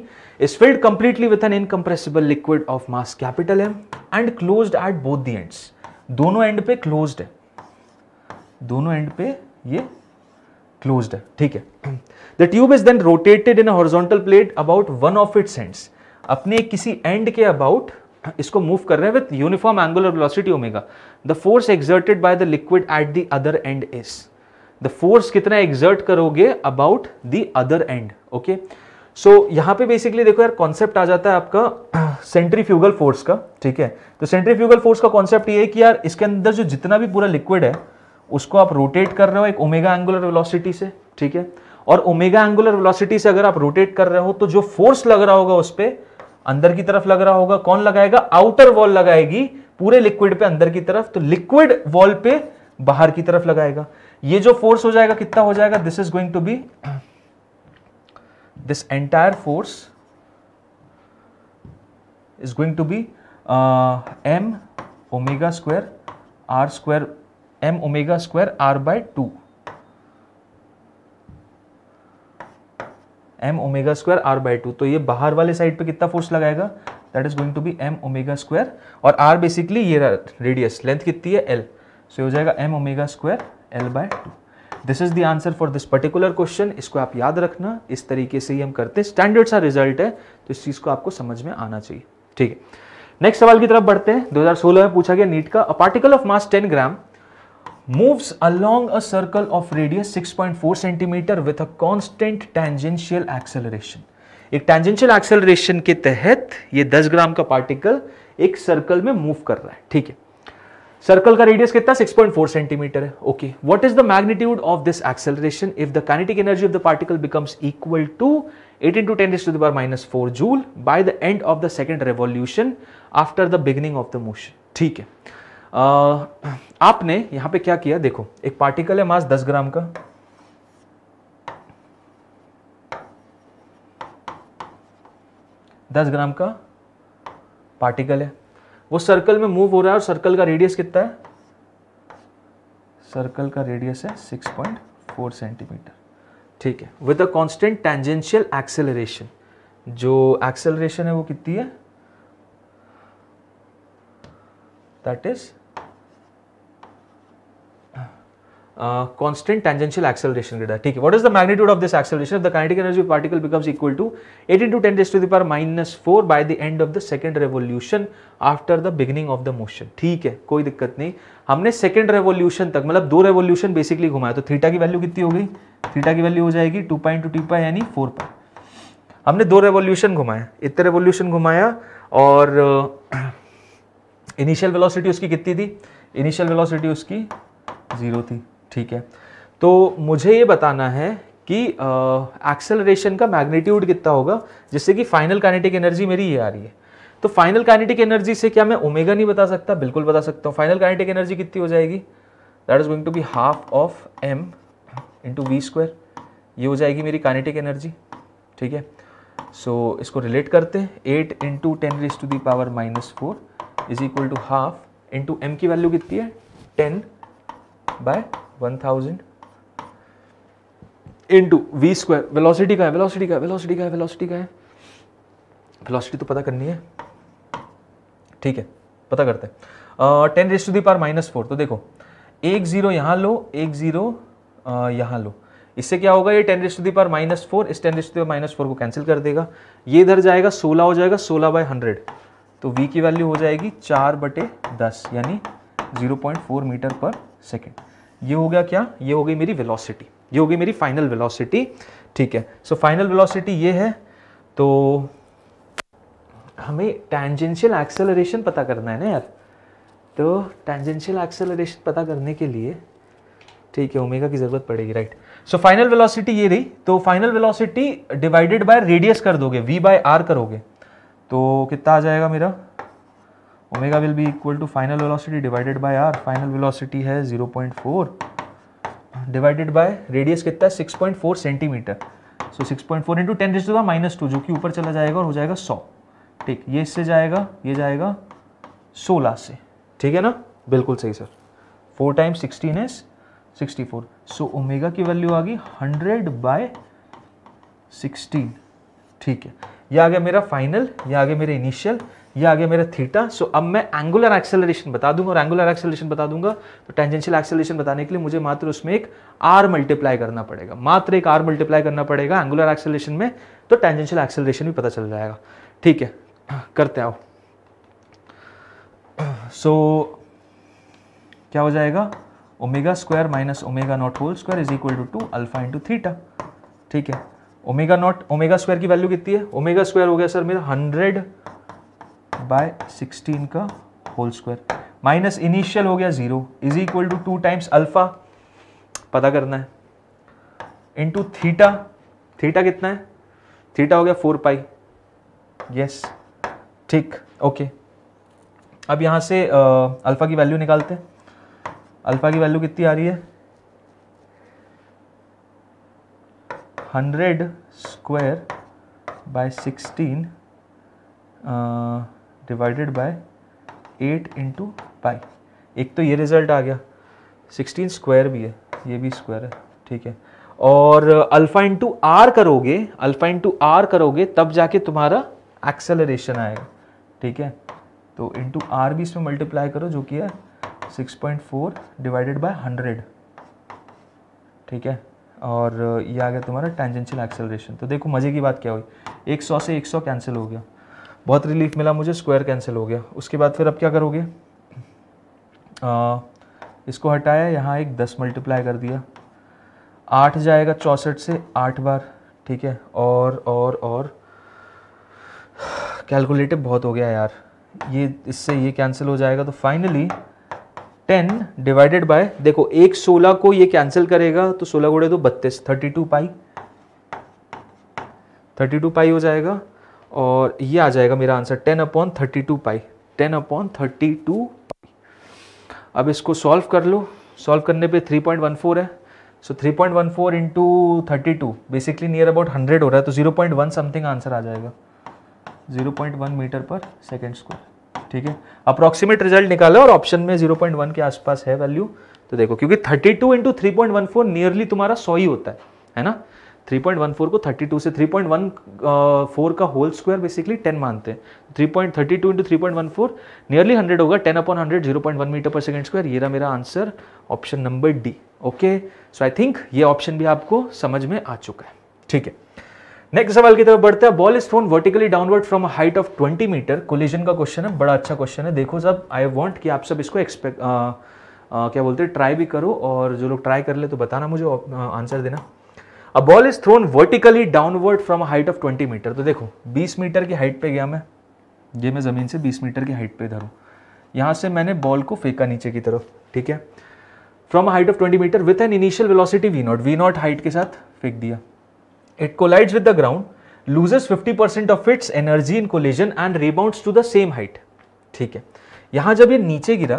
[SPEAKER 1] is filled completely with an incompressible liquid of mass capital M and close at both the ends दोनों end पे close है दोनों एंड पे ये क्लोज है ठीक है the tube is then rotated in horizontal plate about one of its ends अपने किसी एंड के अबाउट इसको मूव कर रहे हैं with uniform angular velocity omega the force exerted by the liquid at the other end is the force कितना exert करोगे about the other end okay so यहाँ पे बेसिकली देखो यार कॉन्सेप्ट आ जाता है आपका सेंट्रीफ्यूगल फोर्स का ठीक है तो सेंट्रीफ्यूगल फोर्स का कॉन्सेप्ट ये है कि यार इसके अंदर जो जितना भी पूरा लिक्विड है उसको आप रोटेट कर रहे हो एक ओमेगा एंगुलर वेलोसिटी से ठीक है और ओमेगा एंगुलर वेलोसिटी से अगर आप रोटेट कर रहे हो तो जो फोर्स लग रहा होगा उस पर अंदर की तरफ लग रहा होगा कौन लगाएगा आउटर वॉल लगाएगी पूरे लिक्विड पे अंदर की तरफ तो लिक्विड वॉल पे बाहर की तरफ लगाएगा ये जो फोर्स हो जाएगा कितना हो जाएगा this is going to be this entire force is going to be M omega square are square M omega square are by two M omega square are by two तो ये बाहर वाले साइड पे कितना फोर्स लगाएगा that is going to be M omega square और are basically ये radius length कितनी है एल सो हो जाएगा M omega square L by two this is the answer for this particular question इसको आप याद रखना इस तरीके से ही हम करते हैं स्टैंडर्ड सा रिजल्ट है तो इस चीज़ को आपको समझ में आना चाहिए ठीक है नेक्स्ट सवाल की तरफ बढ़ते हैं 2016 में पूछा गया नीट का a particle of mass 10 gram moves along a circle of radius 6.4 centimetre with a constant tangential acceleration एक टैंजेंशियल एक्सेलरेशन के तहत ये 10 ग्राम का पार्टिकल एक सर्कल में मूव कर रहा है ठीक है सर्कल का रेडियस कितना 6.4 सेंटीमीटर है okay what is the magnitude of this acceleration if the kinetic energy of the particle becomes equal to 8 into ten to the minus four joule by the end of the of revolution after the beginning of the motion ठीक है आपने यहां पे क्या किया देखो एक particle है मास 10 ग्राम का दस ग्राम का पार्टिकल है वो सर्कल में मूव हो रहा है और सर्कल का रेडियस कितना है सर्कल का रेडियस है 6.4 सेंटीमीटर ठीक है with a constant tangential acceleration जो एक्सेलरेशन है वो कितनी है that is constant tangential acceleration gradient ठीक है what is the magnitude of this acceleration if the kinetic energy of particle becomes equal to 8 into 10 raised to the power minus 4 by the end of the second revolution after the beginning of the motion ठीक है कोई दिक्कत नहीं हमने second revolution तक मतलब दो revolution basically घुमाया तो थीटा की वैल्यू कितनी हो गई थीटा की वैल्यू हो जाएगी two pi into T pi यानी फोर पाई हमने दो रेवोल्यूशन घुमाया इतने रेवोल्यूशन घुमाया और इनिशियल वेलोसिटी उसकी कितनी थी इनिशियल वेलोसिटी उसकी ज़ीरो थी ठीक है तो मुझे ये बताना है कि एक्सेलरेशन का मैग्नीट्यूड कितना होगा जिससे कि फाइनल काइनेटिक एनर्जी मेरी ये आ रही है तो फाइनल काइनेटिक एनर्जी से क्या मैं ओमेगा नहीं बता सकता बिल्कुल बता सकता हूँ फाइनल काइनेटिक एनर्जी कितनी हो जाएगी that is going to be half of M into we square ये हो जाएगी मेरी काइनेटिक एनर्जी ठीक है सो so, इसको रिलेट करते हैं eight into ten raise to the power minus four is equal to half into M की वैल्यू कितनी है ten by 1000 into we square velocity का है वेलोसिटी का है वेलोसिटी का है वेलोसिटी का है वेलोसिटी तो पता करनी है ठीक है पता करते ten raise to the power minus four तो देखो एक जीरो यहां लो एक जीरो यहां लो इससे क्या होगा ये ten raise to the power minus four इस ten raise to the minus four को कैंसिल कर देगा ये इधर जाएगा सोलह हो जाएगा सोलह बाय हंड्रेड तो वी की वैल्यू हो जाएगी चार बटे दस यानी जीरो पॉइंट फोर मीटर पर सेकेंड ये हो गया क्या ये हो गई मेरी वेलोसिटी ये हो गई मेरी फाइनल वेलोसिटी ठीक है सो फाइनल वेलोसिटी ये है तो हमें टेंजेंशियल एक्सेलरेशन पता करना है ना यार तो टेंजेंशियल एक्सेलरेशन पता करने के लिए ठीक है ओमेगा की ज़रूरत पड़ेगी राइट सो फाइनल वेलोसिटी ये रही तो final velocity divided by radius कर दोगे वी बाय आर करोगे तो कितना आ जाएगा मेरा omega will be equal to final velocity divided by are final velocity है 0.4 डिवाइडेड बाय रेडियस कितना है 6.4 centimetre so 6.4 point four into ten raise minus two जो कि ऊपर चला जाएगा और हो जाएगा 100 ठीक ये इससे जाएगा ये जाएगा 16 से ठीक है ना बिल्कुल सही sir four time 16 is 64 so omega की वैल्यू आ गई हंड्रेड बाय सिक्सटीन ठीक है ये आ गया मेरा फाइनल ये आ गया मेरे इनिशियल ये आ गया मेरा थीटा सो अब मैं एंगुलर एक्सेलरेशन बता दूंगा और एंगुलर एक्सेलरेशन बता दूंगा तो टेंजेंशियल एक्सेलरेशन बताने के लिए मुझे मात्र उसमें एक आर मल्टीप्लाई करना पड़ेगा मात्र एक आर मल्टीप्लाई करना पड़ेगा एंगुलर एक्सेलरेशन में तो टेंजेंशियल एक्सेलरेशन भी पता चल जाएगा ठीक है करते आओ सो so, क्या हो जाएगा omega square minus omega not whole square is equal to two alpha into theta ठीक है ओमेगा नॉट ओमेगा स्क्वायर की वैल्यू कितनी है ओमेगा स्क्वायर हो गया सर मेरा हंड्रेड बाय सिक्सटीन का होल स्क्वायर माइनस इनिशियल हो गया zero is equal to two times alpha पता करना है इनटू थीटा थीटा कितना है थीटा हो गया फोर पाई यस ठीक ओके अब यहां से आ, अल्फा की वैल्यू निकालते हैं अल्फा की वैल्यू कितनी आ रही है hundred square by sixteen divided by eight into pi एक तो ये रिज़ल्ट आ गया सिक्सटीन स्क्वायर भी है ये भी स्क्वायर है ठीक है और अल्फ़ा इंटू आर करोगे अल्फ़ा इंटू आर करोगे तब जाके तुम्हारा एक्सेलरेशन आएगा ठीक है तो इंटू आर भी इसमें मल्टीप्लाई करो जो कि है 6.4 डिवाइडेड बाय 100 ठीक है और ये आ गया तुम्हारा टेंजेंशियल एक्सेलरेशन तो देखो मज़े की बात क्या हुई 100 से 100 कैंसिल हो गया बहुत रिलीफ मिला मुझे स्क्वायर कैंसिल हो गया उसके बाद फिर अब क्या करोगे आ, इसको हटाया यहाँ एक दस मल्टीप्लाई कर दिया आठ जाएगा चौंसठ से आठ बार ठीक है और और और कैलकुलेटिव बहुत हो गया यार ये इससे ये कैंसिल हो जाएगा तो फाइनली टेन डिवाइडेड बाय देखो एक सोलह को ये कैंसिल करेगा तो सोलह गुड़े दो बत्तीस thirty two pi thirty two pi हो जाएगा और ये आ जाएगा मेरा answer ten upon thirty two pi ten upon thirty two pi अब इसको सॉल्व कर लो सॉल्व करने पे थ्री पॉइंट वन फोर है so three point one four into thirty two basically near about hundred हो रहा है तो zero point one something answer आ जाएगा जीरो पॉइंट वन मीटर पर सेकेंड स्क्वायर ठीक है अप्रॉक्सीमेट रिजल्ट निकालो और ऑप्शन में जीरो पॉइंट वन के आसपास है वैल्यू तो देखो क्योंकि thirty two into three point one four nearly तुम्हारा सौ ही होता है है ना 3.14 को 32 से 3.14 का होल स्क्वायर बेसिकली 10 मानते हैं 3.32 point thirty two into three nearly hundred होगा 10 upon hundred zero point one metre पर सेकेंड स्क्वायर ये रहा मेरा answer option number D okay so I think ये ऑप्शन भी आपको समझ में आ चुका है ठीक है नेक्स्ट सवाल की तरफ बढ़ते हैं ball is thrown vertically downward from height of 20 metre collision का क्वेश्चन है बड़ा अच्छा क्वेश्चन है देखो सब आई वॉन्ट कि आप सब इसको एक्सपेक्ट क्या बोलते हैं ट्राई भी करो और जो लोग ट्राई कर ले तो बताना मुझे आंसर देना a ball is thrown vertically downward from height of 20 metre तो देखो 20 मीटर की हाइट पे गया मैं ये मैं ज़मीन से 20 मीटर की हाइट पे इधर हूँ यहाँ से मैंने बॉल को फेंका नीचे की तरफ ठीक है from height of 20 metre with an initial velocity we not v not height के साथ फेंक दिया it collides with the ground loses 50% percent of its energy in collision and rebound to the same height ठीक है यहाँ जब ये नीचे गिरा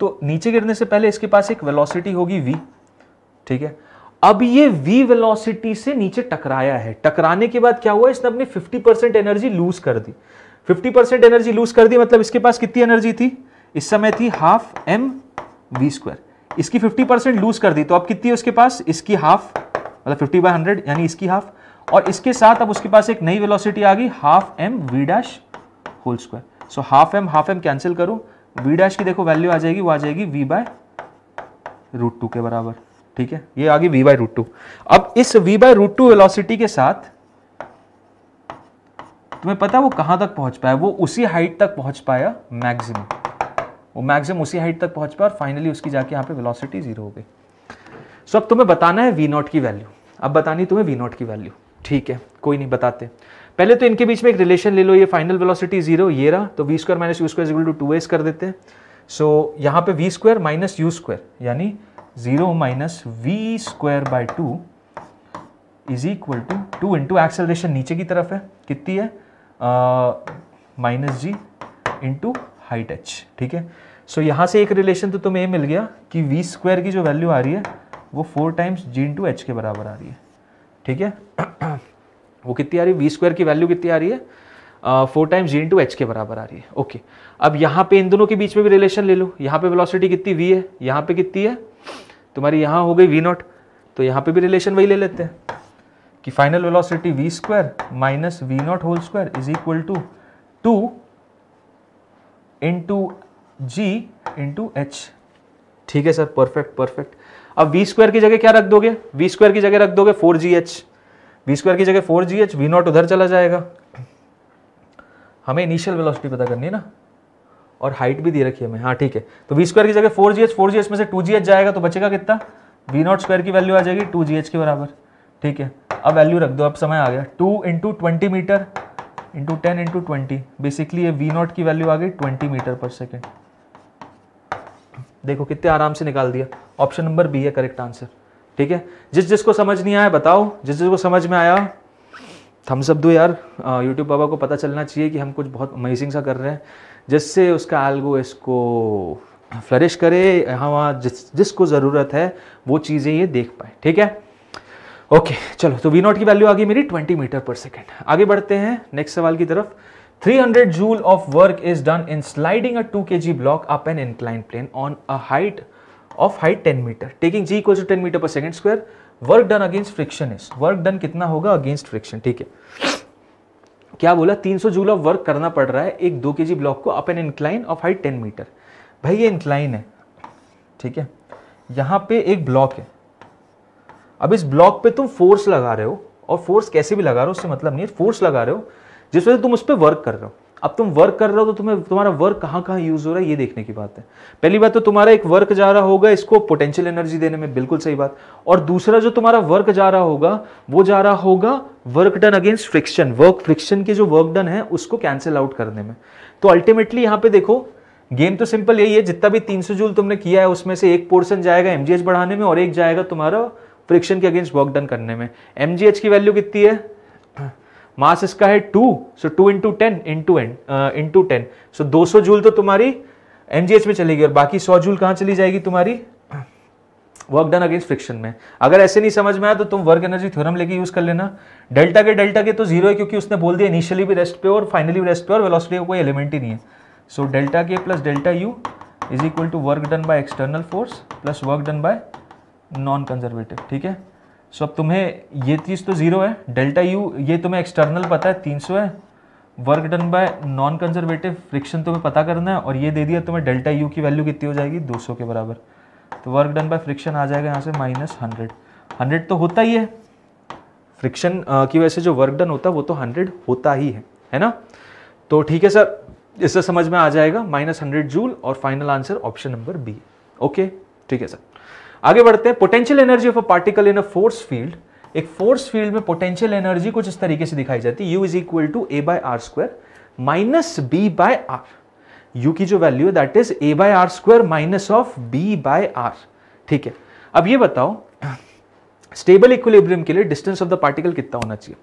[SPEAKER 1] तो नीचे गिरने से पहले इसके पास एक वेलोसिटी होगी वी ठीक है अब ये v वेलोसिटी से नीचे टकराया है टकराने के बाद क्या हुआ इसने अपनी 50% एनर्जी लूज कर दी 50% एनर्जी लूज कर दी मतलब इसके पास कितनी एनर्जी थी इस समय थी हाफ एम वी स्क्वायर इसकी 50% लूज कर दी तो अब कितनी है उसके पास इसकी हाफ मतलब 50 बाय हंड्रेड यानी इसकी हाफ और इसके साथ अब उसके पास एक नई वेलोसिटी आ गई half M v dash whole square so half m half m cancel करो वी डैश की देखो वैल्यू आ जाएगी वो आ जाएगी वी बाय रूट टू के बराबर ठीक है ये आगे वी बाई रूट टू अब इस v by root two velocity के साथ तुम्हें पता है वो कहां तक पहुंच पाया वो उसी हाइट तक पहुंच पाया मैक्सिमम वो मैक्सिमम उसी हाइट तक पहुंच पाया और फाइनली उसकी जाके यहां पे वेलोसिटी जीरो हो गई सो अब तुम्हें बताना है वी नॉट की वैल्यू अब बतानी तुम्हें वी नॉट की वैल्यू ठीक है कोई नहीं बताते पहले तो इनके बीच में एक रिलेशन ले लो ये फाइनल वेलोसिटी जीरो ये रहा तो we square minus you square equal to two S कर देते हैं सो so, यहाँ पे we square minus you square यानी zero minus we square by two is equal to two into acceleration नीचे की तरफ है कितनी है माइनस जी इंटू हाइट एच ठीक है सो so, यहाँ से एक रिलेशन तो तुम्हें ये मिल गया कि वी स्क्वायर की जो वैल्यू आ रही है वो फोर टाइम्स जी इंटू एच के बराबर आ रही है ठीक है वो कितनी आ रही है वी स्क्वायर की वैल्यू कितनी आ रही है फोर टाइम्स जी इंटू एच के बराबर आ रही है ओके okay. अब यहाँ पे इन दोनों के बीच में भी रिलेशन ले लो यहाँ पे वेलोसिटी कितनी वी है यहाँ पे कितनी है तुम्हारी यहाँ हो गई वी नॉट तो यहाँ पे भी रिलेशन वही ले लेते हैं कि final velocity we square minus we not whole square is equal to two into ji into H ठीक है सर परफेक्ट परफेक्ट अब वी स्क्वायर की जगह क्या रख दोगे वी स्क्वायर की जगह रख दोगे four ji H we square की जगह four ji H we not उधर चला जाएगा हमें इनिशियल वेलोसिटी पता करनी है ना और हाइट भी दे रखी है हमें हाँ ठीक है तो वी स्क्वायर की जगह फोर जी एच फोर जी एच में से टू जी एच जाएगा तो बचेगा कितना वी नॉट स्क्वायर की वैल्यू आ जाएगी टू जी एच के बराबर ठीक है अब वैल्यू रख दो अब समय आ गया two into twenty metre into ten into twenty basically ये वी नॉट की वैल्यू आ गई ट्वेंटी मीटर पर सेकेंड देखो कितने आराम से निकाल दिया ऑप्शन नंबर बी है करेक्ट आंसर ठीक है जिस जिसको समझ नहीं आया बताओ जिस जिसको समझ में आया थम्सअप दो यार यूट्यूब बाबा को पता चलना चाहिए कि हम कुछ बहुत अमेजिंग सा कर रहे हैं जिससे उसका आलगो इसको फ्लरिश करे वहाँ जिस जिसको ज़रूरत है वो चीज़ें ये देख पाए ठीक है ओके चलो तो वी नॉट की वैल्यू आ गई मेरी 20 मीटर पर सेकेंड आगे बढ़ते हैं नेक्स्ट सवाल की तरफ 300 joule of work is done in sliding a 2 ji block up an incline plane on a height of height 10 metre taking ji equal to ten metre पर second square work done against friction is work done कितना होगा against friction ठीक है क्या बोला 300 joule of work करना पड़ रहा है एक दो के ब्लॉक को up an incline of height ten metre भाई ये इंक्लाइन है ठीक है यहाँ पे एक ब्लॉक है अब इस ब्लॉक पे तुम फोर्स लगा रहे हो और फोर्स कैसे भी लगा रहे हो उससे मतलब नहीं है फोर्स लगा रहे हो जिस वजह से तुम उस पर वर्क कर रहे हो अब तुम वर्क कर रहे हो तो तुम्हें तुम्हारा वर्क कहाँ कहाँ यूज हो रहा है ये देखने की बात है पहली बात तो तुम्हारा एक वर्क जा रहा होगा इसको पोटेंशियल एनर्जी देने में बिल्कुल सही बात और दूसरा जो तुम्हारा वर्क जा रहा होगा वो जा रहा होगा work done against friction work friction के जो वर्क डन है उसको कैंसिल आउट करने में तो अल्टीमेटली यहाँ पे देखो गेम तो सिंपल यही है जितना भी तीन जूल तुमने किया है उसमें से एक पोर्सन जाएगा एमजीएच बढ़ाने में और एक जाएगा तुम्हारा फ्रिक्शन के अगेंस्ट वर्क डन करने में एमजीएच की वैल्यू कितनी है मास इसका है two so two into ten into N into ten so दो सौ जूल तो तुम्हारी एनजीएच में चलेगी और बाकी सौ जूल कहाँ चली जाएगी तुम्हारी वर्क डन अगेंस्ट फ्रिक्शन में अगर ऐसे नहीं समझ में आया तो तुम वर्क एनर्जी थ्योरम लेके यूज कर लेना डेल्टा के डेल्टा के तो जीरो है क्योंकि उसने बोल दिया इनिशियली भी रेस्ट पे और फाइनली भी रेस्ट पे और वेलोसिटी का कोई एलिमेंट ही नहीं है सो डेल्टा के plus delta you is equal to work done by external force plus work done by non conservative ठीक है सो अब तुम्हें ये चीज़ तो ज़ीरो है डेल्टा यू ये तुम्हें एक्सटर्नल पता है तीन सौ है work done by non conservative friction तुम्हें पता करना है और ये दे दिया तुम्हें डेल्टा यू की वैल्यू कितनी हो जाएगी दो सौ के बराबर तो वर्क डन बाय फ्रिक्शन आ जाएगा यहाँ से माइनस हंड्रेड हंड्रेड तो होता ही है फ्रिक्शन की वजह से जो वर्क डन होता है वो तो हंड्रेड होता ही है है ना तो ठीक है सर इससे समझ में आ जाएगा माइनस हंड्रेड जूल और final answer option number B okay ठीक है सर आगे बढ़ते हैं potential energy of a particle in a force field एक फोर्स फील्ड में पोटेंशियल एनर्जी कुछ इस तरीके से दिखाई जाती है you is equal to A by are square minus B by are you की जो वैल्यू है that is A by are square minus of B by are ठीक है अब ये बताओ स्टेबल इक्विलिब्रियम के लिए डिस्टेंस ऑफ द पार्टिकल कितना होना चाहिए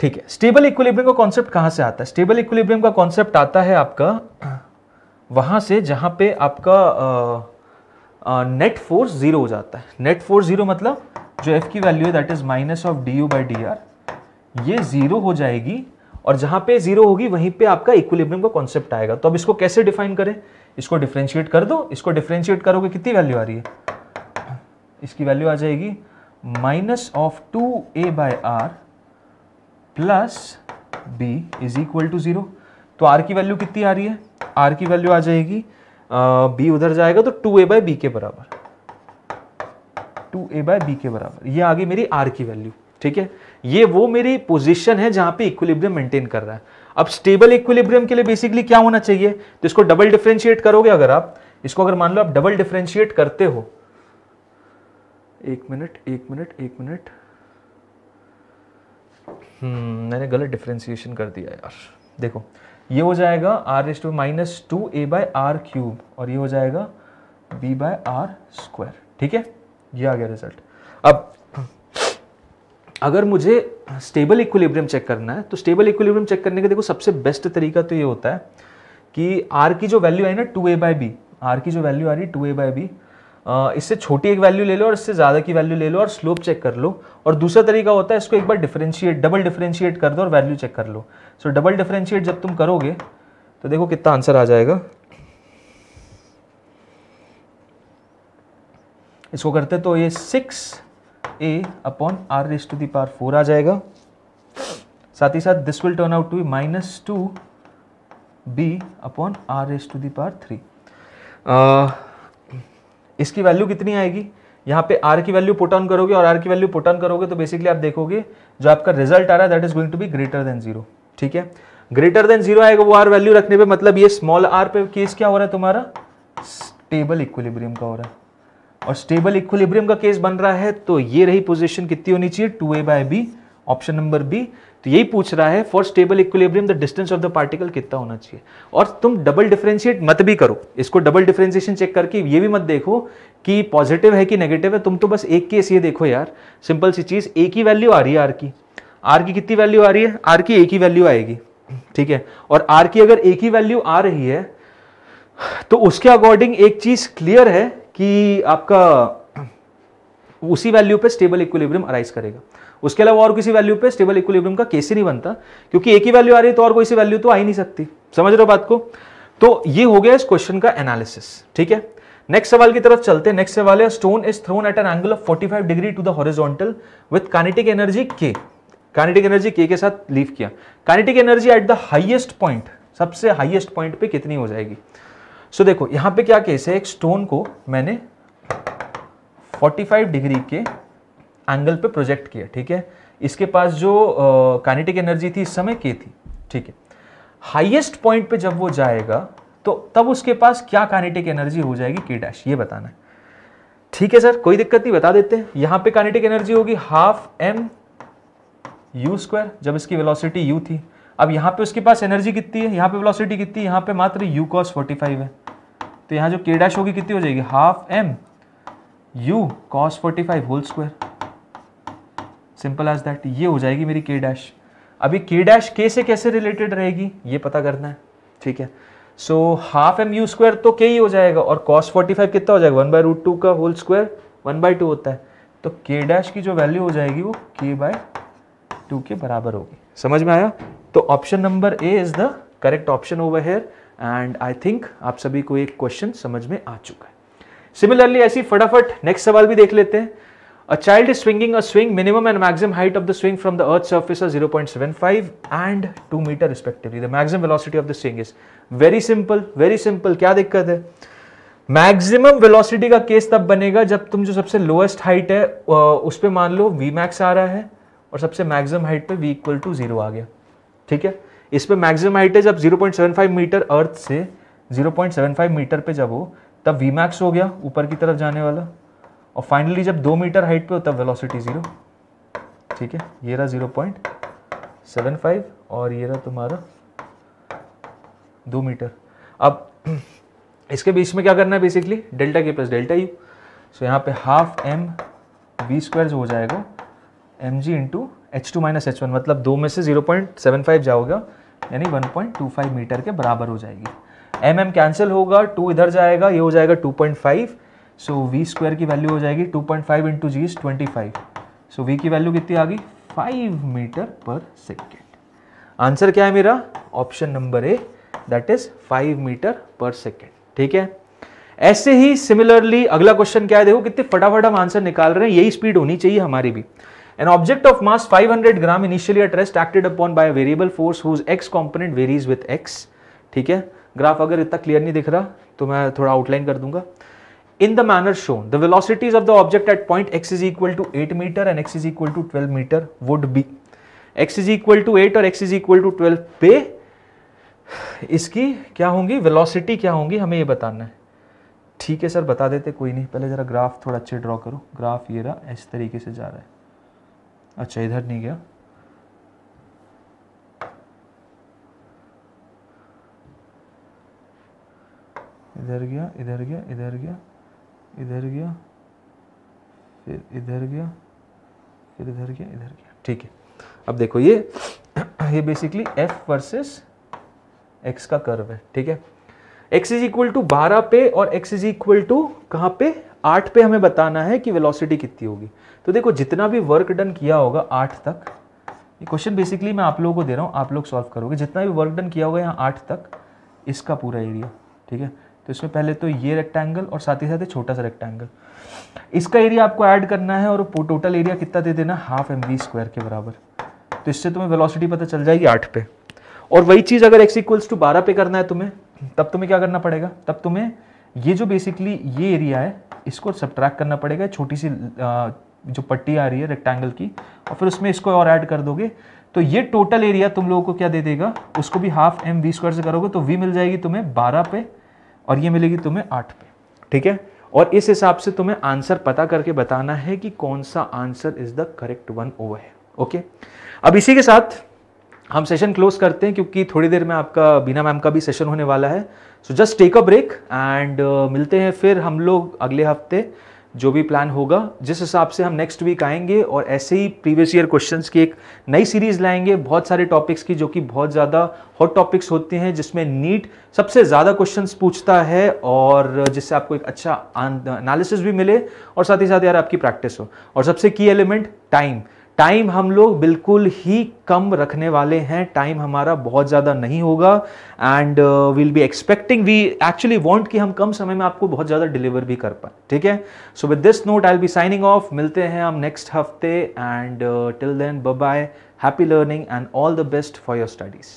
[SPEAKER 1] ठीक है स्टेबल इक्विलिब्रियम का कॉन्सेप्ट कहां से आता है स्टेबल इक्विलिब्रियम का कॉन्सेप्ट आता है आपका वहां से जहां पे आपका आ, नेट फोर्स जीरो हो जाता है नेट फोर्स जीरो मतलब जो एफ की वैल्यू है that is minus of D you by D R ये जीरो हो जाएगी और जहां पे जीरो होगी वहीं पे आपका इक्विलिब्रियम का कॉन्सेप्ट आएगा तो अब इसको कैसे डिफाइन करें इसको डिफ्रेंशिएट कर दो इसको डिफ्रेंशिएट करोगे कितनी वैल्यू आ रही है इसकी वैल्यू आ जाएगी minus of two A by are plus B is equal to zero तो आर की वैल्यू कितनी आ रही है आर की वैल्यू आ जाएगी बी उधर जाएगा तो टू ए बाय बी के बराबर टू ए बाय बी के बराबर ये आ गई मेरी आर की वैल्यू ठीक है ये वो मेरी पोजीशन है जहां पे इक्विलिब्रियम मेंटेन कर रहा है अब स्टेबल इक्विलिब्रियम के लिए बेसिकली क्या होना चाहिए तो इसको डबल डिफ्रेंशिएट करोगे अगर आप इसको अगर मान लो आप डबल डिफ्रेंशिएट करते हो एक मिनट एक मिनट एक मिनट हम्म मैंने गलत डिफ्रेंशिएशन कर दिया यार देखो ये हो जाएगा are raised to minus two A by are cube और ये हो जाएगा बी बाय आर स्क्वायर ठीक है ये आ गया रिजल्ट अब अगर मुझे स्टेबल इक्विलिब्रियम चेक करना है तो स्टेबल इक्विलिब्रियम चेक करने का देखो सबसे बेस्ट तरीका तो ये होता है कि आर की जो वैल्यू आई ना two A by B are की जो वैल्यू आ रही है टू ए बाय बी इससे छोटी एक वैल्यू ले लो और इससे ज़्यादा की वैल्यू ले लो और स्लोप चेक कर लो और दूसरा तरीका होता है इसको एक बार डिफ्रेंशिएट डबल डिफ्रेंशिएट कर दो और वैल्यू चेक कर लो सो so, डबल डिफ्रेंशिएट जब तुम करोगे तो देखो कितना आंसर आ जाएगा इसको करते तो ये six A upon are raise to power four आ जाएगा साथ ही साथ this will turn out to be minus two B upon are raise to power three इसकी वैल्यू कितनी आएगी यहाँ पे आर की वैल्यू पुट ऑन करोगे और आर की वैल्यू पुट ऑन करोगे तो बेसिकली आप देखोगे जो आपका रिजल्ट आ रहा है that is going to be greater than zero ठीक है ग्रेटर देन जीरो आएगा वो आर वैल्यू रखने पे मतलब ये स्मॉल आर पे केस क्या हो रहा है तुम्हारा स्टेबल इक्विलिब्रियम का हो रहा है और स्टेबल इक्विलिब्रियम का केस बन रहा है तो ये रही पोजिशन कितनी होनी चाहिए two A by B option number B तो यही पूछ रहा है for stable equilibrium the distance of the particle कितना होना चाहिए और तुम डबल डिफ्रेंशिएट मत भी करो इसको डबल डिफ्रेंशिएशन चेक करके ये भी मत देखो कि पॉजिटिव है कि नेगेटिव है तुम तो बस एक केस ये देखो यार सिंपल सी चीज़ एक ही वैल्यू आ रही है आर की आर की कितनी वैल्यू आ रही है आर की एक ही वैल्यू आएगी ठीक है और आर की अगर एक ही वैल्यू आ रही है तो उसके अकॉर्डिंग एक चीज़ क्लियर है कि आपका उसी वैल्यू पे स्टेबल इक्विलिब्रियम अराइज करेगा उसके अलावा और किसी वैल्यू पे स्टेबल इक्विलिब्रियम का केस ही नहीं बनता क्योंकि एक ही वैल्यू आ रही है तो और कोई सी वैल्यू तो आ ही नहीं सकती समझ रहे हो बात को तो ये हो गया इस क्वेश्चन का एनालिसिस ठीक है नेक्स्ट सवाल की तरफ चलते हैं नेक्स्ट सवाल है stone is thrown at an angle of 45 degree to the horizontal with kinetic energy K kinetic energy K के साथ लीव किया kinetic energy at the highest point सबसे हाइएस्ट पॉइंट पे कितनी हो जाएगी सो so, देखो यहां पे क्या केस है एक स्टोन को मैंने 45 डिग्री के एंगल पे प्रोजेक्ट किया ठीक है इसके पास जो काइनेटिक एनर्जी थी इस समय के थी ठीक है हाईएस्ट पॉइंट पे जब वो जाएगा तो तब उसके पास क्या काइनेटिक एनर्जी हो जाएगी के डैश ये बताना है ठीक है सर कोई दिक्कत नहीं बता देते हैं यहां पे काइनेटिक एनर्जी होगी हाफ एम यू स्क्वायर जब इसकी वेलोसिटी यू थी अब यहां पे उसके पास एनर्जी कितनी है यहां पे वेलोसिटी कितनी है यहां पे मात्र यू कॉस फोर्टी फाइव है तो यहां जो के डैश होगी कितनी हो जाएगी half M U cos forty five whole square simple as that ये हो जाएगी मेरी के डैश अभी के डैश के से कैसे रिलेटेड रहेगी ये पता करना है ठीक है so half M U square तो के ही हो जाएगा और कॉस 45 कितना हो जाएगा वन बाय रूट टू का whole square one by two होता है तो के डैश की जो वैल्यू हो जाएगी वो के बाय टू के बराबर होगी समझ में आया तो option number A is the correct option over here and I think आप सभी को एक क्वेश्चन समझ में आ चुका है सिमिलरली ऐसी फटाफट नेक्स्ट सवाल भी देख लेते हैं A child is swinging a swing. Minimum and maximum height of the swing from the Earth's surface are 0.75 and 2 meter respectively. The maximum velocity of the swing is very simple. Very simple. क्या दिक्कत है? Maximum velocity का case तब बनेगा जब तुम जो सबसे लोएस्ट हाइट है उस पर मान लो वी मैक्स आ रहा है और सबसे मैक्सिमम हाइट पे वी इक्वल टू जीरो आ गया ठीक है इस पे मैक्सिमम हाइट है जब 0.75 मीटर अर्थ से 0.75 मीटर पे जब हो तब वी मैक्स हो गया ऊपर की तरफ जाने वाला और फाइनली जब दो मीटर हाइट पे होता है वेलोसिटी ज़ीरो ठीक है ये रहा ज़ीरो पॉइंट सेवन फाइव और ये रहा तुम्हारा दो मीटर अब इसके बीच में क्या करना है बेसिकली डेल्टा के प्लस डेल्टा यू सो यहाँ पे हाफ एम बी स्क्वायर हो जाएगा M G into H two minus H one मतलब दो में से जीरो पॉइंट सेवन फाइव जाओगे यानी one point two five metre के बराबर हो जाएगी एम एम कैंसिल होगा टू इधर जाएगा ये हो जाएगा two point five so V square की वैल्यू हो जाएगी 2.5 point five into G is so V की वैल्यू कितनी आ गई 5 मीटर पर सेकेंड आंसर क्या है मेरा option number A that is 5 metre पर सेकेंड ठीक है ऐसे ही सिमिलरली अगला क्वेश्चन क्या है देखो कितने फटाफट हम आंसर निकाल रहे हैं यही स्पीड होनी चाहिए हमारी भी an object of mass 500 gram initially at rest acted upon by a variable force whose x component varies with ठीक है ग्राफ अगर इतना क्लियर नहीं दिख रहा तो मैं थोड़ा आउटलाइन कर दूंगा in the manner shown, the velocities of the object at point x is equal to 8 meter and x is equal to 12 meter would be x is equal to 8 और x is equal to 12 पे इसकी क्या होंगी velocity क्या होंगी हमें ये बताना है ठीक है सर बता देते कोई नहीं पहले ज़रा ग्राफ थोड़ा अच्छे ड्रॉ करो ग्राफ ये रहा इस तरीके से जा रहा है अच्छा इधर नहीं गया इधर गया इधर गया इधर गया इधर गया फिर इधर गया फिर इधर गया इधर गया ठीक है अब देखो ये ये बेसिकली एफ वर्सेस एक्स का कर्व है ठीक है एक्स इज इक्वल टू बारह पे और एक्स इज इक्वल टू कहाँ पे आठ पे हमें बताना है कि वेलोसिटी कितनी होगी तो देखो जितना भी वर्क डन किया होगा आठ तक ये क्वेश्चन बेसिकली मैं आप लोगों को दे रहा हूँ आप लोग सॉल्व करोगे जितना भी वर्क डन किया होगा यहाँ आठ तक इसका पूरा एरिया ठीक है तो इसमें पहले तो ये रेक्टेंगल और साथ ही साथ छोटा सा रेक्टेंगल इसका एरिया आपको ऐड करना है और टोटल एरिया कितना दे देना हाफ एम वी स्क्वायर के बराबर तो इससे तुम्हें वेलोसिटी पता चल जाएगी आठ पे और वही चीज़ अगर एक्स इक्वल्स टू बारह पे करना है तुम्हें तब तुम्हें क्या करना पड़ेगा तब तुम्हें ये जो बेसिकली ये एरिया है इसको सब्ट्रैक्ट करना पड़ेगा छोटी सी जो पट्टी आ रही है रेक्टेंगल की और फिर उसमें इसको और ऐड कर दोगे तो ये टोटल एरिया तुम लोगों को क्या दे देगा उसको भी हाफ एम वी स्क्वायर से करोगे तो वी मिल जाएगी तुम्हें बारह पे और ये मिलेगी तुम्हें आठ पे ठीक है और इस हिसाब से तुम्हें आंसर पता करके बताना है कि कौन सा answer is the correct one over है ओके अब इसी के साथ हम सेशन क्लोज करते हैं क्योंकि थोड़ी देर में आपका बिना मैम का भी सेशन होने वाला है so just take a break and मिलते हैं फिर हम लोग अगले हफ्ते जो भी प्लान होगा जिस हिसाब से हम नेक्स्ट वीक आएंगे और ऐसे ही प्रीवियस ईयर क्वेश्चंस की एक नई सीरीज लाएंगे बहुत सारे टॉपिक्स की जो कि बहुत ज़्यादा हॉट टॉपिक्स होते हैं जिसमें नीट सबसे ज़्यादा क्वेश्चंस पूछता है और जिससे आपको एक अच्छा एनालिसिस भी मिले और साथ ही साथ यार आपकी प्रैक्टिस हो और सबसे की एलिमेंट टाइम टाइम हम लोग बिल्कुल ही कम रखने वाले हैं टाइम हमारा बहुत ज़्यादा नहीं होगा and will be expecting we actually want कि हम कम समय में आपको बहुत ज़्यादा डिलीवर भी कर पाए ठीक है so with this note I be signing off मिलते हैं हम नेक्स्ट हफ्ते and till then bye happy learning and all the best for your studies